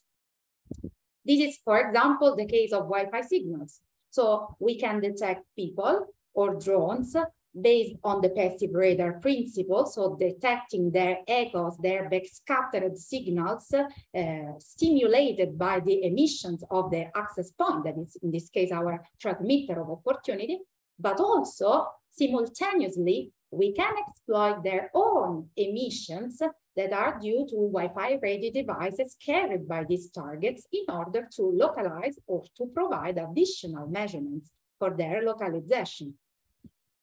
This is, for example, the case of Wi-Fi signals. So we can detect people or drones based on the passive radar principle, so detecting their echoes, their backscattered signals uh, stimulated by the emissions of the access point, that is in this case our transmitter of opportunity, but also simultaneously we can exploit their own emissions that are due to Wi-Fi ready devices carried by these targets in order to localize or to provide additional measurements for their localization.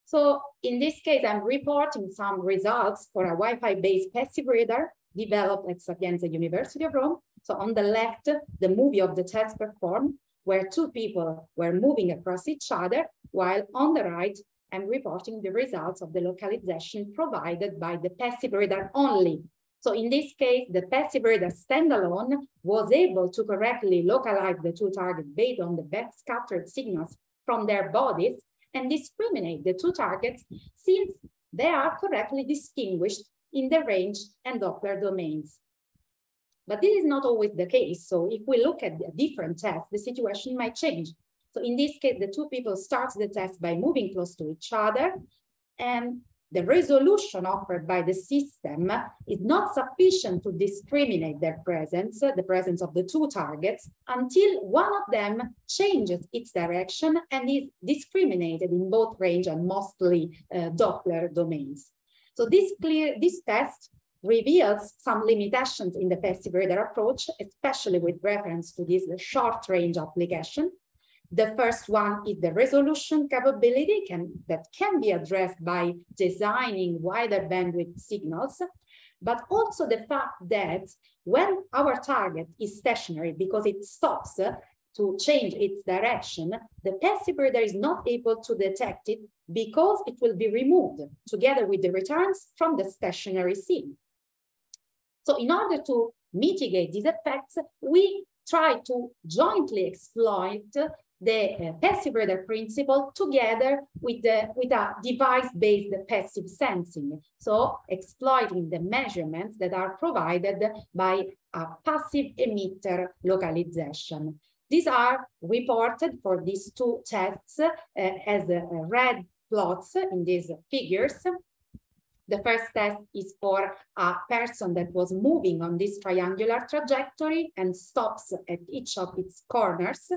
So in this case, I'm reporting some results for a Wi-Fi based passive radar developed at Sapienza University of Rome. So on the left, the movie of the test performed where two people were moving across each other, while on the right, I'm reporting the results of the localization provided by the passive radar only. So in this case, the passive radar standalone was able to correctly localize the two targets based on the backscattered signals from their bodies and discriminate the two targets since they are correctly distinguished in the range and Doppler domains. But this is not always the case. So if we look at a different test, the situation might change. So in this case, the two people start the test by moving close to each other and the resolution offered by the system is not sufficient to discriminate their presence, the presence of the two targets, until one of them changes its direction and is discriminated in both range and mostly uh, Doppler domains. So this clear, this test reveals some limitations in the passive radar approach, especially with reference to this short range application, the first one is the resolution capability can, that can be addressed by designing wider bandwidth signals, but also the fact that when our target is stationary because it stops uh, to change its direction, the passive radar is not able to detect it because it will be removed together with the returns from the stationary scene. So in order to mitigate these effects, we try to jointly exploit the uh, passive radar principle together with, the, with a device-based passive sensing. So exploiting the measurements that are provided by a passive emitter localization. These are reported for these two tests uh, as uh, red plots in these figures. The first test is for a person that was moving on this triangular trajectory and stops at each of its corners.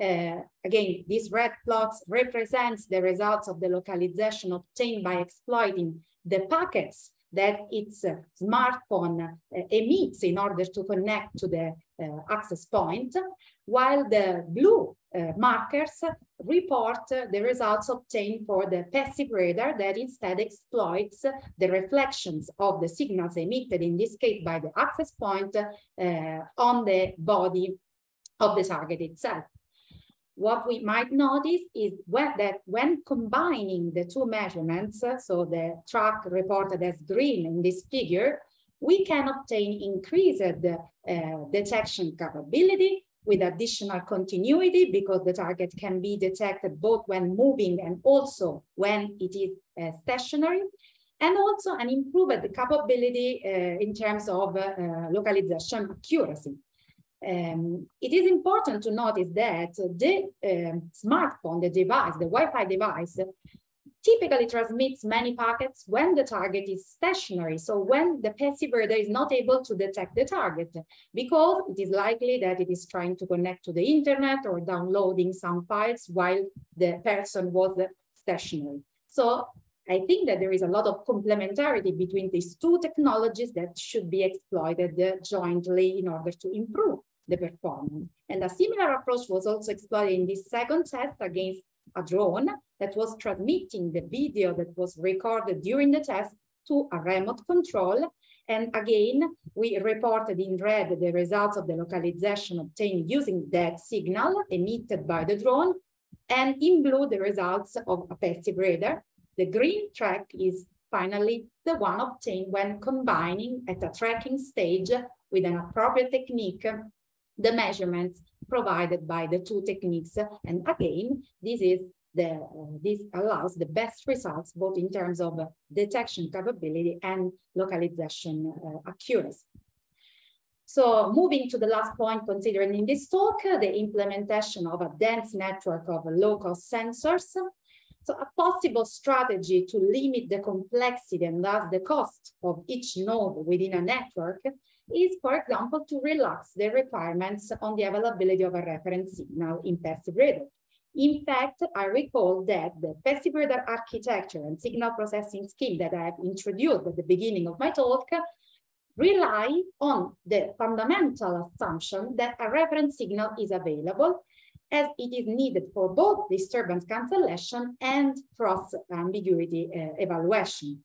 Uh, again, these red plots represents the results of the localization obtained by exploiting the packets that its uh, smartphone uh, emits in order to connect to the uh, access point, while the blue uh, markers report the results obtained for the passive radar that instead exploits the reflections of the signals emitted, in this case by the access point, on the body of the target itself what we might notice is that when combining the two measurements, so the track reported as green in this figure, we can obtain increased uh, detection capability with additional continuity because the target can be detected both when moving and also when it is uh, stationary and also an improved capability uh, in terms of uh, localization accuracy. Um, it is important to notice that the um, smartphone, the device, the Wi-Fi device, typically transmits many packets when the target is stationary. So when the passive radar is not able to detect the target, because it is likely that it is trying to connect to the internet or downloading some files while the person was stationary. So I think that there is a lot of complementarity between these two technologies that should be exploited jointly in order to improve the performance. And a similar approach was also explored in this second test against a drone that was transmitting the video that was recorded during the test to a remote control. And again, we reported in red the results of the localization obtained using that signal emitted by the drone, and in blue, the results of a passive radar the green track is finally the one obtained when combining at a tracking stage with an appropriate technique the measurements provided by the two techniques. And again, this is the, uh, this allows the best results both in terms of detection capability and localization uh, accuracy. So moving to the last point considering in this talk, the implementation of a dense network of low-cost sensors. So a possible strategy to limit the complexity and thus the cost of each node within a network is, for example, to relax the requirements on the availability of a reference signal in passive radar. In fact, I recall that the passive radar architecture and signal processing scheme that I have introduced at the beginning of my talk rely on the fundamental assumption that a reference signal is available as it is needed for both disturbance cancellation and cross ambiguity uh, evaluation.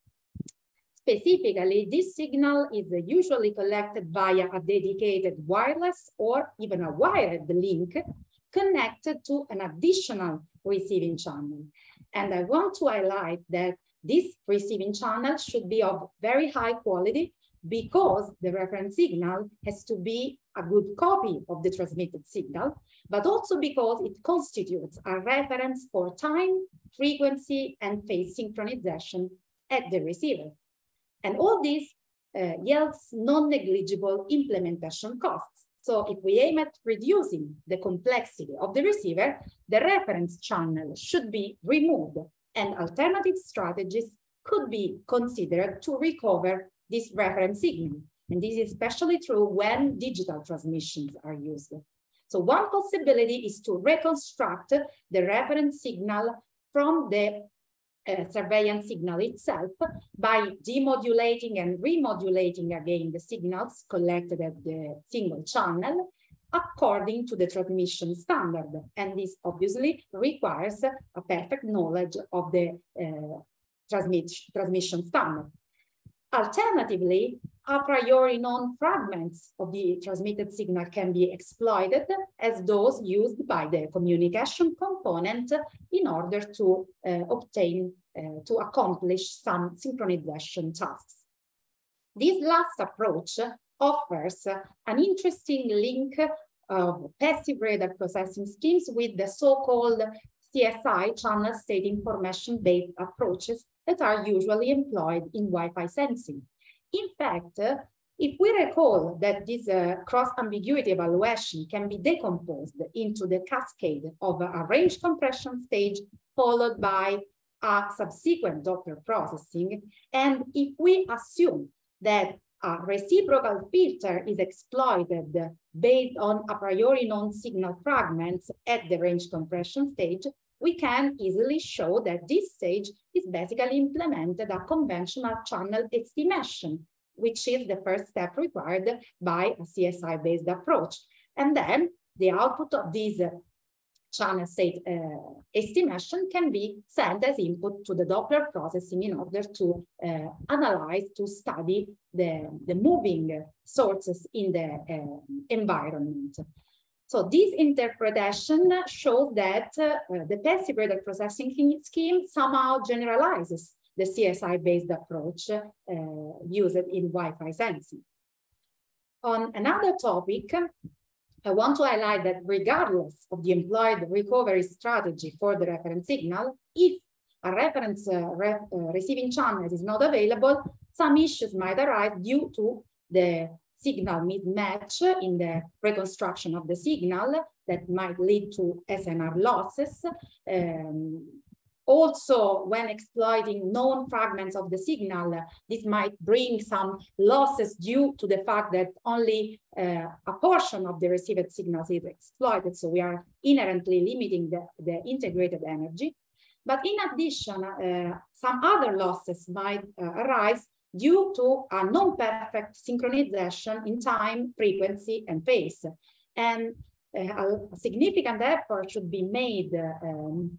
Specifically, this signal is usually collected via a dedicated wireless or even a wired link connected to an additional receiving channel. And I want to highlight that this receiving channel should be of very high quality because the reference signal has to be a good copy of the transmitted signal, but also because it constitutes a reference for time, frequency, and phase synchronization at the receiver. And all this uh, yields non-negligible implementation costs. So if we aim at reducing the complexity of the receiver, the reference channel should be removed and alternative strategies could be considered to recover this reference signal. And this is especially true when digital transmissions are used. So one possibility is to reconstruct the reference signal from the uh, surveillance signal itself by demodulating and remodulating again the signals collected at the single channel according to the transmission standard. And this obviously requires a perfect knowledge of the uh, transmit transmission standard. Alternatively, a priori known fragments of the transmitted signal can be exploited as those used by the communication component in order to uh, obtain, uh, to accomplish some synchronization tasks. This last approach offers an interesting link of passive radar processing schemes with the so-called CSI channel state information-based approaches that are usually employed in Wi-Fi sensing. In fact, uh, if we recall that this uh, cross-ambiguity evaluation can be decomposed into the cascade of a range compression stage followed by a subsequent Doppler processing, and if we assume that a reciprocal filter is exploited based on a priori known signal fragments at the range compression stage, we can easily show that this stage is basically implemented a conventional channel estimation, which is the first step required by a CSI-based approach. And then the output of this uh, channel state uh, estimation can be sent as input to the Doppler processing in order to uh, analyze, to study the, the moving sources in the uh, environment. So this interpretation shows that uh, the passive radar processing scheme somehow generalizes the CSI-based approach uh, used in Wi-Fi sensing. On another topic, I want to highlight that regardless of the employed recovery strategy for the reference signal, if a reference uh, re uh, receiving channel is not available, some issues might arise due to the signal mismatch in the reconstruction of the signal that might lead to SNR losses. Um, also, when exploiting known fragments of the signal, this might bring some losses due to the fact that only uh, a portion of the received signals is exploited. So we are inherently limiting the, the integrated energy. But in addition, uh, some other losses might uh, arise due to a non-perfect synchronization in time, frequency, and phase. And uh, a significant effort should be made um,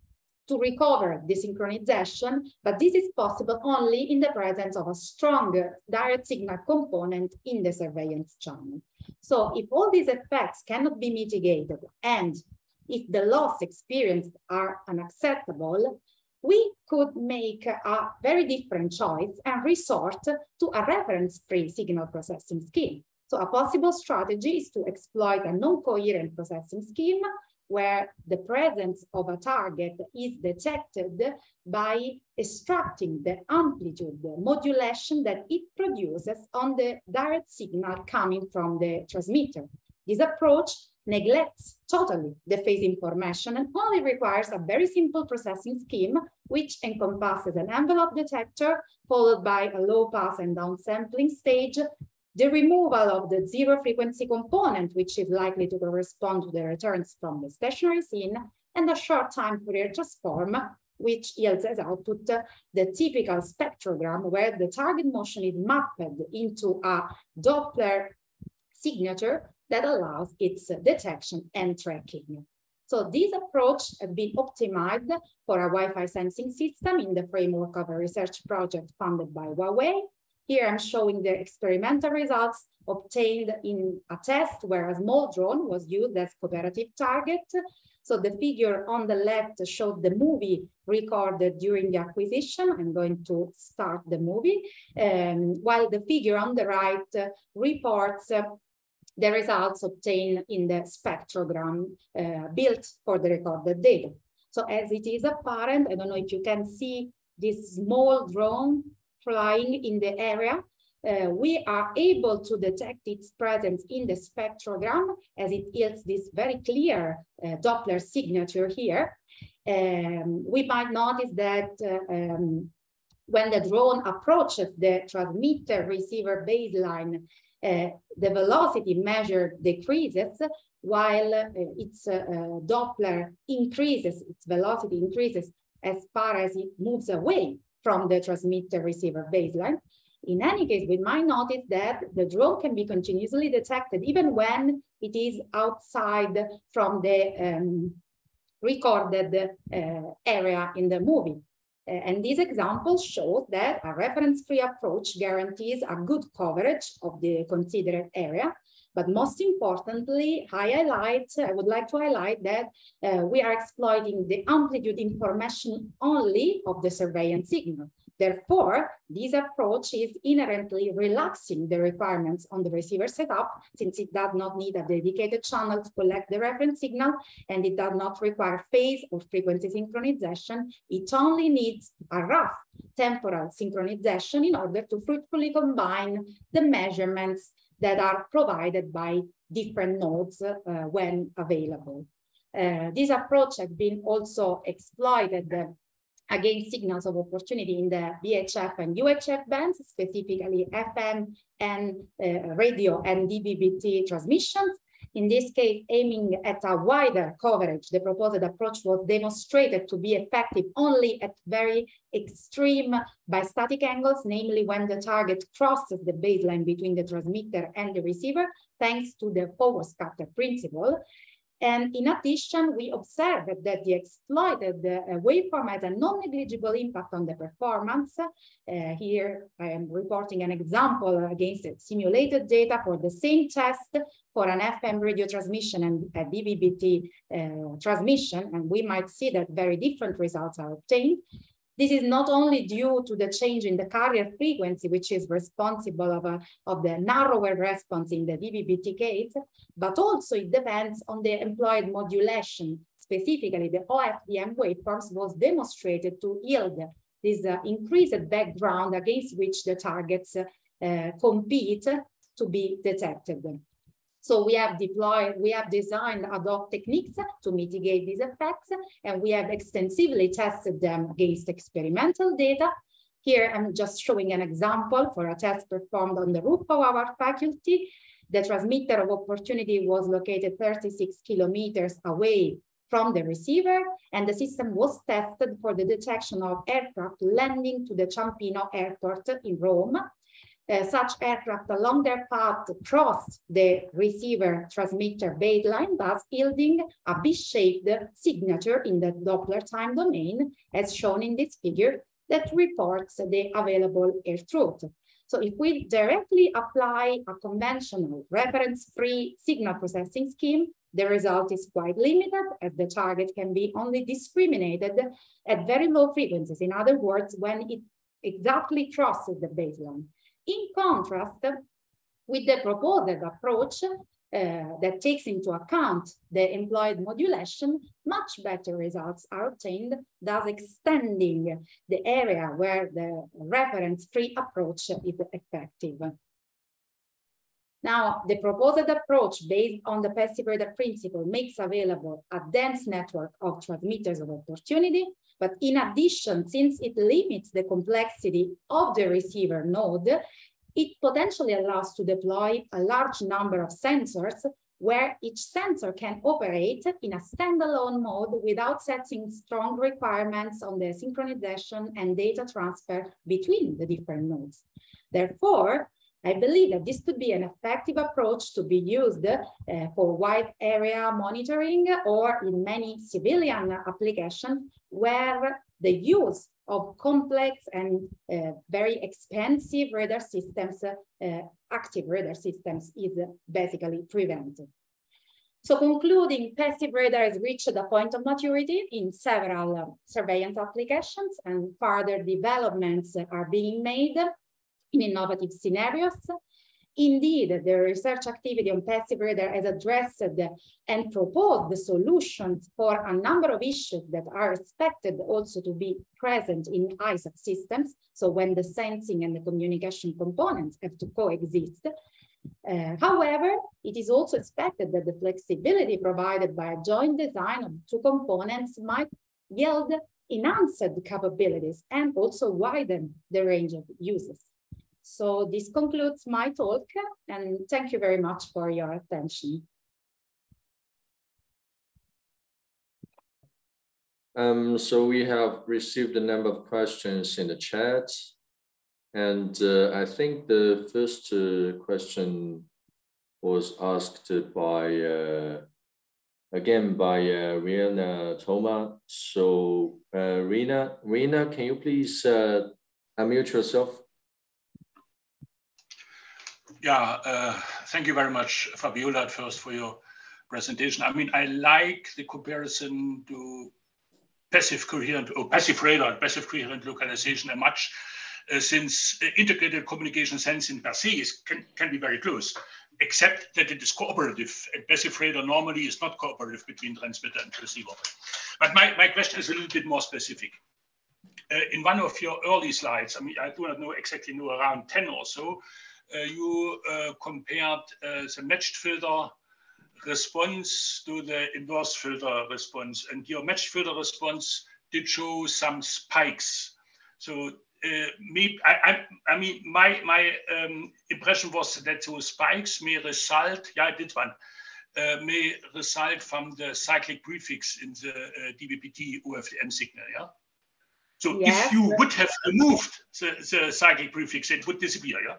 to recover the synchronization, but this is possible only in the presence of a strong direct signal component in the surveillance channel. So if all these effects cannot be mitigated and if the loss experienced are unacceptable, we could make a very different choice and resort to a reference-free signal processing scheme. So a possible strategy is to exploit a non-coherent processing scheme where the presence of a target is detected by extracting the amplitude the modulation that it produces on the direct signal coming from the transmitter. This approach neglects totally the phase information and only requires a very simple processing scheme, which encompasses an envelope detector followed by a low pass and downsampling stage, the removal of the zero frequency component, which is likely to correspond to the returns from the stationary scene, and a short time Fourier transform, which yields as output the typical spectrogram where the target motion is mapped into a Doppler signature that allows its detection and tracking. So this approach has been optimized for a Wi-Fi sensing system in the framework of a research project funded by Huawei. Here I'm showing the experimental results obtained in a test where a small drone was used as cooperative target. So the figure on the left showed the movie recorded during the acquisition. I'm going to start the movie, um, while the figure on the right reports the results obtained in the spectrogram uh, built for the recorded data. So as it is apparent, I don't know if you can see this small drone flying in the area, uh, we are able to detect its presence in the spectrogram as it yields this very clear uh, Doppler signature here. Um, we might notice that uh, um, when the drone approaches the transmitter receiver baseline the velocity measured decreases while uh, its uh, Doppler increases, its velocity increases as far as it moves away from the transmitter receiver baseline. In any case, we might notice that the drone can be continuously detected even when it is outside from the um, recorded uh, area in the movie. And these examples show that a reference-free approach guarantees a good coverage of the considered area. But most importantly, I highlight, I would like to highlight that uh, we are exploiting the amplitude information only of the surveillance signal. Therefore, this approach is inherently relaxing the requirements on the receiver setup since it does not need a dedicated channel to collect the reference signal and it does not require phase or frequency synchronization. It only needs a rough temporal synchronization in order to fruitfully combine the measurements that are provided by different nodes uh, when available. Uh, this approach has been also exploited against signals of opportunity in the VHF and UHF bands, specifically FM and uh, radio and DVB-T transmissions. In this case, aiming at a wider coverage, the proposed approach was demonstrated to be effective only at very extreme bistatic angles, namely when the target crosses the baseline between the transmitter and the receiver, thanks to the forward scatter principle. And in addition, we observed that the exploited uh, waveform has a non-negligible impact on the performance. Uh, here, I am reporting an example against simulated data for the same test for an FM radio transmission and a DVB-T uh, transmission, and we might see that very different results are obtained. This is not only due to the change in the carrier frequency, which is responsible of, a, of the narrower response in the DVB-T case, but also it depends on the employed modulation. Specifically, the OFDM waveforms was demonstrated to yield this uh, increased background against which the targets uh, compete to be detected. So we have deployed, we have designed ad hoc techniques to mitigate these effects, and we have extensively tested them against experimental data. Here, I'm just showing an example for a test performed on the roof of our faculty. The transmitter of opportunity was located 36 kilometers away from the receiver, and the system was tested for the detection of aircraft landing to the Ciampino airport in Rome uh, such aircraft along their path cross the receiver transmitter baseline, thus yielding a B-shaped signature in the Doppler time domain, as shown in this figure, that reports the available air truth. So if we directly apply a conventional reference-free signal processing scheme, the result is quite limited as the target can be only discriminated at very low frequencies. In other words, when it exactly crosses the baseline. In contrast, with the proposed approach, uh, that takes into account the employed modulation, much better results are obtained, thus extending the area where the reference-free approach is effective. Now, the proposed approach based on the passive radar principle makes available a dense network of transmitters of opportunity, but in addition, since it limits the complexity of the receiver node, it potentially allows to deploy a large number of sensors where each sensor can operate in a standalone mode without setting strong requirements on the synchronization and data transfer between the different nodes. Therefore, I believe that this could be an effective approach to be used uh, for wide area monitoring or in many civilian applications where the use of complex and uh, very expensive radar systems, uh, active radar systems is basically prevented. So concluding, passive radar has reached the point of maturity in several uh, surveillance applications and further developments are being made in innovative scenarios. Indeed, the research activity on passive radar has addressed and proposed the solutions for a number of issues that are expected also to be present in ISAC systems. So when the sensing and the communication components have to coexist. Uh, however, it is also expected that the flexibility provided by a joint design of two components might yield enhanced capabilities and also widen the range of uses. So this concludes my talk and thank you very much for your attention. Um, so we have received a number of questions in the chat. And uh, I think the first uh, question was asked by, uh, again, by uh, Reiner Thomä. So uh, Reiner, Reiner, can you please uh, unmute yourself? Yeah, uh, thank you very much, Fabiola, at first for your presentation. I mean, I like the comparison to passive coherent or passive radar, passive coherent localization a much uh, since uh, integrated communication sensing per se is, can, can be very close, except that it is cooperative. And passive radar normally is not cooperative between transmitter and receiver. But my, my question is a little bit more specific. Uh, in one of your early slides, I mean, I do not know exactly, know around 10 or so, you uh, compared uh, the matched filter response to the inverse filter response. And your matched filter response did show some spikes. So uh, me, I, I, I, mean, my my um, impression was that those spikes may result, yeah, I did one, uh, may result from the cyclic prefix in the uh, DVB-T OFDM signal, yeah? So yes, if you would have removed the, the cyclic prefix, it would disappear, yeah?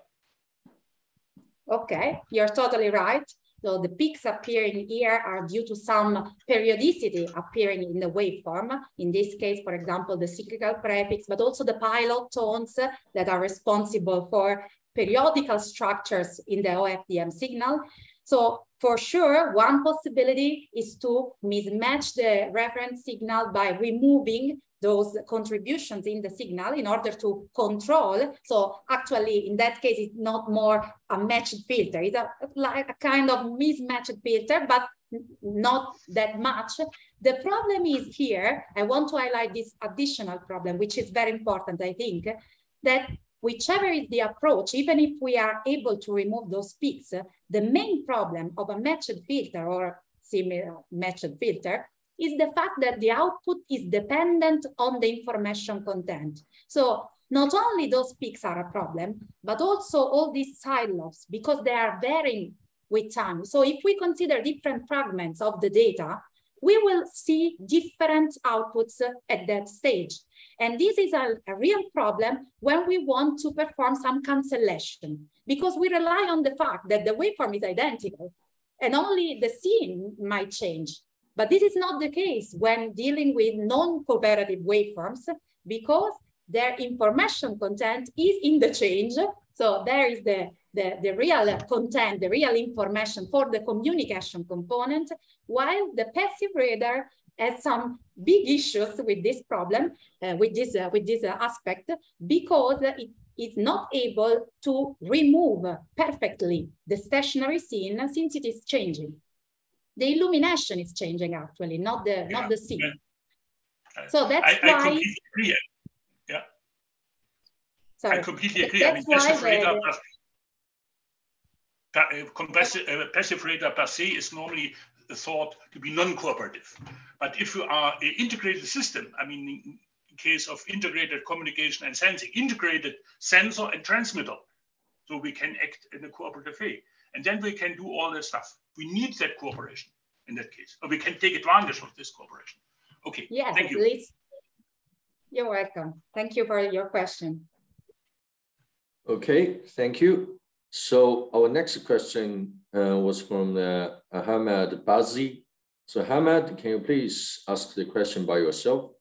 Okay, you're totally right. So the peaks appearing here are due to some periodicity appearing in the waveform. In this case, for example, the cyclical prefix, but also the pilot tones that are responsible for periodical structures in the OFDM signal. So for sure, one possibility is to mismatch the reference signal by removing those contributions in the signal in order to control. So actually, in that case, it's not more a matched filter. It's a, like a kind of mismatched filter, but not that much. The problem is here, I want to highlight this additional problem, which is very important, I think, that whichever is the approach, even if we are able to remove those peaks, the main problem of a matched filter or similar matched filter is the fact that the output is dependent on the information content. So not only those peaks are a problem, but also all these side lobes because they are varying with time. So if we consider different fragments of the data, we will see different outputs at that stage. And this is a, a, real problem when we want to perform some cancellation because we rely on the fact that the waveform is identical and only the scene might change. But this is not the case when dealing with non-cooperative waveforms because their information content is in the change. So there is the, the, the real content, the real information for the communication component, while the passive radar has some big issues with this problem, uh, with this, uh, with this uh, aspect, because it is not able to remove perfectly the stationary scene since it is changing. The illumination is changing actually, not the yeah. not the scene. Yeah. So that's I, why. I completely agree. Yeah. Sorry. I completely agree. That's I mean, passive radar, the... uh, passive, uh, passive radar per se is normally thought to be non-cooperative. But if you are an integrated system, I mean, in case of integrated communication and sensing, integrated sensor and transmitter, so we can act in a cooperative way. And then we can do all this stuff. We need that cooperation in that case, or we can take advantage of this cooperation. Okay, yes, thank you. Please. You're welcome. Thank you for your question. Okay, thank you. So our next question uh, was from uh, Ahmed Bazzi. So Ahmed, can you please ask the question by yourself?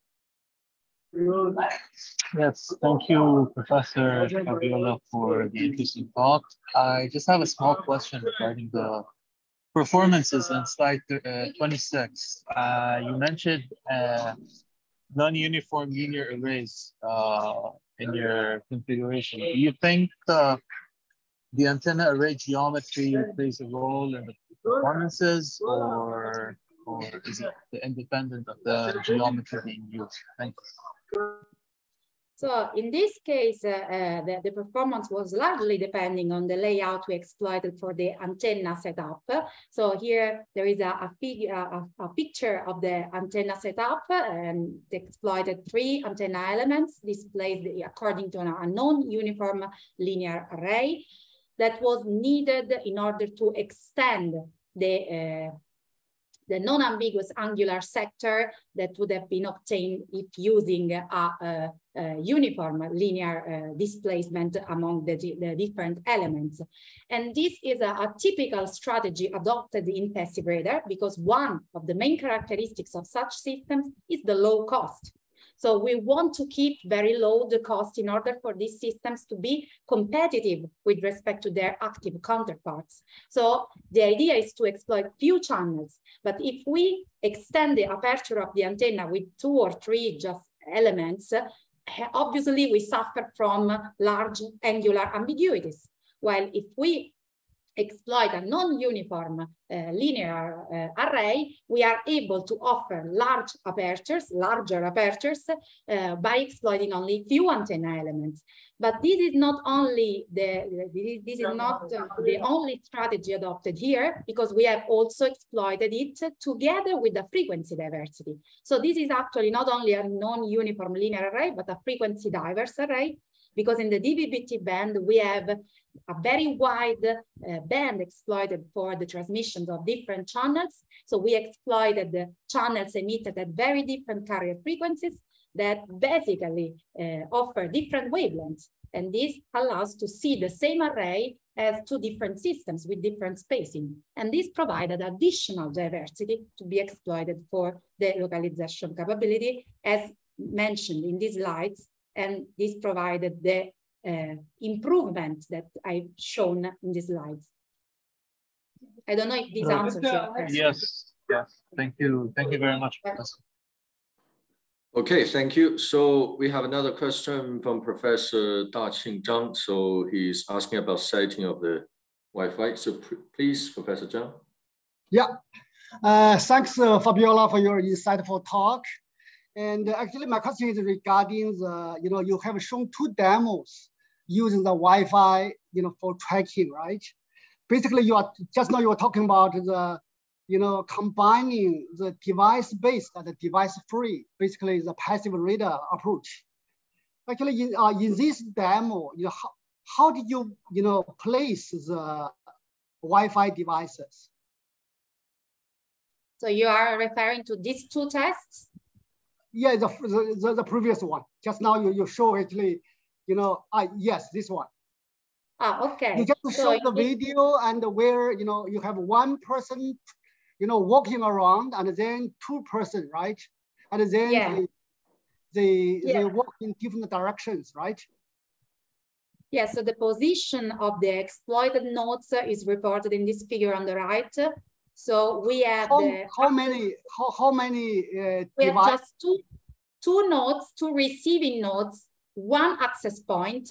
Yes, thank you, Professor Fabiola, for the interesting talk. I just have a small question regarding the performances in slide uh, 26. Uh, you mentioned uh, non-uniform linear arrays uh, in your configuration. Do you think uh, the antenna array geometry plays a role in the performances or, or is it independent of the geometry being used? Thank you. So in this case, uh, uh, the, the, performance was largely depending on the layout we exploited for the antenna setup. So here there is a, a, figure, a, a picture of the antenna setup and exploited three antenna elements displayed according to a non-uniform linear array that was needed in order to extend the uh, the non-ambiguous angular sector that would have been obtained if using a, a, a uniform linear uh, displacement among the, the, different elements. And this is a, a, typical strategy adopted in passive radar because one of the main characteristics of such systems is the low cost. So we want to keep very low the cost in order for these systems to be competitive with respect to their active counterparts. So the idea is to exploit few channels, but if we extend the aperture of the antenna with two or three just elements, obviously we suffer from large angular ambiguities. While if we exploit a non-uniform uh, linear uh, array, we are able to offer large apertures, larger apertures, uh, by exploiting only few antenna elements. But this is not only the, this is not the only strategy adopted here, because we have also exploited it together with the frequency diversity. So this is actually not only a non-uniform linear array, but a frequency diverse array because in the DVB-T band, we have a very wide uh, band exploited for the transmissions of different channels. So we exploited the channels emitted at very different carrier frequencies that basically uh, offer different wavelengths. And this allows to see the same array as two different systems with different spacing. And this provided additional diversity to be exploited for the localization capability as mentioned in these slides. And this provided the uh, improvement that I've shown in the slides. I don't know if this answers your question. Yes, yes. Thank you. Thank you very much. Okay, thank you. So we have another question from Professor Daqing Zhang. So he's asking about sighting of the Wi-Fi. So please, Professor Zhang. Yeah, uh, thanks uh, Fabiola for your insightful talk. And actually my question is regarding the, you know, you have shown two demos using the Wi-Fi, you know, for tracking, right? Basically, you are just now you were talking about the, you know, combining the device-based and the device-free, basically the passive radar approach. Actually, in, uh, in this demo, you know, how, how did you, you know, place the Wi-Fi devices? So you are referring to these two tests? Yeah, the, the, the previous one. Just now you, you show actually you know, I yes, this one. Ah, okay. You just so show the video and where, you know, you have one person, you know, walking around and then two person, right? And then yeah. they, they, yeah. they walk in different directions, right? Yeah, so the position of the exploited nodes is reported in this figure on the right. So we have how, the, how many how, how many uh, we have just two two nodes, two receiving nodes one access point.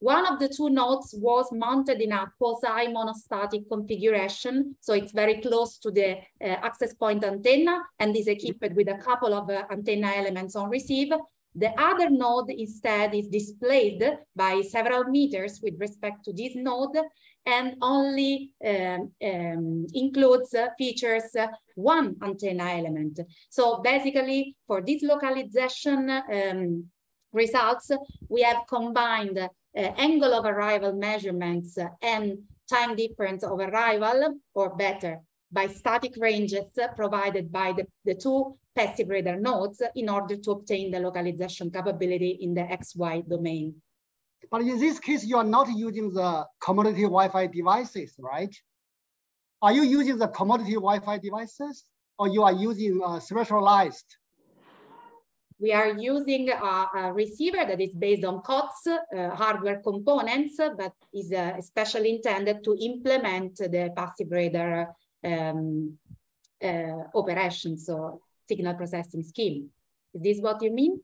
one of the two nodes was mounted in a quasi-monostatic configuration, so it's very close to the uh, access point antenna and is equipped with a couple of uh, antenna elements on receive. The other node instead is displayed by several meters with respect to this node and only um, um, includes uh, features uh, one antenna element. So basically for this localization um, results, we have combined uh, angle of arrival measurements and time difference of arrival, or better, bistatic ranges provided by the, the two passive radar nodes in order to obtain the localization capability in the XY domain. But in this case, you are not using the commodity Wi-Fi devices, right? Are you using the commodity Wi-Fi devices or you are using uh, specialized we are using a, a, receiver that is based on COTS uh, hardware components, but is uh, especially intended to implement the passive radar um, uh, operation, so signal processing scheme. Is this what you mean?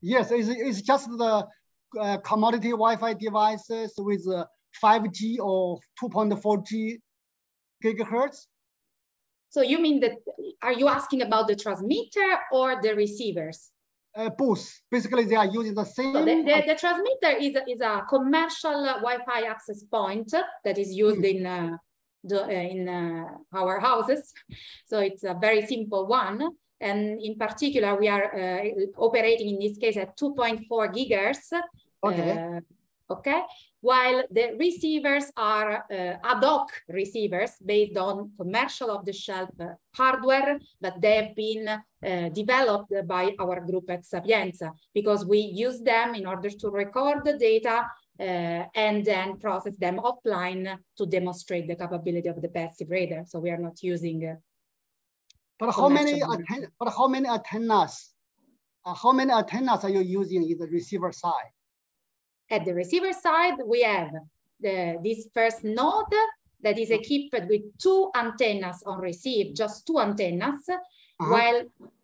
Yes, it's, it's just the uh, commodity Wi-Fi devices with 5G uh, or 2.4G gigahertz so you mean that, are you asking about the transmitter or the receivers? Uh, both. Basically, they are using the same. So the, the, the, transmitter is, is a commercial Wi-Fi access point that is used mm. in, uh, the, uh, in uh, our houses. So it's a very simple one. And in particular, we are uh, operating in this case at 2.4 gigahertz. Okay. Uh, okay while the receivers are uh, ad hoc receivers based on commercial off-the-shelf uh, hardware, but they have been uh, developed by our group at Sapienza because we use them in order to record the data uh, and then process them offline to demonstrate the capability of the passive radar. So we are not using. Uh, but how many but how many antennas? Uh, how many antennas are you using in the receiver side? At the receiver side, we have the, this first node that is equipped with two antennas on receive, just two antennas, uh -huh. while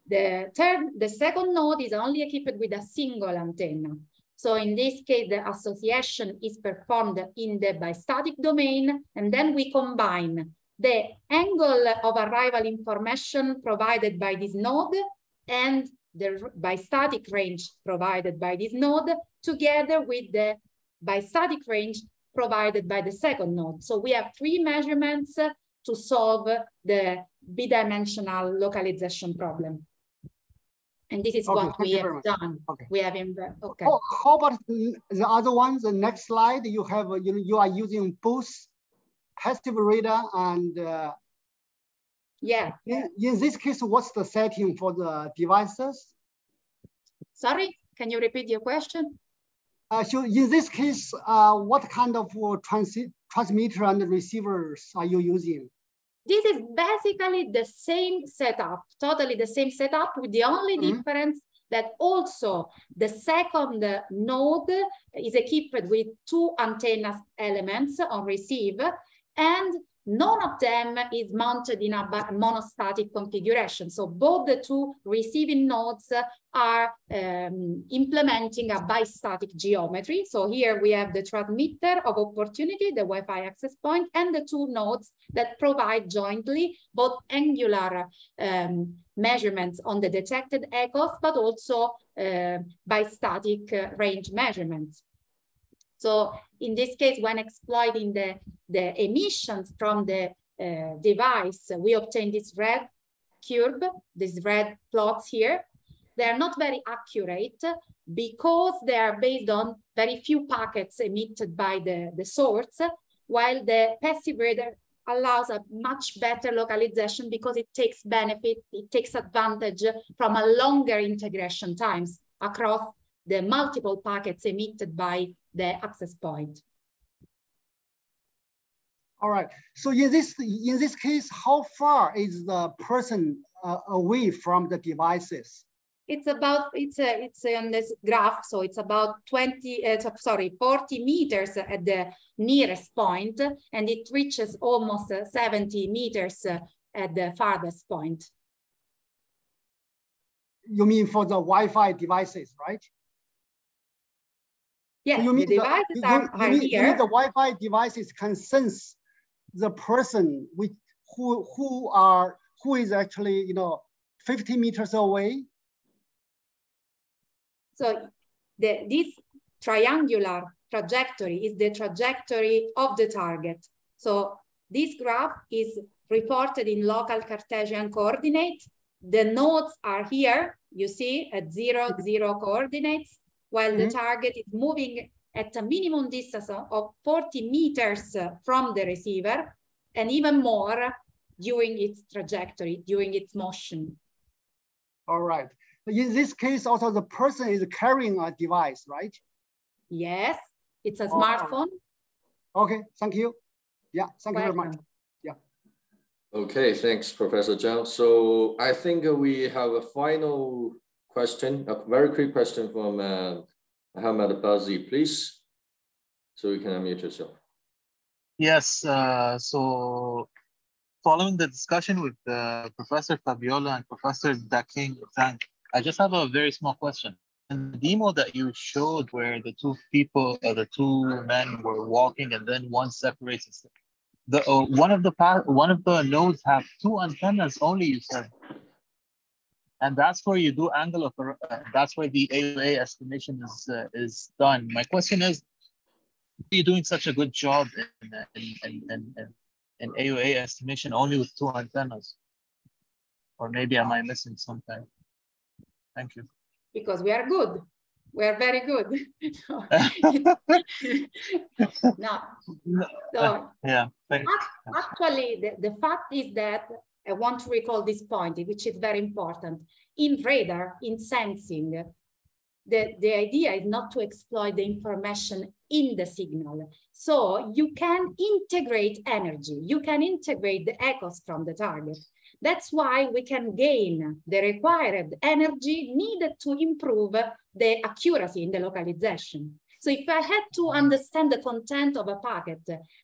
the third, the second node is only equipped with a single antenna. So in this case, the association is performed in the bistatic domain, and then we combine the angle of arrival information provided by this node and the bistatic range provided by this node together with the bistatic range provided by the second node. So we have three measurements to solve the bidimensional localization problem. And this is okay, what we have done. Okay. We have in okay. Oh, how about the other ones? The next slide, you have you, you are using both passive radar and uh, yeah. In, in this case, what's the setting for the devices? Sorry, can you repeat your question? Uh, so in this case, uh, what kind of uh, trans transmitter and receivers are you using? This is basically the same setup, totally the same setup with the only mm -hmm. difference that also the second node is equipped with two antenna elements on receive and None of them is mounted in a monostatic configuration. So both the two receiving nodes are um, implementing a bistatic geometry. So here we have the transmitter of opportunity, the Wi-Fi access point, and the two nodes that provide jointly both angular um, measurements on the detected echoes, but also uh, bistatic uh, range measurements. So in this case, when exploiting the, the emissions from the uh, device, we obtain this red curve, these red plots here. They're not very accurate because they are based on very few packets emitted by the, the source, while the passive radar allows a much better localization because it takes benefit, it takes advantage from a longer integration times across the multiple packets emitted by the access point. All right. So in this in this case, how far is the person uh, away from the devices? It's about it's a, it's on this graph, so it's about 20 uh, sorry 40 meters at the nearest point, and it reaches almost uh, 70 meters uh, at the farthest point. You mean for the Wi-Fi devices, right? Yes, you the mean the, devices you, are, you are mean, you mean the Wi-Fi devices can sense the person which who who are who is actually you know 50 meters away. So the, this triangular trajectory is the trajectory of the target. So this graph is reported in local Cartesian coordinate. The nodes are here, you see, at zero, zero coordinates, while the Mhm. target is moving at a minimum distance of- of 40 meters from the receiver, and even more during its trajectory, during its motion. All right. In this case, also the person is carrying a device, right? Yes, it's a Oh. smartphone. Okay, thank you. Yeah, thank you very much. Welcome. Okay, thanks, Professor Zhang. So I think we have a final question, a very quick question from uh, Ahmad Bazzi, please. So you can unmute yourself. Yes, uh, so following the discussion with uh, Professor Fabiola and Professor Daqing Zhang, I just have a very small question. In the demo that you showed where the two people, uh, the two men were walking and then one separates, the uh, one of the one of the nodes have two antennas only, you said. And that's where you do angle of, uh, that's where the AoA estimation is uh, is done. My question is, are you're doing such a good job in, in, in, in, in, AoA estimation only with two antennas? Or maybe am I missing something? Thank you. because we are good. We are very good. <laughs> <laughs> no, so yeah, thank ac- actually, the, the fact is that I want to recall this point, which is very important. In radar, in sensing, the, the idea is not to exploit the information in the signal. So you can integrate energy, you can integrate the echoes from the target. That's why we can gain the required energy needed to improve the accuracy in the localization. So if I had to mm-hmm. understand the content of a packet,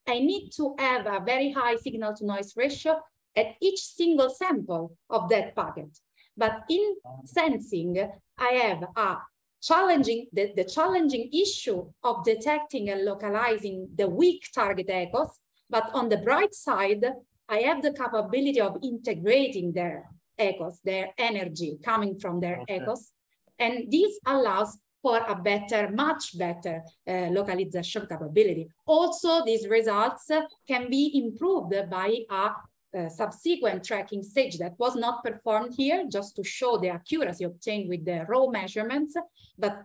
I need to have a very high signal to noise ratio at each single sample of that packet. But in sensing, I have a challenging, the, the challenging issue of detecting and localizing the weak target echoes. But on the bright side, I have the capability of integrating their echoes, their energy coming from their Okay. echoes. And this allows for a better, much better uh, localization capability. Also, these results can be improved by a uh, subsequent tracking stage that was not performed here, just to show the accuracy obtained with the raw measurements, but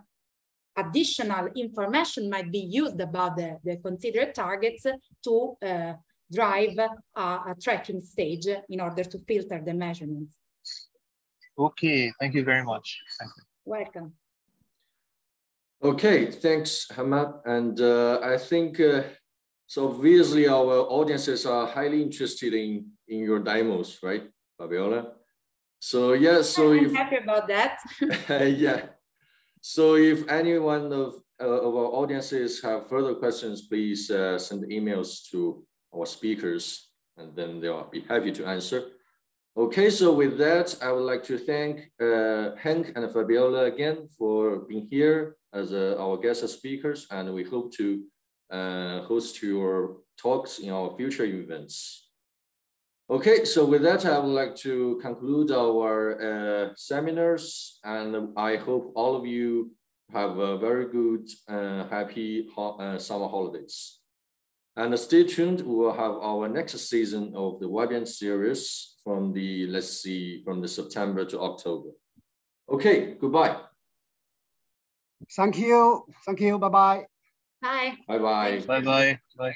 additional information might be used about the, the considered targets to uh, drive a, a tracking stage in order to filter the measurements. Okay, thank you very much. Thank you. Welcome. Okay, thanks, Hamad. And uh, I think, uh, so obviously our audiences are highly interested in, in your demos, right, Fabiola? So yeah, so I'm if, happy about that. <laughs> yeah. So if anyone of, uh, of our audiences have further questions, please uh, send emails to our speakers and then they'll be happy to answer. Okay, so with that, I would like to thank uh, Henk and Fabiola again for being here as uh, our guest speakers, and we hope to uh, host your talks in our future events. Okay, so with that, I would like to conclude our uh, seminars, and I hope all of you have a very good, uh, happy ho uh, summer holidays. And stay tuned, we will have our next season of the Webinar series from the, let's see, from the September to October. Okay, goodbye. Thank you. Thank you. Bye bye. Hi. Bye-bye. Bye-bye. Bye.